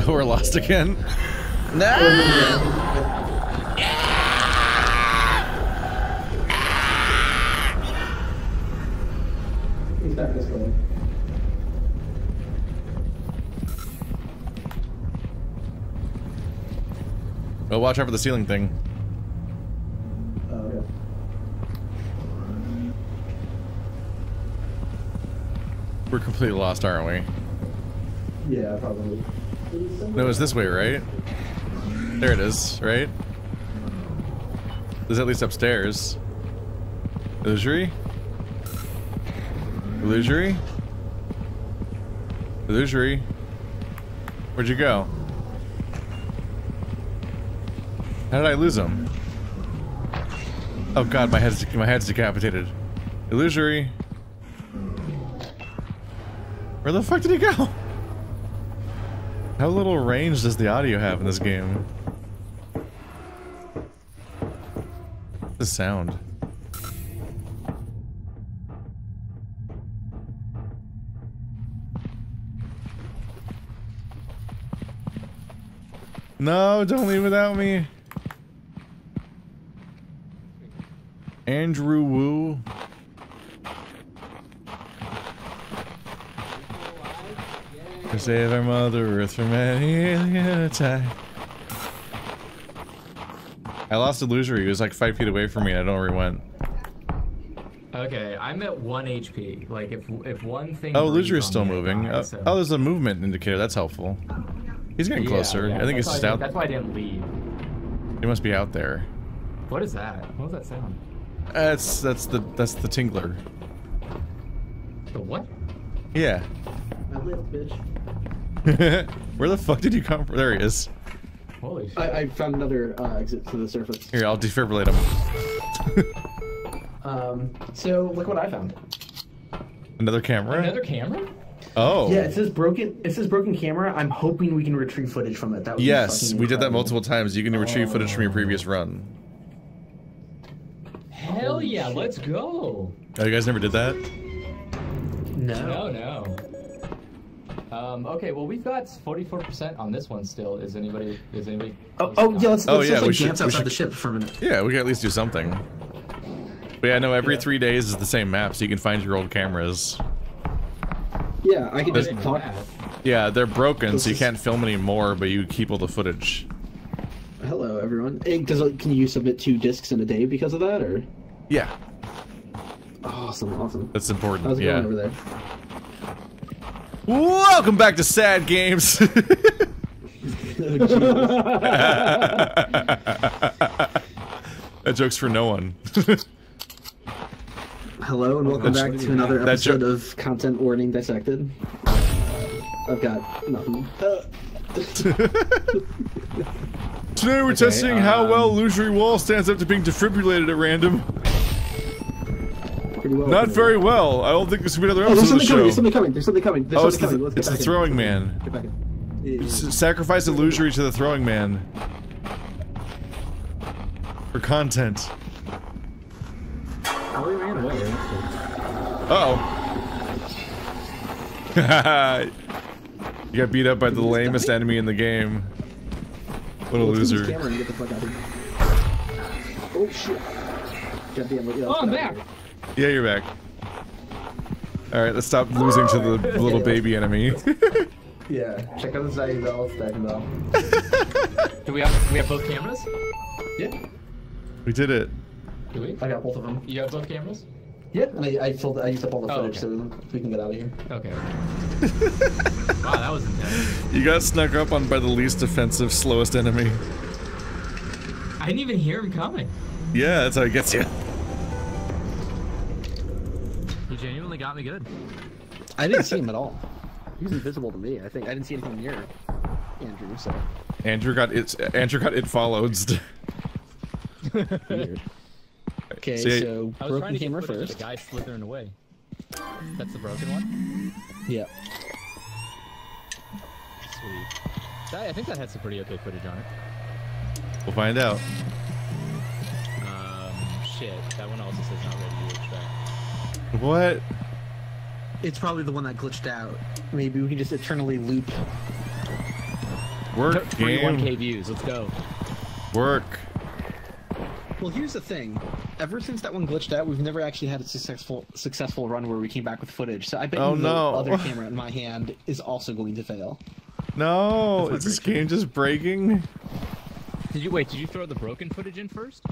We're lost again. He's back this way. Oh, watch out for the ceiling thing. Okay. We're completely lost, aren't we? Yeah, probably. No, it's this way, right? There it is, right? There's at least upstairs. Illusory? Illusory? Illusory? Where'd you go? How did I lose him? Oh god, my head's my head's decapitated. Illusory. Where the fuck did he go? How little range does the audio have in this game? The sound. No, don't leave without me. Andrew Wu. To save our mother earth from any attack. I lost Illusory. He was like five feet away from me and I don't know where he went. Okay, I'm at one HP. Like if if one thing. Oh, breathes Illusory is still moving. die, oh, oh, so- oh, there's a movement indicator. That's helpful. He's getting Yeah, closer. yeah, I think that's it's why just I out. That's why I didn't leave. He must be out there. What is that? What was that sound? That's that's the that's the tingler. The what? Yeah. I live, bitch. Where the fuck did you come from? There he is. Holy shit. I, I found another uh, exit to the surface. Here, I'll defibrillate him. Um, so look what I found. Another camera. Another camera? Oh. Yeah, it says broken. It says broken camera. I'm hoping we can retrieve footage from it. That would Yes, fucking we did that multiple times. You can retrieve footage from your previous run. Hell yeah, let's go. Oh, you guys never did that? No, no. Um, okay, well we've got 44% on this one still. Is anybody? Is anybody? Oh, oh yeah, let's, Oh, let's yeah, just we like should- dance we outside should- the ship for a minute. Yeah, we can at least do something. But yeah, no, every three days is the same map, so you can find your old cameras. Yeah, I can This- just talk. Yeah, they're broken, This so you is- can't film anymore, but you keep all the footage. Hello, everyone. Hey, does it, can you submit two discs in a day because of that, or? Yeah, Awesome, awesome. that's important. How's it yeah. going over there? Welcome back to Sad Games. Oh, that joke's for no one. Hello and welcome back to another episode of Content Warning Dissected. I've got nothing. Today we're Okay, testing how um, well Illusory Wall stands up to being defibrillated at random. Well. Not very well. I don't think this will be another Oh, there's episode of the something coming. There's something coming. There's something coming. There's Oh, something coming. Let's it's the in. throwing man. Get back in. Yeah, Sacrifice Illusory to the throwing man. For content. Oh, we ran away. Uh oh. you got beat up by the lamest enemy in the game. What a Let's loser. camera and get the fuck out of here. Oh shit. Goddamn. Yeah, Oh, I'm back. Yeah, you're back. Alright, let's stop losing to the little baby enemy. Yeah. Check out the Zayy Bell, Stack Bell. Do we have we have both cameras? Yeah. we did it. Do we? I got both of them. You have both cameras? Yeah, and I, I filled. I used up all the Oh, footage, okay. so we can get out of here. Okay. wow, that was intense. You got snuck up on by the least offensive, slowest enemy. I didn't even hear him coming. Yeah, that's how he gets you. He genuinely got me good. I didn't see him at all. He was invisible to me. I think I didn't see anything near Andrew. So Andrew got it. Andrew got it followed. weird. Okay, See, so I was trying broken to get camera first. the guy slithering away. That's the broken one? Yeah. Sweet. That, I think that had some pretty okay footage on it. We'll find out. Um, shit. That one also says not ready to extract. What? It's probably the one that glitched out. Maybe we can just eternally loop. Work, game. 31k views. Let's go. Work. Well, here's the thing. Ever since that one glitched out, we've never actually had a successful successful run where we came back with footage. So I bet Oh, you no. the other camera in my hand is also going to fail. No, is this game just breaking? Did you wait? Did you throw the broken footage in first?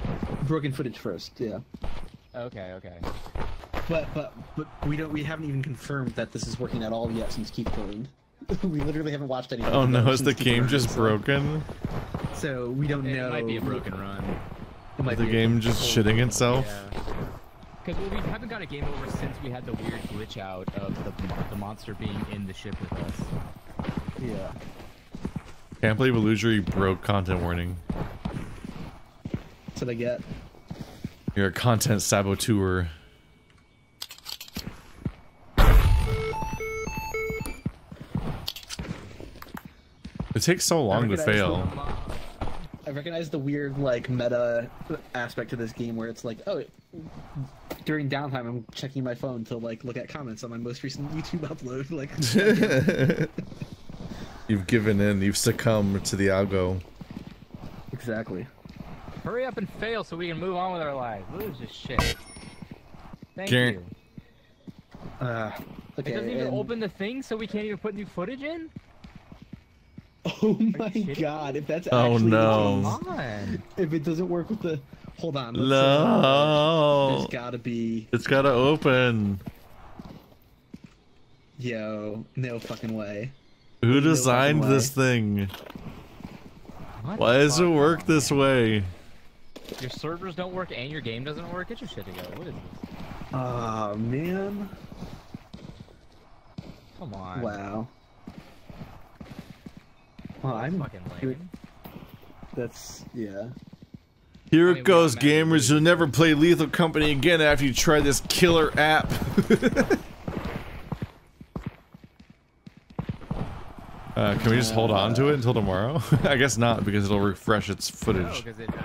Broken footage first, yeah. Okay, okay. But but but we don't we haven't even confirmed that this is working at all yet since Keith joined. we literally haven't watched anything. Oh no, is the Keith game just broken? So we don't It know. It might be a broken run. It might the be a- game just shitting itself? Yeah. Because well, we haven't got a game over since we had the weird glitch out of the, the monster being in the ship with us. Yeah. Can't believe Illusory broke content warning. That's what I get. You're a content saboteur. It takes so long to recognize fail. I recognize the weird like meta aspect to this game where it's like, oh, during downtime I'm checking my phone to like look at comments on my most recent YouTube upload. Like, You've given in, you've succumbed to the algo. exactly. Hurry up and fail so we can move on with our lives. Lose this shit. Thank Guaran- you. Uh, It doesn't even and- open the thing, so we can't even put new footage in. Oh my god! If that's Oh, actually the no. case- if it doesn't work with the, hold on. let's, No. there's gotta be. It's gotta open. Yo, no fucking way. Who No designed fucking this thing? What Why does it fuck? work this way? Your servers don't work and your game doesn't work. Get your shit together. What is this? Oh man. Come on. Wow. Well, I'm Fucking lame. That's yeah. Here it goes, gamers. You'll never play Lethal Company again after you try this killer app. uh, can we just hold on to it until tomorrow? I guess not, because it'll refresh its No, it, uh,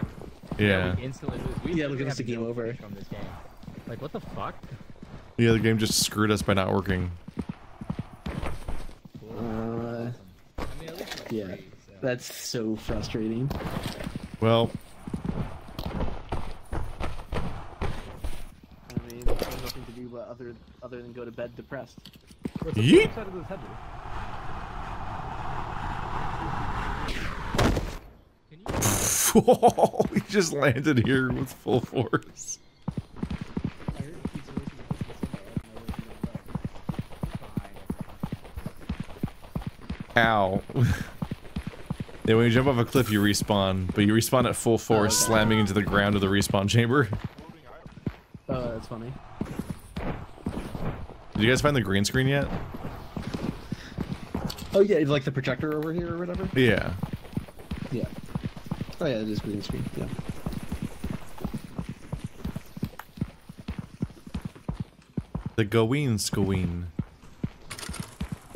Yeah. we. We Yeah, literally look at this, game over. footage From this game. Like, what the fuck? Yeah, the game just screwed us by not working. Uh, I mean, at least it's yeah. free, so. That's so frustrating. Well, I mean, there's nothing to do but other other than go to bed depressed. What's the Yeet. flip side of this head, dude? he just landed here with full force. Ow. yeah, when you jump off a cliff, you respawn, but you respawn at full force, oh. slamming into the ground of the respawn chamber. Oh, that's funny. Did you guys find the green screen yet? Oh yeah, it's like the projector over here or whatever. Yeah. Yeah. Oh yeah, it is green screen. Yeah. The Goween Skoween.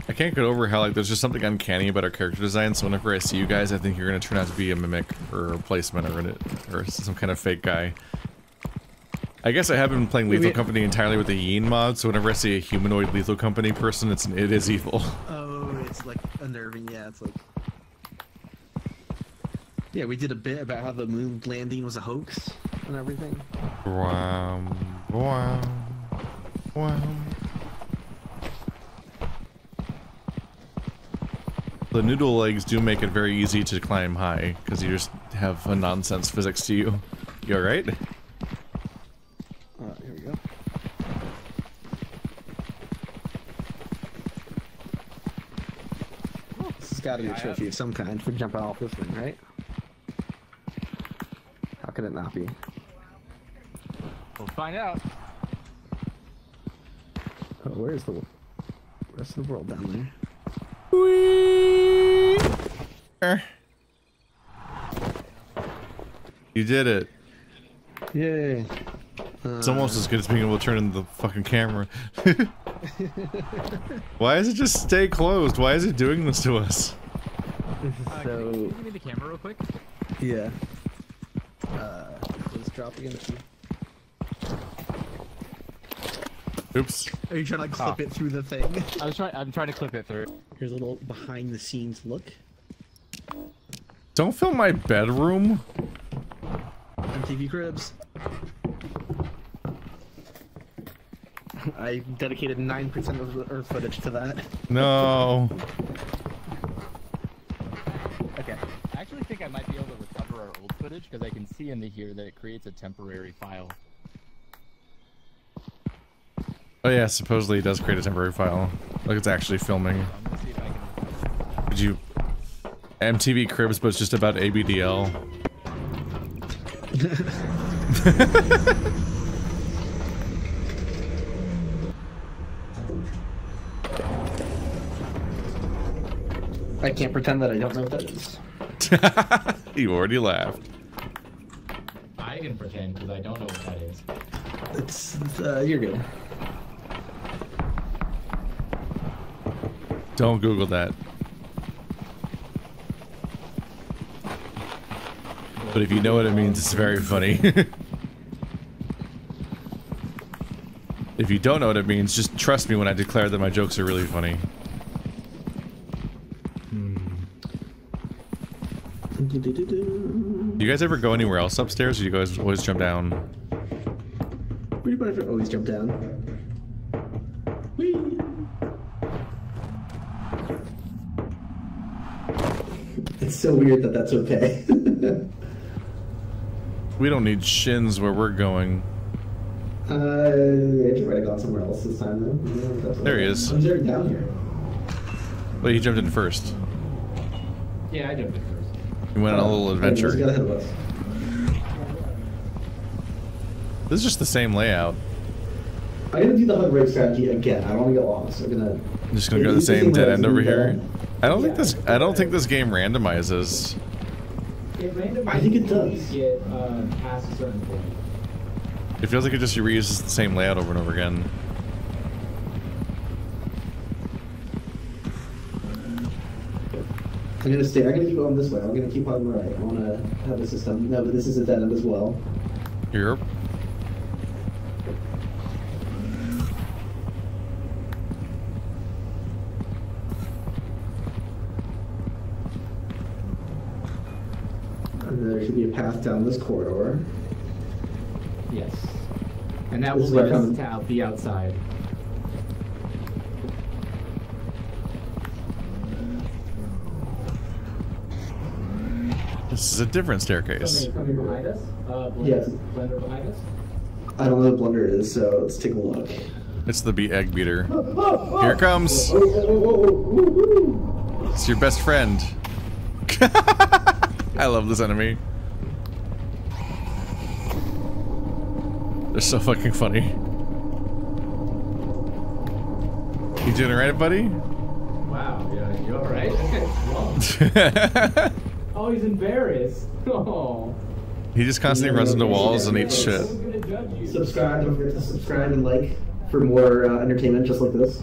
I can't get over how like there's just something uncanny about our character design. So whenever I see you guys, I think you're gonna turn out to be a mimic or a replacement or, an, or some kind of fake guy. I guess I have been playing Lethal Wait. Company entirely with the Yeen mod, so whenever I see a humanoid Lethal Company person, it's it is evil. Oh, it's like unnerving. Yeah, it's like. Yeah, we did a bit about how the moon landing was a hoax and everything. wow, wow, wow. The noodle legs do make it very easy to climb high, because you just have a nonsense physics to you. You alright? Alright, here we go. This has gotta be a trophy of some kind for jumping off this thing, right? How could it not be? We'll find out. Oh, where's the rest of the world down there? You did it. Yay. It's almost as good as being able to turn in the fucking camera. Why does it just stay closed? Why is it doing this to us? Uh, so can you give me the camera real quick? yeah. Uh, let's drop again. Oops. Are you trying to clip Ah. it through the thing? I was trying. I'm trying to clip it through. Here's a little behind the scenes look. Don't film my bedroom. MTV Cribs. I dedicated 9% of the Earth footage to that. No. Okay. I actually think I might be able to recover our old footage because I can see in the here that it creates a temporary file. Oh yeah, supposedly it does create a temporary file. Like it's actually filming. I'm gonna see if I can. Did you MTV Cribs, but it's just about ABDL. I can't pretend that I don't know what that is. you already laughed. I can pretend because I don't know what that is. It's, uh, you're good. Don't Google that. But if you know what it means, it's very funny. if you don't know what it means, just trust me when I declare that my jokes are really funny. Do you guys ever go anywhere else upstairs, or do you guys always jump down? Pretty much always jump down. Whee! It's so weird that that's okay. We don't need shins where we're going. uh, Andrew might have gone somewhere else this time though. There he okay. is. He's already down here. But he jumped in first. Yeah, I jumped in first. He went on a little Oh, he just adventure. ahead of us. This is just the same layout. I'm gonna do the hug break strategy again. I don't want to get lost. I'm gonna. I'm just gonna go to the same same dead end over here. I don't think this. I don't think this game randomizes. It randomly I think it does. Get uh, past a certain point. It feels like it just reuses the same layout over and over again. I'm gonna stay. I'm gonna keep going this way. I'm gonna keep on right. I want to have the system. No, but this is a dead end as well. Here. There should be a path down this corridor. Yes. And that This will is where lead us I'm- to out the outside. This is a different staircase. Something coming behind us. Uh, blender, Yes. blender behind us. I don't know what blender is, so let's take a look. It's the be egg beater. Here it comes. Oh, oh, oh, oh, oh, oh, It's your best friend. I love this enemy. They're so fucking funny. You doing alright, buddy? Wow, yeah, you alright? This guy's. Oh, he's embarrassed. Oh. he just constantly runs into walls and eats shit. Who's gonna judge you? Subscribe. Don't forget to subscribe and like for more uh, entertainment just like this.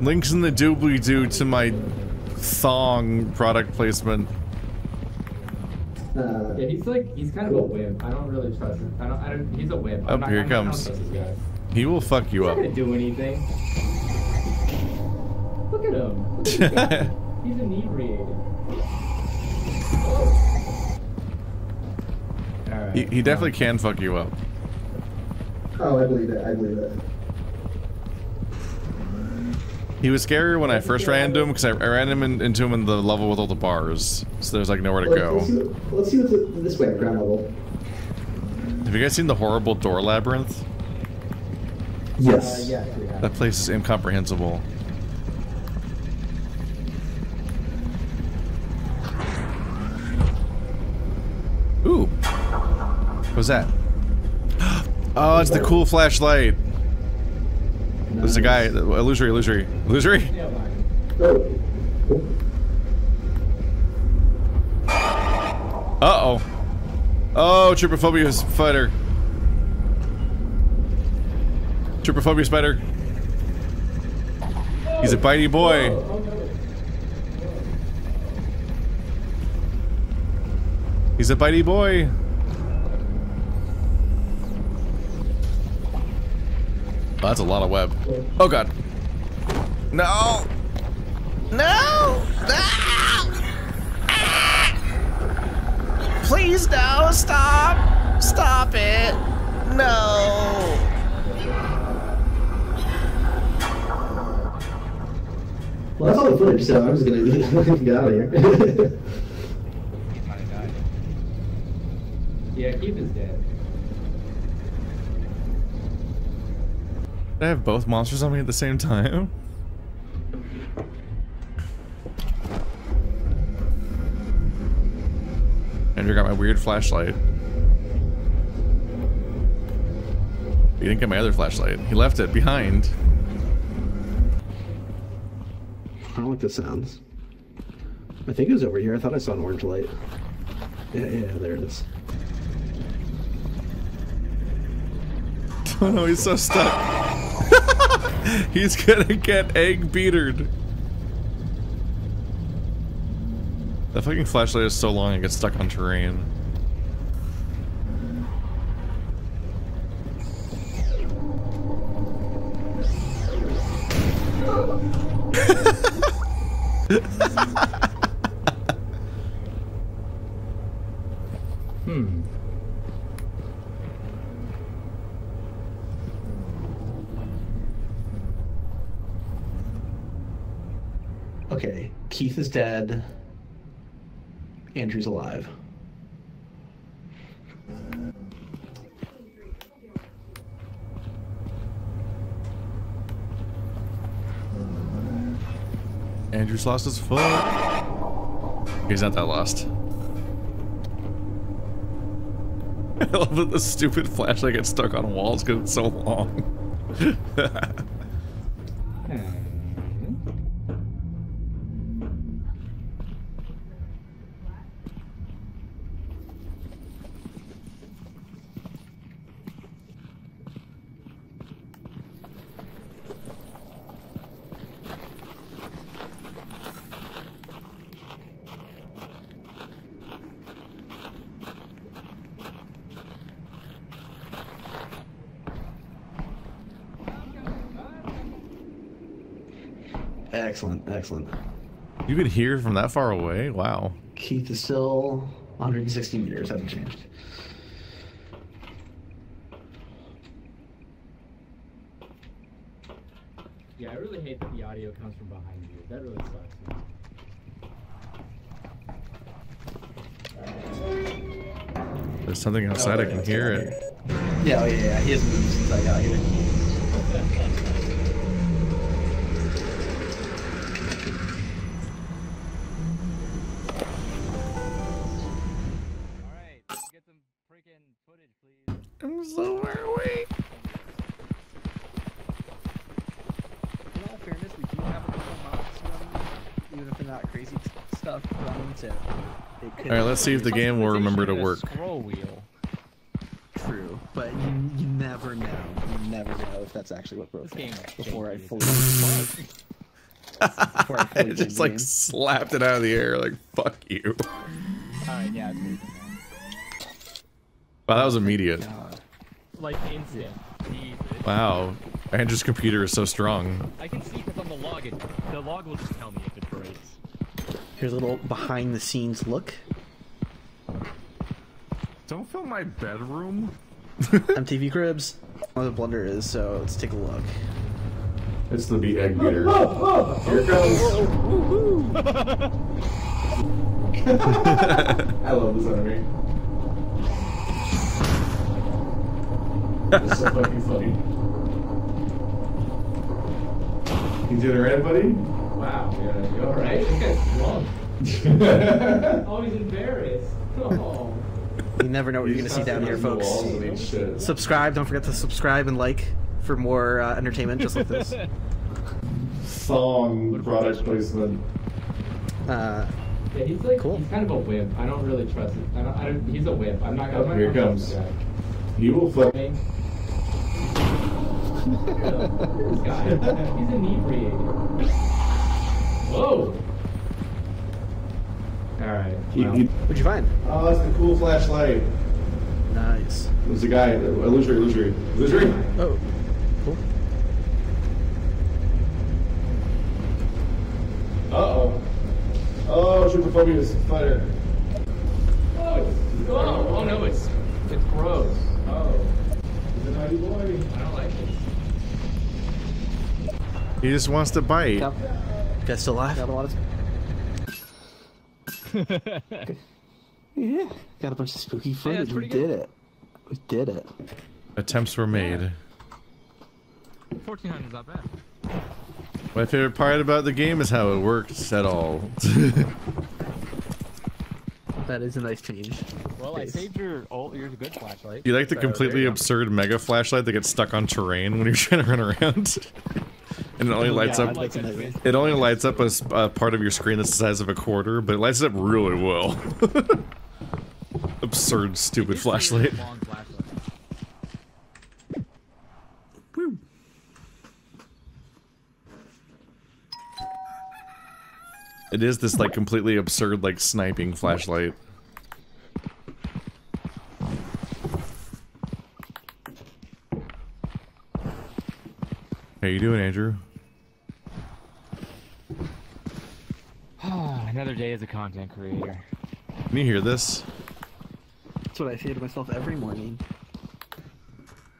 Links in the doobly doo to my thong product placement. Uh, Yeah, he's like, he's kind of a wimp. I don't really trust him. I don't, I don't, he's a wimp. Oh, I'm not, here I'm he I don't comes. trust this guy. He will fuck you He's up. not gonna do anything. Look at him. Look at this. He's inebriated. Alright. He, he definitely can fuck you up. oh, I believe it. I believe it. He was scarier when I first ran into him because I, ran him in, into him in the level with all the bars, so there's like nowhere to go. Let's see, what, let's see what's this way, ground level. Have you guys seen the horrible door labyrinth? Yes. Uh, yeah, yeah. That place is incomprehensible. Ooh. What was that? Oh, it's the cool flashlight. There's a guy. Illusory, illusory, illusory. Uh oh. Oh, trypophobia spider. Trypophobia spider. He's a bitey boy. He's a bitey boy. That's a lot of web. Oh god. No! No! No! Please no! Stop! Stop it! No! Well, that's all the footage, so I'm just gonna get out of here. Yeah, Keith is dead. Did I have both monsters on me at the same time? Andrew got my weird flashlight. He didn't get my other flashlight. He left it behind. I don't like the sounds. I think it was over here. I thought I saw an orange light. Yeah, yeah, there it is. Oh no, he's so stuck. he's gonna get egg beatered. That fucking flashlight is so long it gets stuck on terrain. Hmm. Okay, Keith is dead. Andrew's alive. Andrew's lost his foot. He's not that lost. I love that the stupid flashlight gets stuck on walls because it's so long. Excellent, hmm. You could hear from that far away? Wow. Keith is still 160 meters, hasn't changed. Yeah, I really hate that the audio comes from behind you. That really sucks. There's something outside, I can hear it. Yeah, oh yeah, yeah. He hasn't moved since I got here. Let's see if the game will remember to work. Scroll wheel. True, but you, you never know. You never know if that's actually what broke game it before I fully. I fully played just the like slapped it out of the air, like, fuck you. Alright, yeah, it's moving Wow, that was immediate. now. Like instant. Jesus. Wow. Andrew's computer is so strong. I can see because on the log, it, the log will just tell me if it breaks. Here's a little behind the scenes look. Don't fill my bedroom. MTV Cribs. Where the blender is, so let's take a look. It's the bee egg beater. Here it goes. I love this army. It's so fucking funny. You doing alright, buddy? Wow, yeah, you alright? This guy's drunk. oh, he's embarrassed. Oh. You never know what you're going to see down here, folks. Subscribe. Don't forget to subscribe and like for more uh, entertainment just like this. Song product placement. Uh, Yeah, he's like he's kind of a wimp. I don't really trust him. I don't, I don't, he's a wimp. I'm not. I'm Oh, not here it gonna comes. trust He will fuck. this guy. this guy. He's inebriated. Whoa. All right. He- well. he- What'd you find? Oh, it's the cool flashlight. Nice. There's a guy, illusory, illusory, illusory. Oh, cool. Uh oh. Oh, trypophobia is fire. Oh, it's, oh, oh no, it's it's gross. Oh. He's a naughty boy. I don't like this. He just wants to bite. Guys still alive? Got a lot of. Yeah. Got a bunch of spooky footage. we pretty did it. We did it. Attempts were made. 1400 is not bad. My favorite part about the game is how it works at all. That is a nice change. Well, I saved your old, your good flashlight. you like the So, completely there go. absurd mega flashlight that gets stuck on terrain when you're trying to run around? and it only Oh, lights yeah, up. like. It only lights up a, s- a part of your screen that's the size of a quarter, but it lights up really well. absurd, stupid flashlight. Flashlight. It is this like completely absurd like sniping flashlight. How you doing, Andrew? Another day as a content creator. Can you hear this? That's what I say to myself every morning.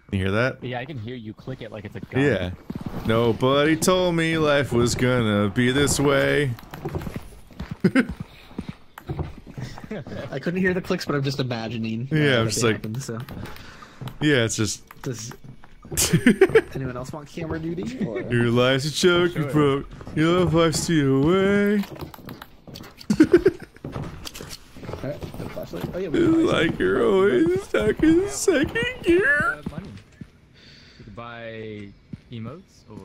Can you hear that? Yeah, I can hear you click it like it's a gun. Yeah. Nobody told me life was gonna be this way. I couldn't hear the clicks, but I'm just imagining. uh, Yeah, I'm just like- happened, so. Yeah, it's just Does anyone else want camera duty? Or? your life's a joke, you Sure. broke. Your life's steal away. Alright, got flashlight. Oh yeah, we Like you're always stuck in second gear. Uh, money. You could buy emotes or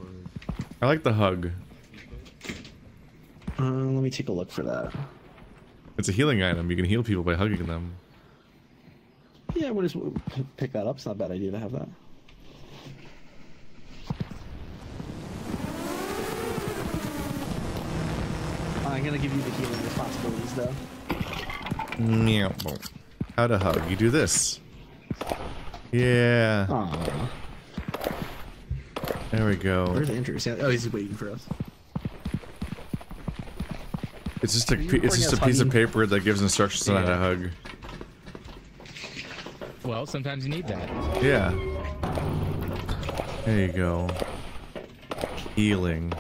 I like the hug. Uh, let me take a look for that. It's a healing item. You can heal people by hugging them. Yeah, we'll just pick that up. It's not a bad idea to have that. I'm gonna give you the healing responsibilities, though. Meow. How to hug? You do this. Yeah. Aww. There we go. Where's Andrew? Oh, he's waiting for us. It's just a Are you pe- it's just a recording piece us of paper that gives instructions on how to hug. well, sometimes you need that. Yeah. There you go. Healing.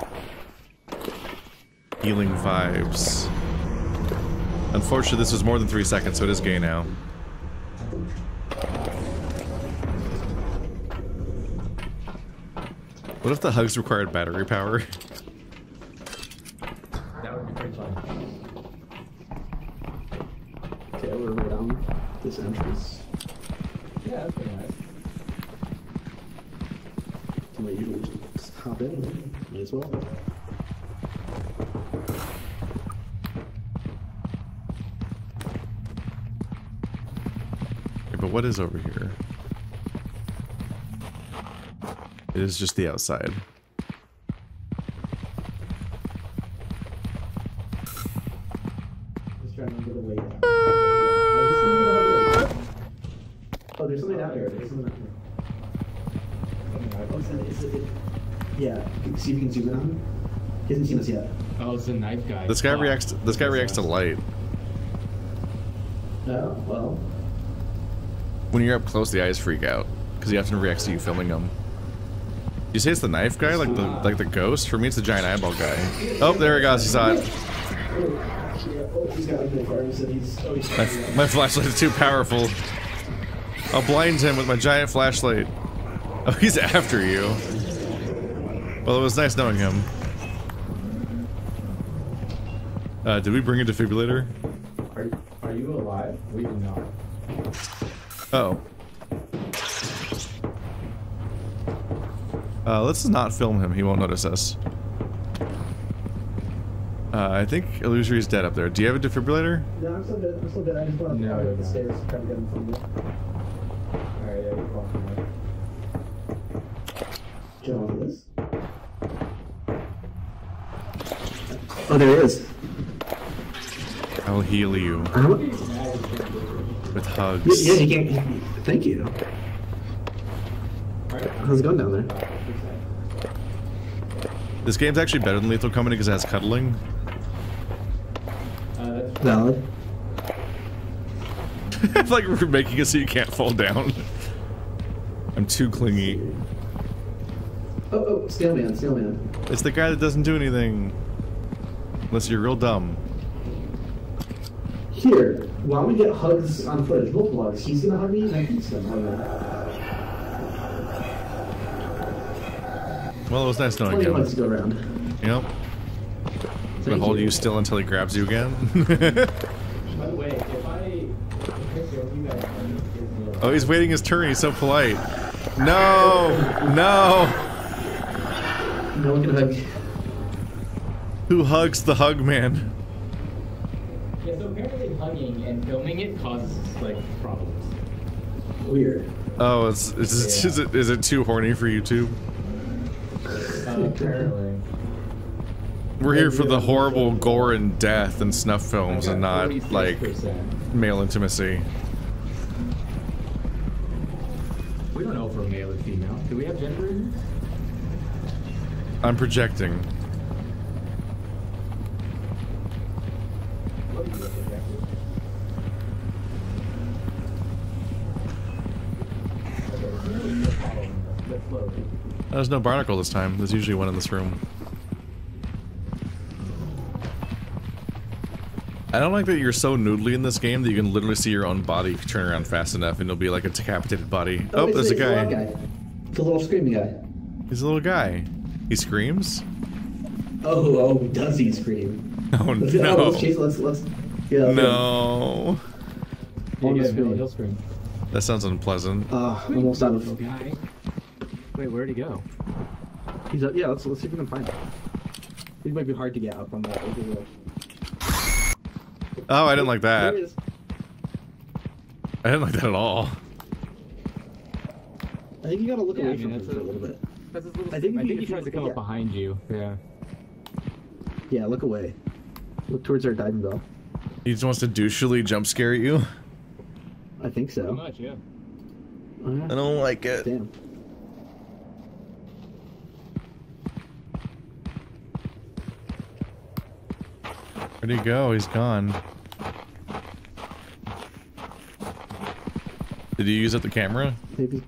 Healing vibes. Unfortunately, this was more than three seconds, so it is gay now. What if the hugs required battery power? That would be pretty fun. Okay, we're right on this entrance. Yeah, that's pretty nice. Can we usually just hop in? May as well. Okay, but what is over here? It is just the outside. Just trying to get away. Oh, there's something out here. There's something out here. Oh, is it, is it, yeah, see if you can zoom in on him. He hasn't seen us yet. Oh, it's the knife guy. This guy Fuck. reacts. To, this guy reacts to light. Oh, well. When you're up close, the eyes freak out because he often reacts to you filming them. You say it's the knife guy, like the like the ghost. For me, it's the giant eyeball guy. Oh, there he goes. He saw it. He's got like no fire, so he's. He's. My, my flashlight is too powerful. I'll blind him with my giant flashlight. Oh, he's after you. Well, it was nice knowing him. Uh, did we bring a defibrillator? Are, are you alive? We do not. Oh. Uh, let's not film him. He won't notice us. Uh, I think Illusory is dead up there. Do you have a defibrillator? No, I'm still good. I'm still good. I just want to No, no, no, up the stairs to try to get him from you. Alright, yeah, you're walking right. Jump on this. Oh, there he is. I'll heal you I don't. with hugs. yeah, you can't. Thank you. How's it going down there? This game's actually better than Lethal Company because it has cuddling. Valid. it's like we're making it so you can't fall down. I'm too clingy. Oh, oh, Snail Man, Snail Man. It's the guy that doesn't do anything. Unless you're real dumb. Here, while we get hugs on footage, multiple hugs, he's gonna hug me and I keep him. Hug me. Well, it was nice knowing Plenty of him. hugs to go around. Yep. Gonna hold you. you still until he grabs you again. By the way, if I you guys oh, he's waiting his turn. He's so polite. No! No! No one can hug. Who hugs the hug man? Yeah, so apparently hugging and filming it causes like problems. Weird. Oh, it's, is, it, is it is it too horny for YouTube? Uh, apparently. We're here for the horrible gore and death and snuff films and not like male intimacy. We don't know if we're male or female. Do we have gender in here? I'm projecting. What do you have projected? Let's load. There's no barnacle this time. There's usually one in this room. I don't like that you're so noodly in this game that you can literally see your own body if you turn around fast enough and it'll be like a decapitated body. Oh, it's there's a the- guy. guy. The little screaming guy. He's a little guy. He screams? Oh, oh, does he scream? Oh Let's, no. oh, let's chase. Let's let's. Yeah. let's- No. On the Yeah, screen. he'll scream. That sounds unpleasant. Uh, almost out Little of. guy. Wait, where'd he go? He's up. Yeah, let's let's see if we can find him. It might be hard to get up on that. Over the- Oh, I didn't like that. There he is. I didn't like that at all. I think you gotta look Yeah, away I mean, from him for a- a little bit. That's little I think I if think he tries to come yeah. up behind you. Yeah. Yeah, look away. Look towards our diving bell. He just wants to douchily jump scare at you. I think Pretty so. much, yeah. Uh, I don't like it. Damn. Where'd he go? He's gone. Did you use up the camera? Maybe.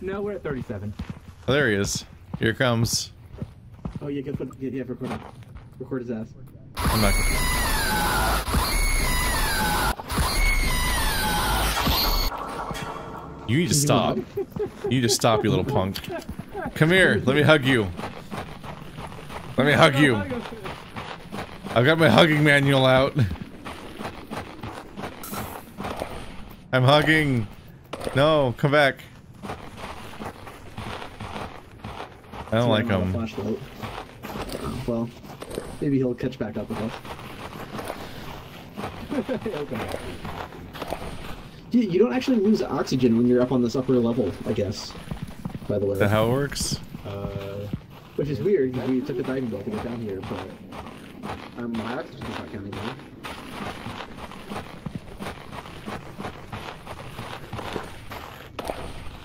No, we're at 37. Oh, there he is. Here it comes. Oh, yeah, good. Put, yeah, yeah, record him. Record his ass. I'm not. You need to stop. You need to stop, you little punk. Come here. Let me hug you. Let me hug you. I've got my hugging manual out. I'm hugging. No, come back. I don't like him. him. Flashlight. Well, maybe he'll catch back up with us. You, you don't actually lose oxygen when you're up on this upper level, I guess. By the way. Is that how it works? Uh, Which is weird, because we took a diving bell to get down here, but... Um, my oxygen's not counting now.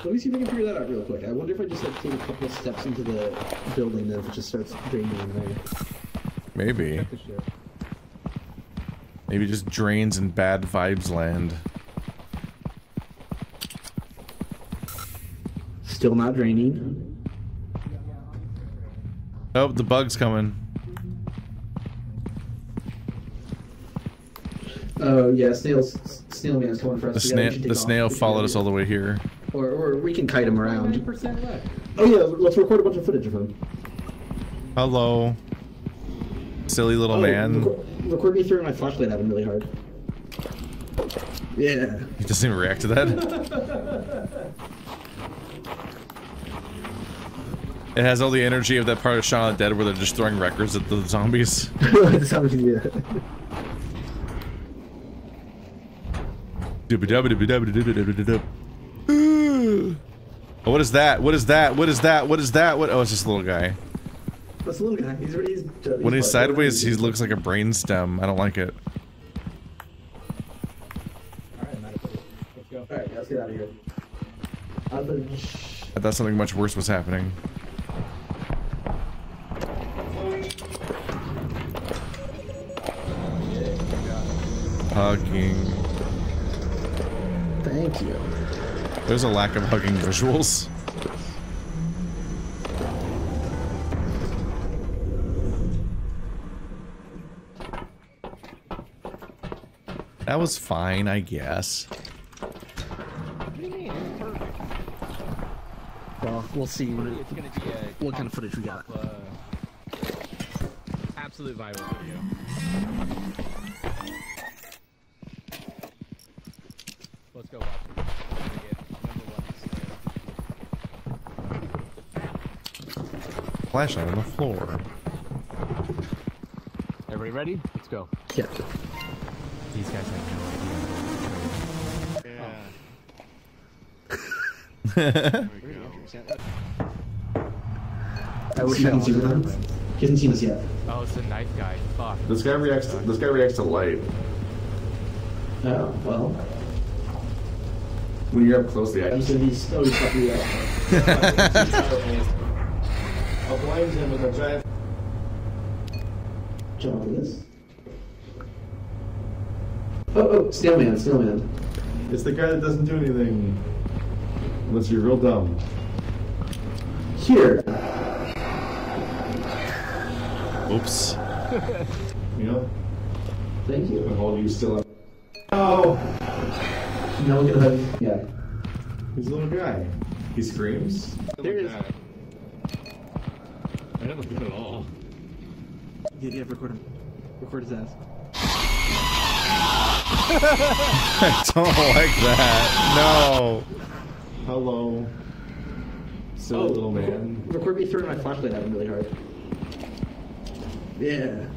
Let me see if I can figure that out real quick. I wonder if I just like take a couple of steps into the building, then if it just starts draining in there. Maybe. Maybe just drains in bad vibes land. Still not draining. Oh, the bug's coming. Oh yeah, snails, snail man's coming for us. The We snail, the snail followed us all the way here. Or, or we can kite him around. Oh yeah, let's record a bunch of footage of him. Hello, silly little Oh, man. Record, record me throwing my flashlight at him really hard. Yeah. He doesn't even react to that. It has all the energy of that part of Shaun of the Dead where they're just throwing records at the zombies. yeah. Oh, what is that? What is that? What is that? What is that? What? Oh, it's just a little guy. That's a little guy. He's. He's, When he's sideways, he looks like a brain stem. I don't like it. Alright, let's go. Alright, let's get out of here. I thought something much worse was happening. Hugging. Thank you. There's a lack of hugging visuals. That was fine, I guess. Well, we'll see It's gonna be a what kind of footage we got. uh, absolute viral video. Let's go. Bob. We're gonna get number one Flashlight on the floor. Everybody ready? Let's go. Yeah. These guys have no I wish I could see them. He hasn't seen us yet. Oh, it's a knife guy. Fuck. This guy reacts. To, this guy reacts to light. Oh, well. When you're up close, the I'm eye. gonna be. Oh, he's fucking me up. I'll blind him with a giant. Jump on this. Oh, oh, Snailman, Snailman. It's the guy that doesn't do anything. Unless you're real dumb. Here. Oops. You know? Thank you. The hole you still up. Oh! Now look at that. Yeah. He's a little guy. He screams. There it is. I don't know at all. Yeah, yeah, record him. Record his ass. I don't like that. No. Hello. Silly Oh. little man. Record me throwing my flashlight at him really hard. Yeah.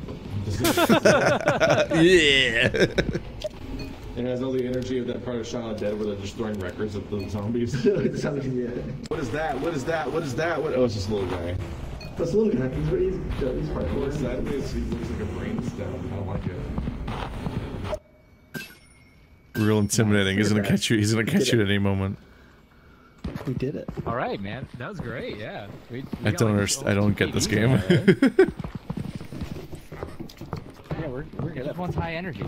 yeah. It has all the energy of that part of Shaun of the Dead where they're just throwing records at the zombies. That's how he- yeah. What is that? What is that? What is that? What? Oh, it's just a little guy. That's a little guy. He's he's he's hardcore. Sideways, he looks like a brain stem. I don't like it. Real intimidating. He's gonna catch you. He's gonna catch you at any moment. We did it. All right, man. That was great. Yeah. We, we I don't understand. I don't get this game. now, right? yeah, we're we're good. Everyone's high energy.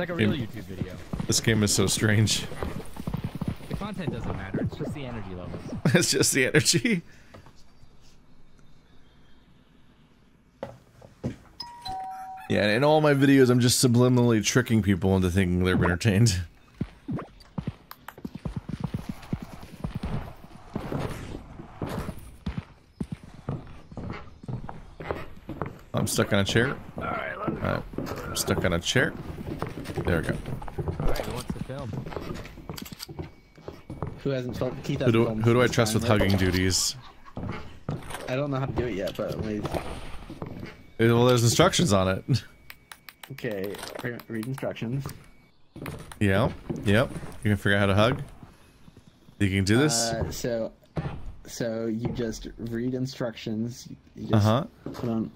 It's like a real Game- YouTube video. this game is so strange. The content doesn't matter. It's just the energy levels. it's just the energy. Yeah, in all my videos, I'm just subliminally tricking people into thinking they're entertained. I'm stuck on a chair. Alright, I'm stuck on a chair. There we go. All right, who wants to film? Who hasn't felt Keith Who hasn't do, filmed who do I trust with hugging duties? I don't know how to do it yet, but wait. Eh, Well, there's instructions on it. Okay, read instructions. Yeah, yep. You can figure out how to hug. You can do this. Uh, so, so you just read instructions. Just Uh huh.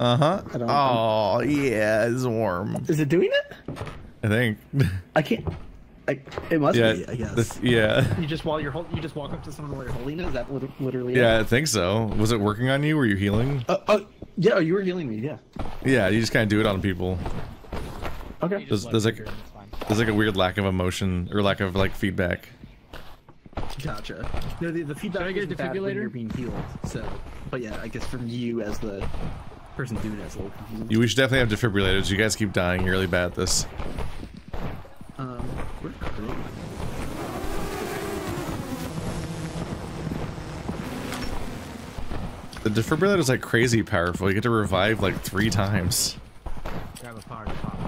Uh huh. I don't- Oh yeah, it's warm. Is it doing it? I think. I can't. I, it must yeah. be. I guess. the- yeah. You just while you're hold, you just walk up to someone while you're holding it. Is that literally? Yeah, It? I think so. Was it working on you? Were you healing? Uh, oh, yeah. Oh, you were healing me. Yeah. Yeah, you just kind of do it on people. Okay. There's, there's like there's like a weird lack of emotion or lack of like feedback. Gotcha. No, the, the feedback I get isn't bad when defibrillator? you're being healed. So, but yeah, I guess from you as the person doing it's a little confusing. You, we should definitely have defibrillators. You guys keep dying. You're really bad at this. Um. The defibrillator's like crazy powerful. You get to revive like three times. Grab a power pop.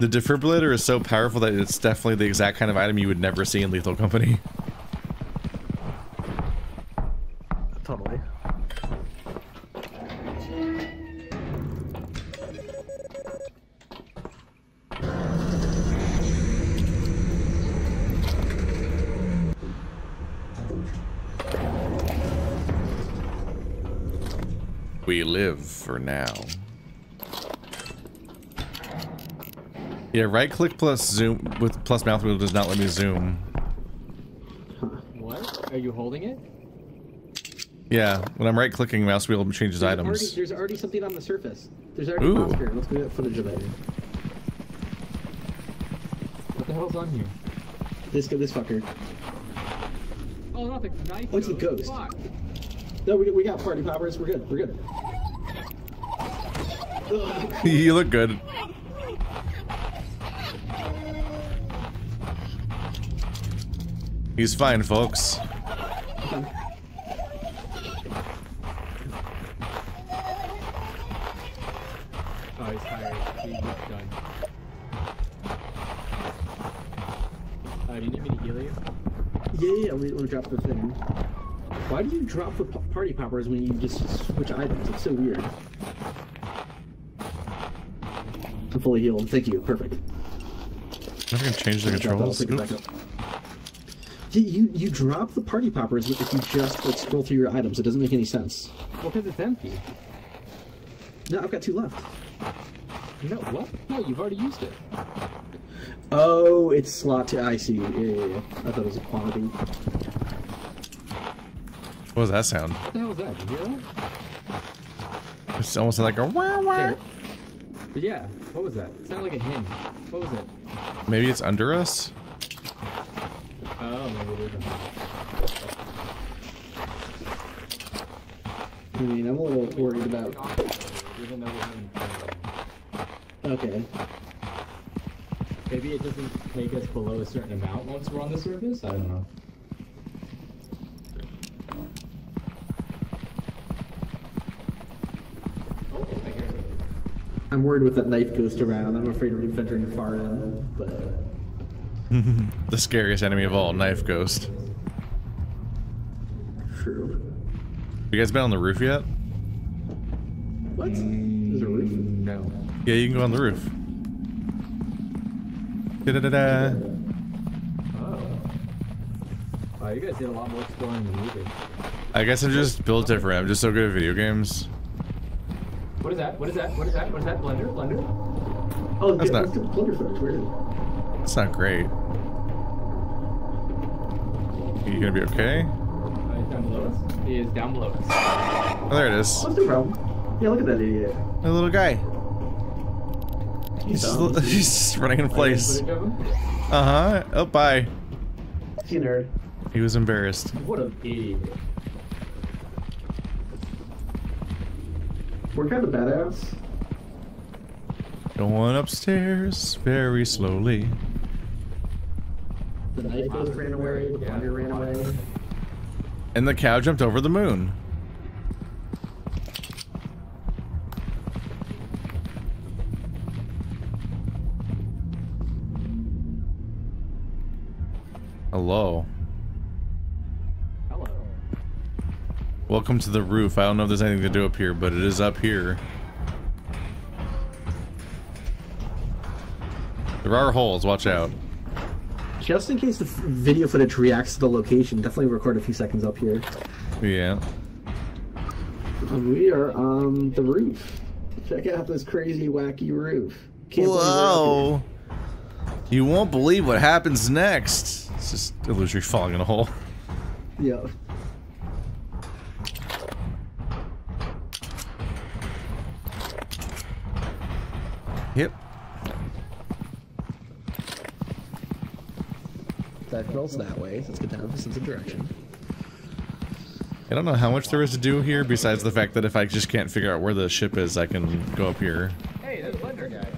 The defibrillator is so powerful that it's definitely the exact kind of item you would never see in Lethal Company. Totally. We live for now. Yeah, right click plus zoom with plus mouth wheel does not let me zoom. What? Are you holding it? Yeah, when I'm right clicking, mouse wheel changes There's already, items. there's already something on the surface. There's already Ooh. a monster. Let's get footage of it. What the hell's on here? This go this fucker. Oh, not the knife. Oh, it's a ghost. ghost. Fuck. No, we, we got party poppers. We're good. We're good. you look good. He's fine, folks. Why do you drop the party poppers when you just switch items? It's so weird. I'm fully healed. Thank you. Perfect. I'm gonna change the Drop I'll controls. pick it back Oops. up. You you drop the party poppers if you just like scroll through your items. It doesn't make any sense. Well, because it's empty. No, I've got two left. No, what? No, you've already used it. Oh, it's slot two. I see. Yeah, yeah, yeah. I thought it was a quantity. What was that sound? What the hell was that? Did you hear that? It's almost like a wah wah. There. But yeah, what was that? It sounded like a hinge. What was it? Maybe it's under us? Oh, maybe it is. I mean, I'm a little worried about. Even though we haven't. Okay. Maybe it doesn't take us below a certain amount once we're on the surface? I don't know. Oh, I hear it. I'm worried with that knife ghost around. I'm afraid of venturing far in, but the scariest enemy of all, knife ghost. true. You guys been on the roof yet? What? There's a roof. No. Yeah, you can go on the roof. Da-da-da-da. Oh. Wow, you guys did a lot more exploring than we did. I guess I'm just built different. I'm just so good at video games. What is that? What is that? What is that? What is that? Blender? Blender? Oh, That's yeah, not- let's do Where is it? It's not great. Are You gonna be okay? Uh, he's down below us? He is down below us. Oh, there it is. What's the problem? Yeah, look at that idiot. A little guy. He's dumb. just, he's just running in place. Footage of him? Uh huh. Oh, bye. See you, nerd. He was embarrassed. What an idiot. We're kind of badass. Going upstairs very slowly. The knife ghost ran away. The blender ran away. And the cow jumped over the moon. Hello. Hello. Welcome to the roof. I don't know if there's anything to do up here, but it is up here. There are holes, watch out. Just in case the f- video footage reacts to the location, definitely record a few seconds up here. Yeah. Um, we are on the roof. Check out this crazy, wacky roof. Can't believe we're up Whoa! You won't believe what happens next. It's just illusory falling in a hole. Yeah. Yep. That goes that way. Let's get down this sense of direction. I don't know how much there is to do here, besides the fact that if I just can't figure out where the ship is, I can go up here. Hey, there's a Blender guy.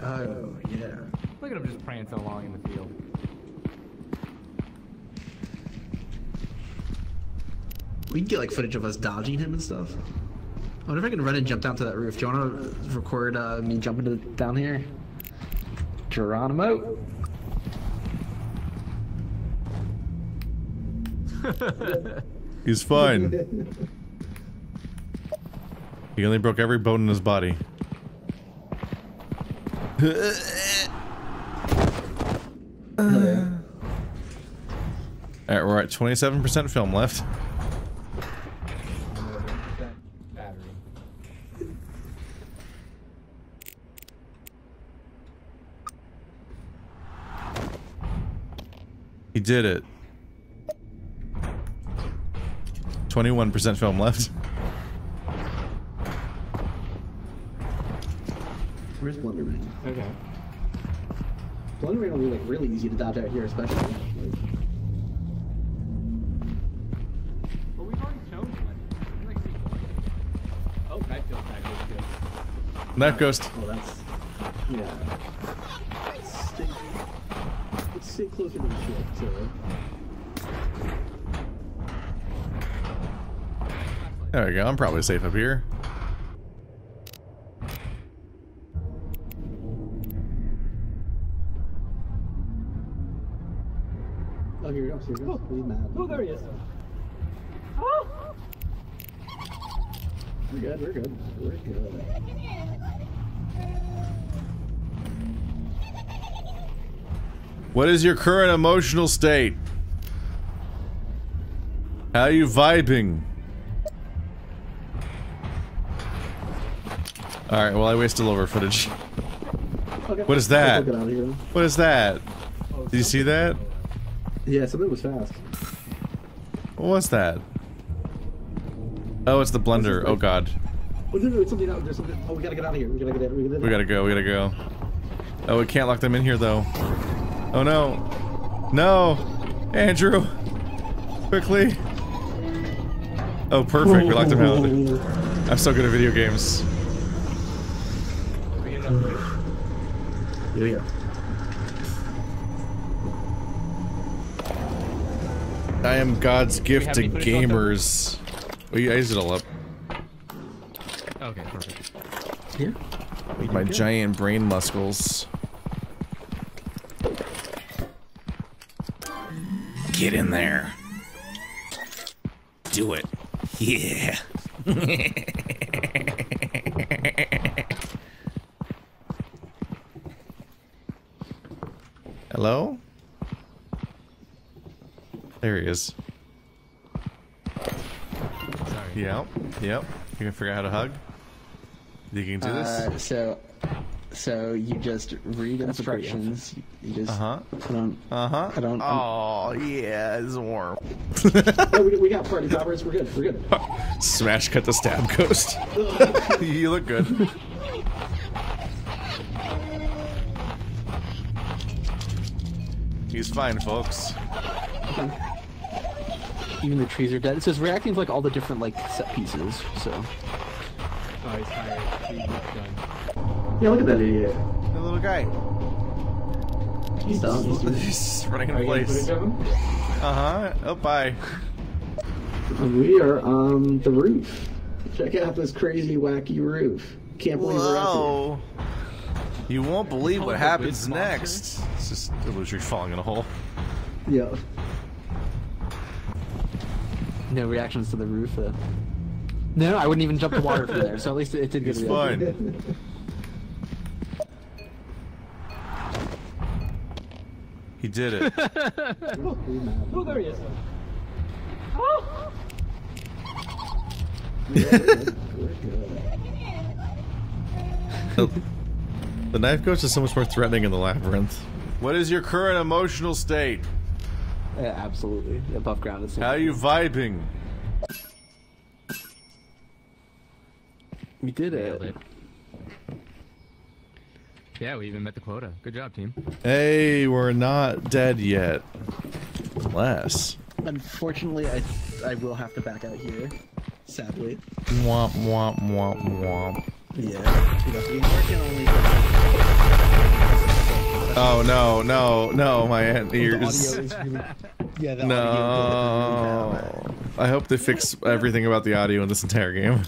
Oh, yeah. Look at him just prancing along in the field. We can get like footage of us dodging him and stuff. I wonder if I can run and jump down to that roof. Do you want to record uh, me jumping to, down here? Geronimo. He's fine. He only broke every bone in his body. Alright, we're at 27% film left. He did it. 21% film left. Where's Blunderman? Okay. Blunderman will be like really easy to dodge out here, especially. Like, Well, we've already shown one. Like, oh, knife goes back. Goes good. Ghost. oh, that's yeah. Let's stay, closer to the ship. So. There we go. I'm probably safe up here. Oh, here we go. Here we go. He's mad. Oh, there he is. Oh! We're good. We're good. We're good. What is your current emotional state? How are you vibing? Alright, well I wasted over footage. Okay. What is that? Let's get out of here. What is that? Did you see that? Yeah, something was fast. What was that? Oh, it's the blender. Oh god. Oh, no, no, it's something out. There's something. Oh, we gotta get out of here. We gotta get out. We gotta. We gotta go, we gotta go. Oh, we can't lock them in here though. Oh no. No! Andrew! Quickly! Oh, perfect. We locked him out. I'm so good at video games. Here we go. I am God's gift to any footage on them? gamers. Oh, we I used it all up. Okay, perfect. Here. My giant brain muscles. Get in there. Do it. Yeah. Hello? There he is. Sorry. Yep. Yep. You can figure out how to hug? You can do this? Uh, so, so you just read That's a great instructions. You just. Uh-huh. I don't. Uh-huh. I don't. Oh, yeah, it's warm. Oh, we, we got party poppers. We're good. We're good. Smash cut the stab ghost. you look good. He's fine, folks. Even the trees are dead. It says reacting to like all the different like set pieces. So. Oh, he's tired. He's done. Yeah, look at that idiot. The little guy. He's done. He's doing- He's running in place. footage of him? Uh-huh. Oh, bye. We are on the roof. Check out this crazy, wacky roof. Can't believe we're out Whoa. You won't believe what happens next. It's just illusory falling in a hole. there. Yeah. No reactions to the roof. Though. No, I wouldn't even jump the water from there. So at least it did get He's a fine. He did it. Oh, there he is. the, oh. the knife ghost is so much more threatening in the labyrinth. What is your current emotional state? Yeah, absolutely. Above ground is. How are you vibing? We did it. it. Yeah, we even met the quota. Good job, team. Hey, we're not dead yet. Unless. Unfortunately, I I will have to back out here. Sadly. Womp womp womp womp. Yeah. Because we working only. Oh no, no, no, my aunt ears. audio is really. Yeah, the audio. No. I hope they fix everything about the audio in this entire game.